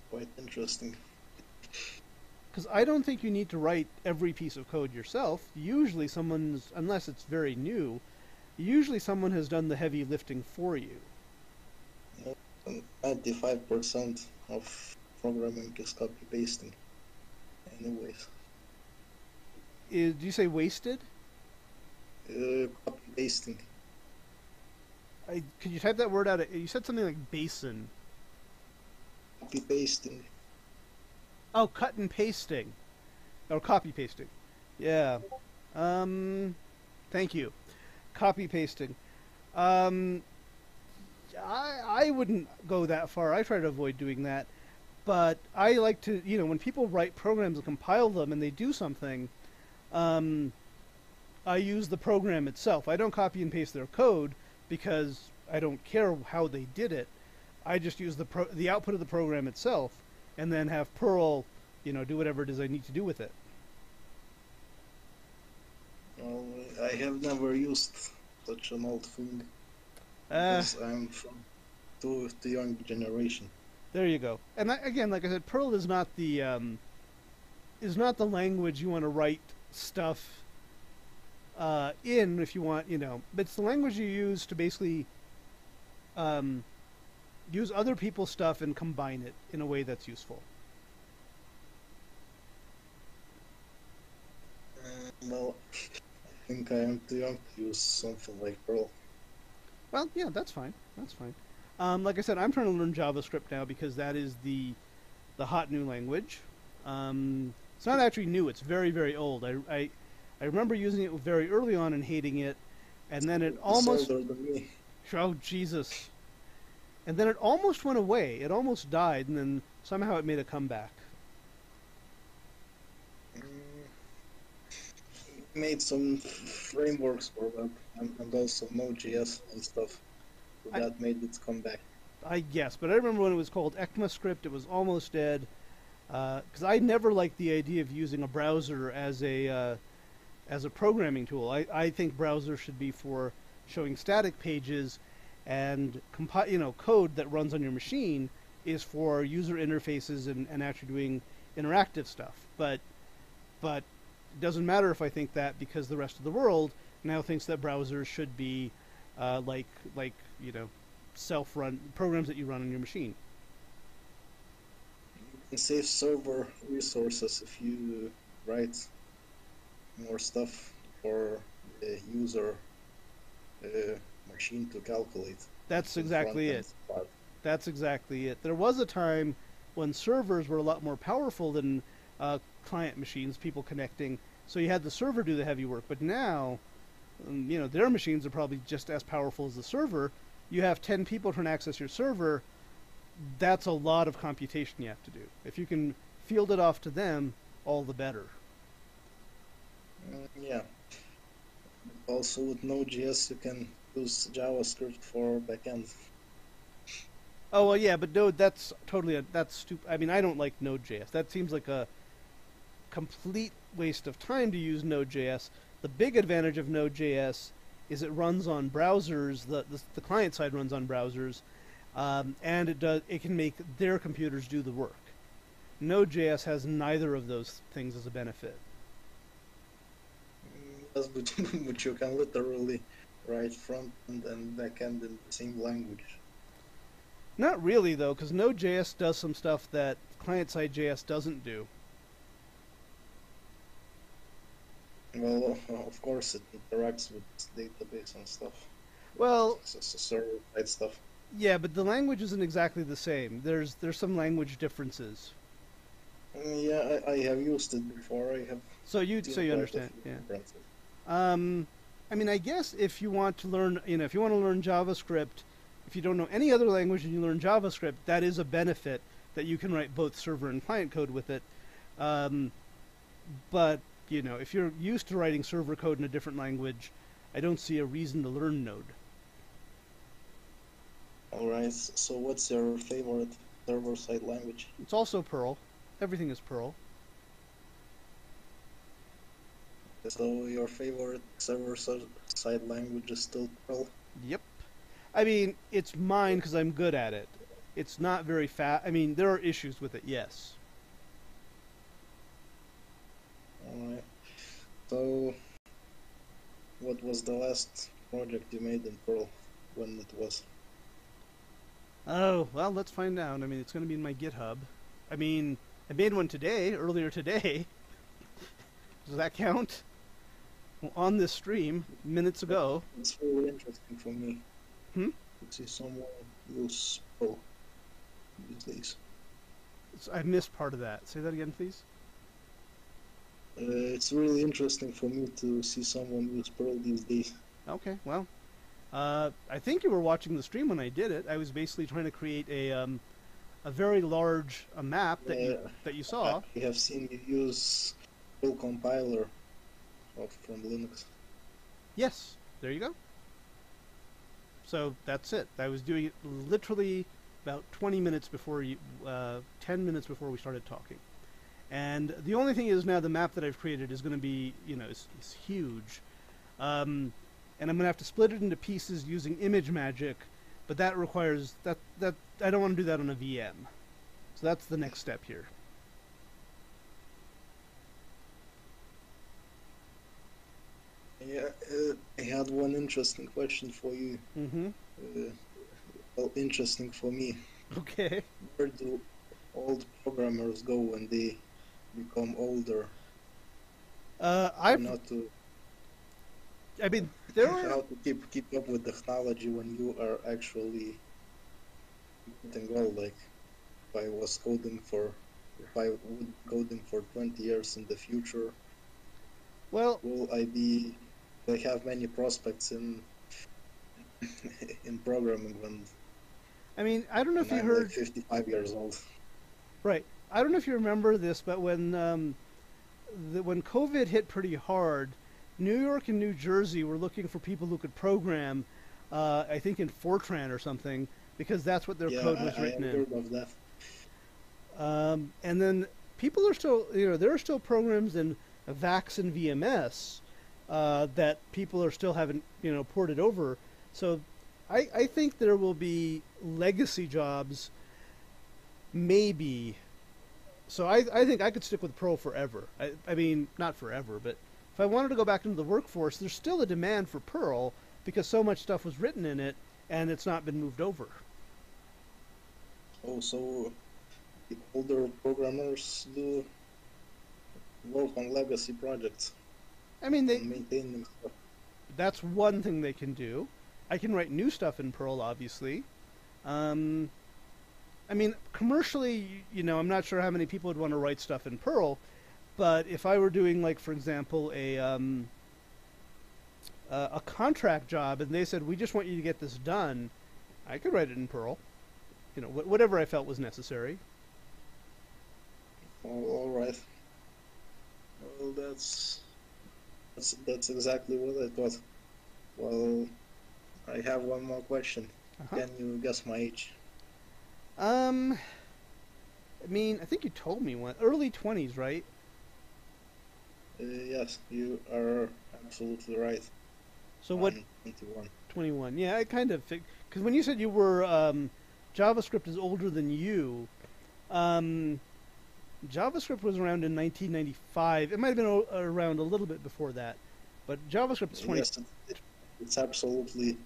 Quite interesting. Because I don't think you need to write every piece of code yourself. Usually, someone's, unless it's very new, usually someone has done the heavy lifting for you. 95% of programming is copy pasting. Anyways, Is, do you say wasted? uh, copy pasting. I, could you type that word out? You said something like basin. Copy pasting. Oh, cut and pasting, or copy pasting. Yeah. Um, thank you. Copy pasting. Um, I I wouldn't go that far. I try to avoid doing that. But I like to, you know, when people write programs and compile them and they do something, um, I use the program itself. I don't copy and paste their code because I don't care how they did it. I just use the the output of the program itself, and then have Perl, you know, do whatever it is I need to do with it. Well, I have never used such an old thing Uh, because I'm from too the young generation. there you go. And I, again, like I said, Perl is not the um, is not the language you want to write stuff uh, in if you want, you know. But it's the language you use to basically um, use other people's stuff and combine it in a way that's useful. Well, I think I am too young to use something like Perl. Well, yeah, that's fine. That's fine. Um, like I said, I'm trying to learn JavaScript now because that is the the hot new language. Um, it's not actually new; it's very, very old. I, I I remember using it very early on and hating it, and then it almost older than me. oh Jesus, and then it almost went away. It almost died, and then somehow it made a comeback. Made some frameworks for web and, and also Node.js and stuff. So I- that made its comeback. I guess, but I remember when it was called ECMAScript, it was almost dead. Because I never liked the idea of using a browser as a uh, as a programming tool. I, I think browsers should be for showing static pages, and compi- you know code that runs on your machine is for user interfaces and, and actually doing interactive stuff. But but doesn't matter if I think that because the rest of the world now thinks that browsers should be uh, like like you know self-run programs that you run on your machine. You can save server resources if you write more stuff for the user uh, machine to calculate. That's exactly it. part. That's exactly it. There was a time when servers were a lot more powerful than uh, client machines, people connecting. So you had the server do the heavy work. But now, um, you know, their machines are probably just as powerful as the server. You have 10 people trying to access your server. That's a lot of computation you have to do. If you can field it off to them, all the better. Mm, yeah. Also with Node.js you can use JavaScript for backend. Oh well, yeah, but Node that's totally a, that's stupid. I mean, I don't like Node.js. That seems like a complete waste of time to use Node.js. The big advantage of Node.js is it runs on browsers. The the, the client side runs on browsers, um, and it does it can make their computers do the work. Node.js has neither of those things as a benefit. Yes, but, but you can literally write front end and back end in the same language. Not really though, because Node.js does some stuff that client-side JS doesn't do. Well, of course it interacts with database and stuff. Well, S- s- server side stuff. yeah, but the language isn't exactly the same. There's there's some language differences. Mm, Yeah, I, I have used it before. I have. So you so you understand, yeah. Um, I mean, I guess if you want to learn, you know, if you want to learn JavaScript, if you don't know any other language and you learn JavaScript, that is a benefit that you can write both server and client code with it. Um, but you know, if you're used to writing server code in a different language, I don't see a reason to learn Node. All right. So, what's your favorite server side language? It's also Perl. Everything is Perl. So, your favorite server-side language is still Perl. Yep. I mean, it's mine because I'm good at it. It's not very fast. I mean, there are issues with it, yes. So, what was the last project you made in Perl? When it was? Oh, well, let's find out. I mean, it's going to be in my GitHub. I mean, I made one today, earlier today. Does that count? Well, on this stream, minutes ago. It's really interesting for me. Hmm? To see someone use Perl these days. It's- I missed part of that. Say that again, please. Uh, it's really interesting for me to see someone use Perl these days. Okay, well, uh, I think you were watching the stream when I did it. I was basically trying to create a um, a very large a map that you that you saw. I have seen you use Perl compiler of, from Linux. Yes, there you go. So that's it. I was doing it literally about 20 minutes before you, uh, 10 minutes before we started talking. And the only thing is now the map that I've created is going to be, you know, is, is huge. Um, and I'm going to have to split it into pieces using ImageMagick, but that requires that that I don't want to do that on a VM. So that's the next step here. Yeah, uh, I had one interesting question for you. Mm-hmm. Uh, well, interesting for me. Okay. Where do old programmers go when they become older? Uh, I've, not to I mean, there are how to keep keep up with technology when you are actually getting old. Like if I was coding for if I would coding for twenty years in the future, well, will I be? I have many prospects in in programming when, I mean, I don't know if you I'm heard. like fifty-five years old. Right. I don't know if you remember this, but when um, the, when COVID hit pretty hard, New York and New Jersey were looking for people who could program. Uh, I think in Fortran or something, because that's what their yeah, code I, was I written have in. of that. Um, and then people are still, you know, there are still programs in VAX and VMS uh, that people are still haven't, you know, ported over. So I, I think there will be legacy jobs, maybe. So I, I think I could stick with Perl forever. I, I mean, not forever, but if I wanted to go back into the workforce, there's still a demand for Perl because so much stuff was written in it and it's not been moved over. Also, the older programmers do work on legacy projects I mean, they maintain them. stuff. that's one thing they can do. I can write new stuff in Perl, obviously. Um, I mean, commercially, you know, I'm not sure how many people would want to write stuff in Perl, but if I were doing, like, for example, a um, uh, a contract job, and they said we just want you to get this done, I could write it in Perl. You know, wh- whatever I felt was necessary. All, right. Well, that's that's that's exactly what I thought. Well, I have one more question. Uh-huh. Can you guess my age? Um, I mean, I think you told me one early twenties, right? Uh, yes, you are absolutely right. So what? I'm 21. 21. Yeah, I kind of because when you said you were um, JavaScript is older than you, um, JavaScript was around in 1995. It might have been o- around a little bit before that, but JavaScript is 20. Yes, it's absolutely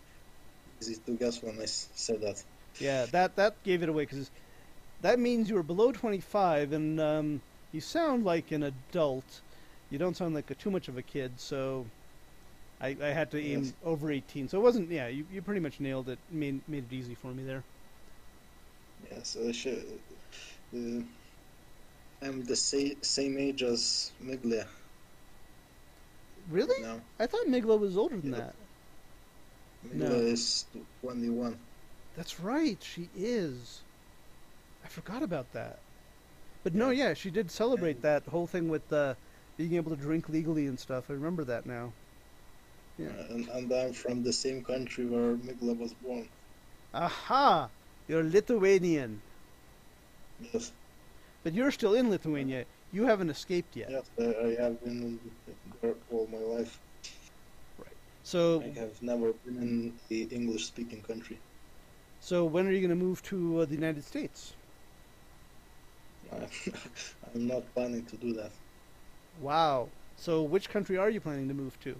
easy to guess when I s- said that. Yeah, that that gave it away because that means you were below 25, and um, you sound like an adult. You don't sound like a, too much of a kid, so I, I had to aim Yes. over 18. So it wasn't. Yeah, you, you pretty much nailed it. Made made it easy for me there. Yes, uh, sh- uh, I'm the sa- same age as Miglia Really? now. I thought Migla was older than Yeah. that. Miglia No. is 21. That's right, she is. I forgot about that. But no, yeah, she did celebrate that whole thing with uh, being able to drink legally and stuff. I remember that now. Yeah. Uh, and, and I'm from the same country where Miglia was born. Aha! You're Lithuanian. Yes, But you're still in Lithuania. You haven't escaped yet. yes, I, I have been there all my life. Right. So, I have never been in a English-speaking country. So when are you going to move to uh, the United States? I'm not planning to do that. Wow. So, which country are you planning to move to?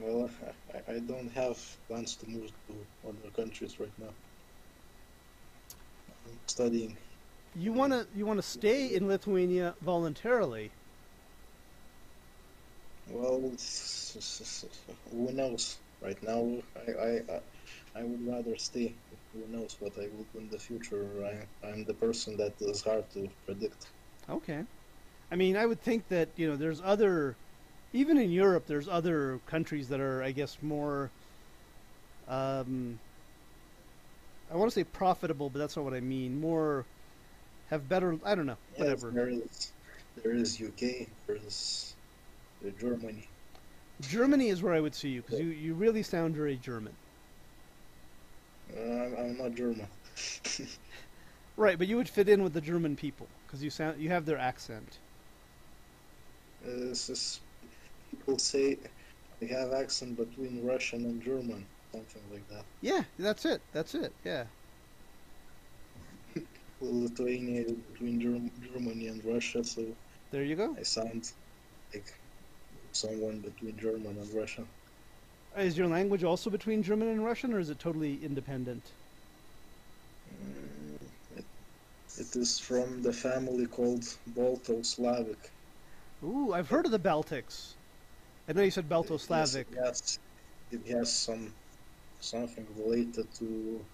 Well, I, I don't have plans to move to other countries right now. I'm studying. You want to you want to stay in Lithuania voluntarily. Well, who knows? Right now, I, I, I, would rather stay. Who knows what I will do in the future? I, I'm the person that is hard to predict. Okay. I mean, I would think that, you know, there's other, even in Europe, there's other countries that are, I guess, more, um, I want to say profitable, but that's not what I mean. More, have better, I don't know, Yes, whatever. there is, there is UK. There is uh, Germany. Germany is where I would see you, because you, you really sound very German. I'm, I'm not German. Right, but you would fit in with the German people, because you sound, you have their accent. Uh, it's just, people say they have accent between Russian and German, something like that. Yeah, that's it, that's it, yeah. Lithuania between Germ- Germany and Russia, so There you go. I sound like someone between German and Russia. Is your language also between German and Russian, or is it totally independent? Mm, It, it is from the family called Balto-Slavic. Ooh, I've heard of the Baltics. I know you said Balto-Slavic. Yes, it has, it has some something related to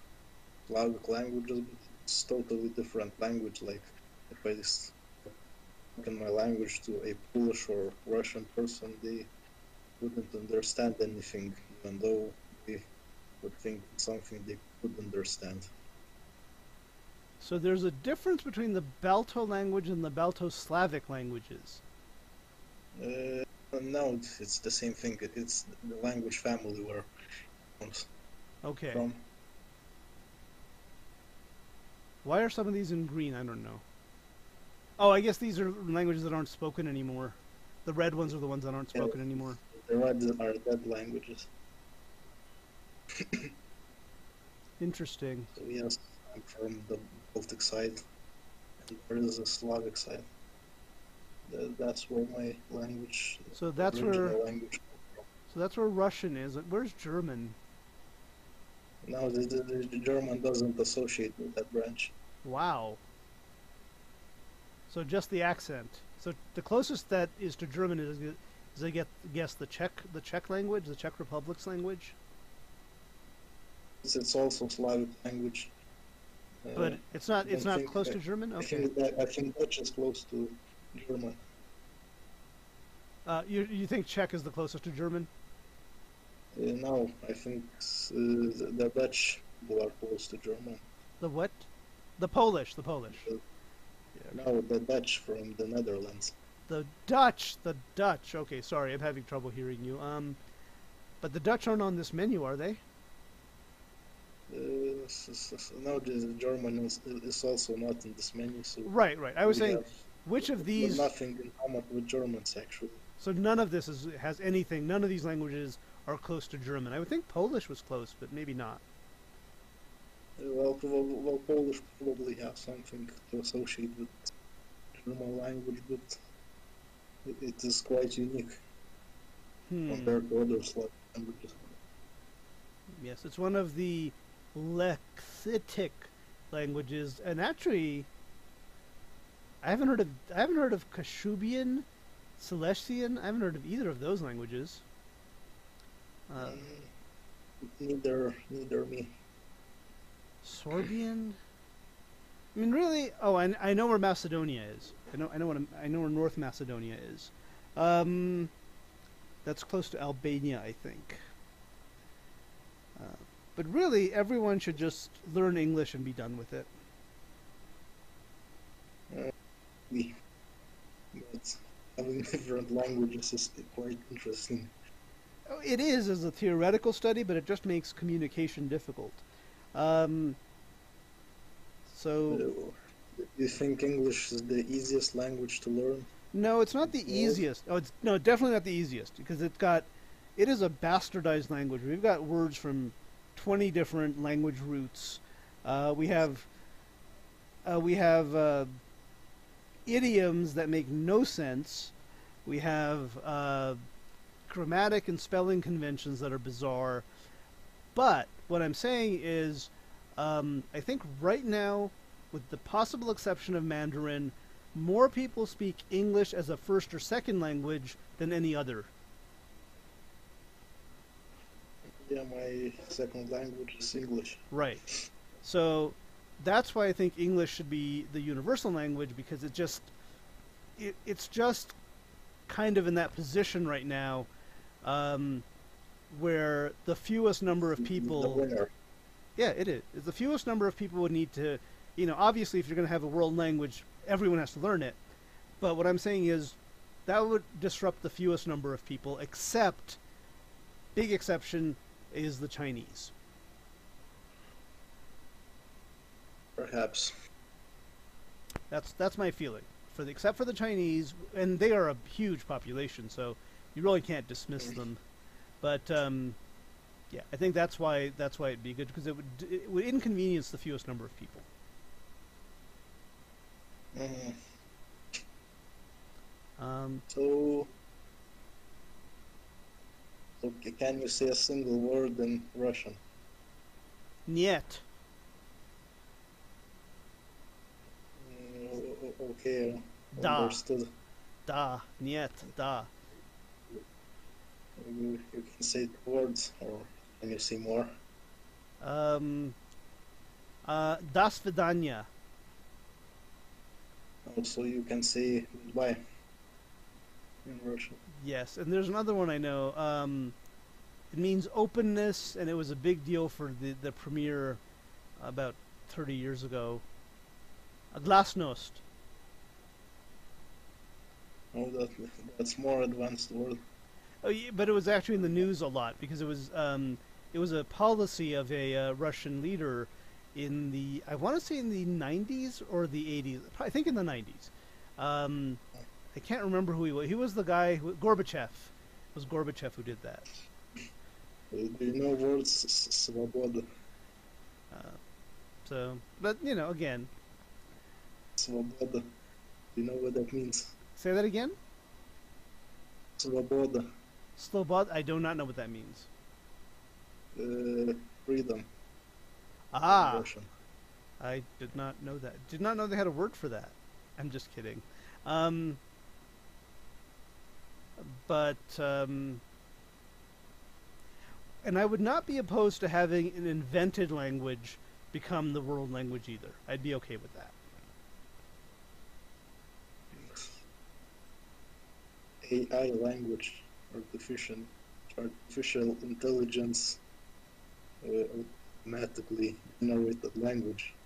Slavic languages, but it's totally different language. Like if I just in my language to a Polish or Russian person, they wouldn't understand anything, even though they would think something they could understand. So there's a difference between the Balto language and the Balto-Slavic languages. Uh, no, it's, the same thing. It's the language family where it comes Okay. from. Why are some of these in green? I don't know. Oh, I guess these are languages that aren't spoken anymore. The red ones are the ones that aren't spoken anymore. The red are dead languages. Interesting. So yes, I'm from the Baltic side, and there is a Slavic side. Tha- That's where my language, So that's where language. so that's where Russian is. Where's German? No, the, the, the German doesn't associate with that branch. Wow. So just the accent. So the closest that is to German is is I get guess the Czech the Czech language, the Czech Republic's language. It's, also Slavic language. Uh, But it's not it's not close I- to German. I Okay. think that I think Dutch is close to German. Uh, you you think Czech is the closest to German? Uh, no, I think uh, the, the Dutch people are close to German. The what? The Polish. The Polish. Uh, No, the Dutch from the Netherlands. The Dutch. The Dutch. Okay, sorry, I'm having trouble hearing you. Um, but the Dutch aren't on this menu, are they? Uh, no, the German is, is also not in this menu. So Right, right. I was saying which of these. nothing in common with Germans actually. So none of this is has anything. None of these languages are close to German. I would think Polish was close, but maybe not. Uh, well, well, well, Polish probably has something to associate with German language, but it, it is quite unique Hmm. compared to other Slavic languages. Yes, it's one of the Lechitic languages, and actually, I haven't heard of I haven't heard of Kashubian, Silesian. I haven't heard of either of those languages. Uh, Mm, neither, neither me. Sorbian. I mean, really? Oh, I, I know where Macedonia is. I know I know what I know where North Macedonia is. Um, that's close to Albania, I think. Uh, but really, everyone should just learn English and be done with it. Me. But having different languages is quite interesting. Oh, It is as a theoretical study, but it just makes communication difficult. Um, so Uh, you think English is the easiest language to learn? no, it's not the No. easiest. Oh, it's no, definitely not the easiest because it's got it is a bastardized language. We've got words from twenty different language roots. Uh, we have uh, we have uh, idioms that make no sense. We have uh, grammatic and spelling conventions that are bizarre. But what I'm saying is, um, I think right now, with the possible exception of Mandarin, more people speak English as a first or second language than any other. Yeah, my second language is English. Right. So that's why I think English should be the universal language because it just it, it's just kind of in that position right now um, where the fewest number of The people winner. yeah it is the fewest number of people would need to you know obviously if you're going to have a world language everyone has to learn it but what i'm saying is that would disrupt the fewest number of people except big exception is the chinese Perhaps. That's that's my feeling. For the except for the Chinese, and they are a huge population, so you really can't dismiss them. But um, yeah, I think that's why that's why it'd be good because it would it would inconvenience the fewest number of people. Mhm. Um, So, so can you say a single word in Russian? Niet. Mm, Okay, Da. understood. Da. Niet. Da. You, you can say two words, or can you say more? Um, uh, das vidanya. Also, you can see goodbye in Russian. Yes, and there's another one I know. Um, it means openness, and it was a big deal for the the premiere about 30 years ago. A glasnost. Oh, that that's more advanced word. Oh, yeah, but it was actually in the news a lot because it was um, it was a policy of a uh, Russian leader in the I want to say in the 90s or the 80s. I think in the 90s. Um, I can't remember who he was. He was the guy who, Gorbachev. It was Gorbachev who did that. You know words svoboda? Uh, so, but you know, again, Svoboda. Do you know what that means? say that again. Svoboda. Slobod. I do not know what that means. Uh, freedom. Ah, Russian. I did not know that. Did not know they had a word for that. I'm just kidding. Um, but um, and I would not be opposed to having an invented language become the world language either. I'd be okay with that. AI language, artificial, artificial intelligence, uh, automatically generated language.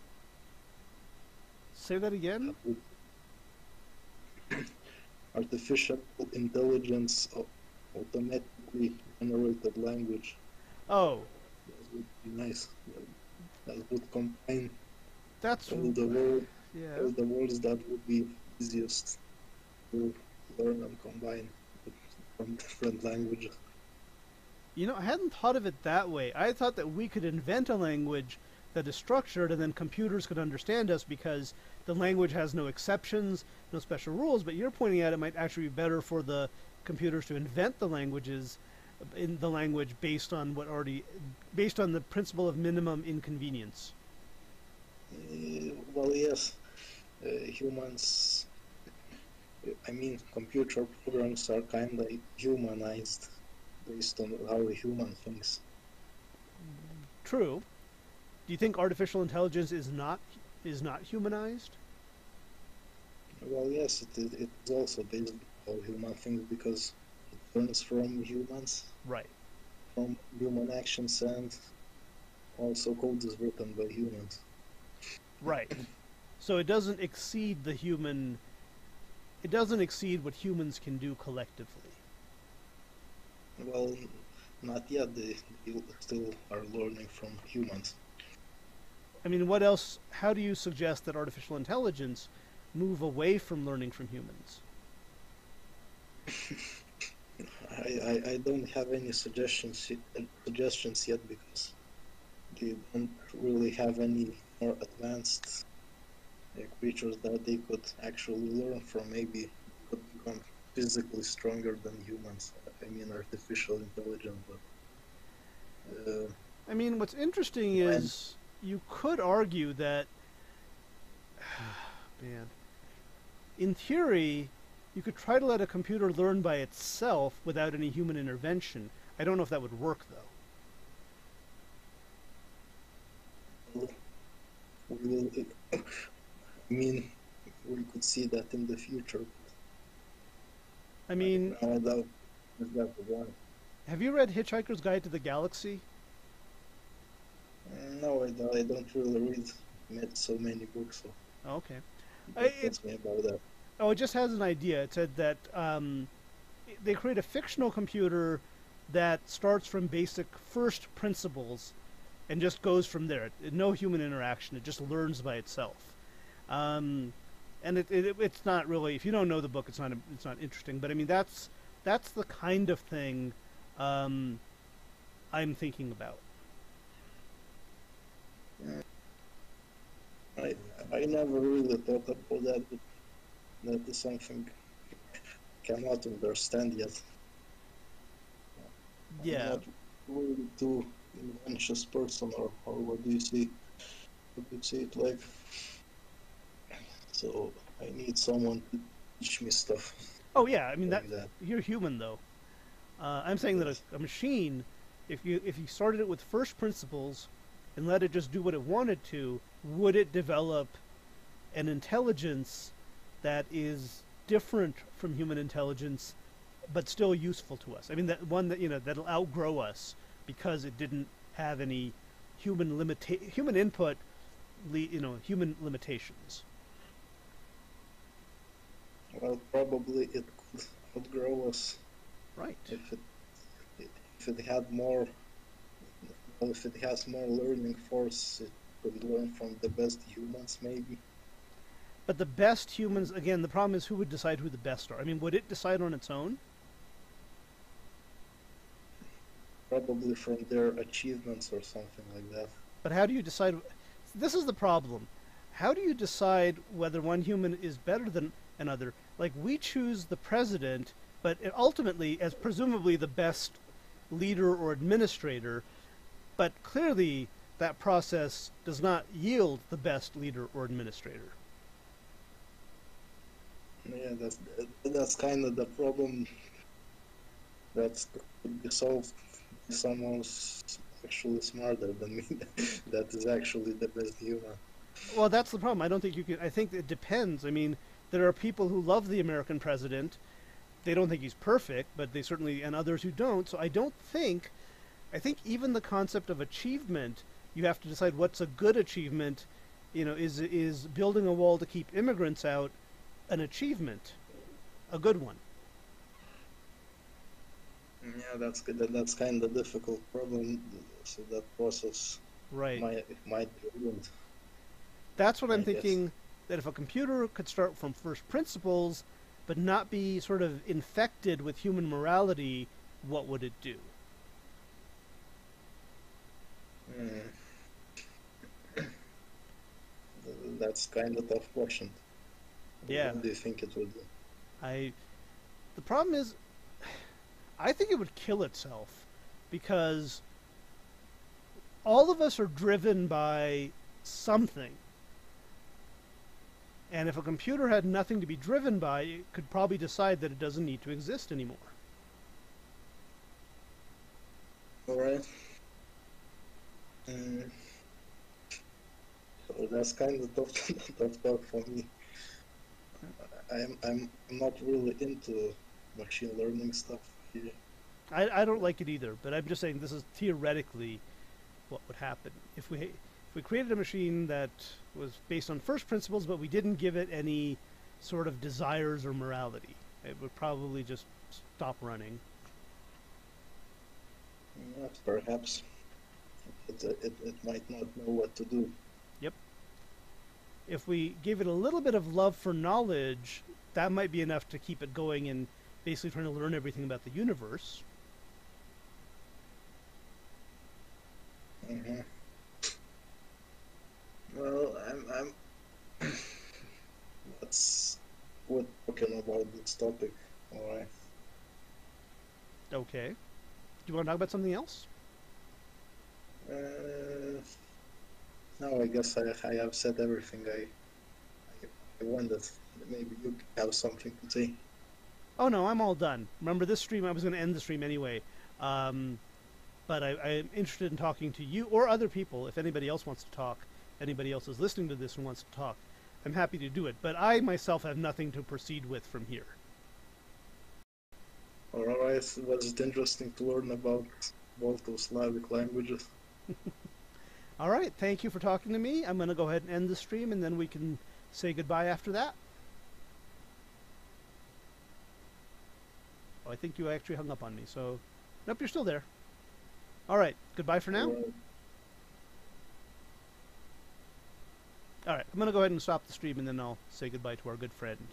Say that again. Artificial intelligence, au- automatically generated language. Oh, That would be nice. That would combine that's all the word, yeah. all the words that would be easiest to learn and combine from different languages. You know, I hadn't thought of it that way. I thought that we could invent a language that is structured and then computers could understand us because the language has no exceptions, no special rules, but you're pointing out it might actually be better for the computers to invent the languages in the language based on what already based on the principle of minimum inconvenience. Uh, well, yes, uh, humans. I mean, computer programs are kind of humanized based on how a human thinks. True. Do you think artificial intelligence is not is not humanized? Well, yes, it, it, it's also based on how human thinks because it learns from humans, Right. from human actions, and also code is written by humans. Right. So it doesn't exceed the human. It doesn't exceed what humans can do collectively. Well, not yet. They, still are learning from humans. I mean, what else? How do you suggest that artificial intelligence move away from learning from humans? I, I, I don't have any suggestions suggestions yet because they don't really have any more advanced uh, creatures that they could actually learn from. Maybe could become physically stronger than humans. I mean, artificial intelligence, but uh, I mean, what's interesting When- is you could argue that, man, in theory, you could try to let a computer learn by itself without any human intervention. I don't know if that would work, though. we will. I mean, we could see that in the future. I mean, now I doubt if that would work. have you read Hitchhiker's Guide to the Galaxy? No, I don't, I don't really read met so many books, so okay. I- it- me about that. Oh, it just has an idea. It said that um, they create a fictional computer that starts from basic first principles and just goes from there. It- No human interaction. It just learns by itself. Um, and it, it, it's not really. If you don't know the book, it's not. It's not interesting. But I mean, that's that's the kind of thing um, I'm thinking about. I I never really thought about that, but that is something I cannot understand yet. I'm Yeah. not really too inventious person, or, or what do you see? What do you see it like? So I need someone to teach me stuff Oh yeah. I mean that that. you're human though. Uh, I'm saying that a, a machine, if you if you started it with first principles and let it just do what it wanted to, would it develop an intelligence that is different from human intelligence, but still useful to us? I mean, that one that you know that'll outgrow us because it didn't have any human limita- human input, you know, human limitations. Well, probably it could outgrow us Right. if it if it had more well, if it has more learning force it could learn from the best humans maybe But the best humans, again, the problem is who would decide who the best are. I mean, would it decide on its own? probably from their achievements or something like that. But how do you decide? This is the problem. How do you decide whether one human is better than another? Like we choose the president, but it ultimately as presumably the best leader or administrator, but clearly that process does not yield the best leader or administrator. Yeah, that's that's kind of the problem. That's could be solved. Someone's actually smarter than me. that is actually the best human. Well, that's the problem. I don't think you can. I think it depends. I mean, there are people who love the American president. They don't think he's perfect, but they certainly, and others who don't. So I don't think. I think even the concept of achievement, you have to decide what's a good achievement. You know, is is building a wall to keep immigrants out an achievement, a good one? Yeah, that's. That, that's kind of a difficult problem. So that process Right. might might be ruined. That's what I'm I guess. That if a computer could start from first principles, but not be sort of infected with human morality, what would it do? Mm. That's kind of tough question. Yeah. What do you think it would do? I. The problem is, I think it would kill itself because all of us are driven by something. And if a computer had nothing to be driven by, it could probably decide that it doesn't need to exist anymore. All right. Mm. So that's kind of tough, tough talk for me. I'm I'm not really into machine learning stuff here. I, I don't like it either, but I'm just saying this is theoretically what would happen if we we created a machine that was based on first principles, but we didn't give it any sort of desires or morality. It would probably just stop running. Yeah, perhaps it, it it might not know what to do. Yep. If we gave it a little bit of love for knowledge, that might be enough to keep it going and basically trying to learn everything about the universe. hmm Well, I'm I'm. Let's talking about this topic. All right. Okay. Do you want to talk about something else? Uh, no, I guess I, I have said everything I, I, I wanted. Maybe you have something to say. Oh no, I'm all done. Remember this stream? I was going to end the stream anyway, um, but I, I'm interested in talking to you or other people. If anybody else wants to talk, anybody else is listening to this and wants to talk, I'm happy to do it. But I myself have nothing to proceed with from here. All right, was it interesting to learn about both those Slavic languages? All right, thank you for talking to me. I'm going to go ahead and end the stream, and then we can say goodbye after that. Oh, I think you actually hung up on me. So, nope, you're still there. All right, goodbye for now. All right. All right, I'm going to go ahead and stop the stream, and then I'll say goodbye to our good friend.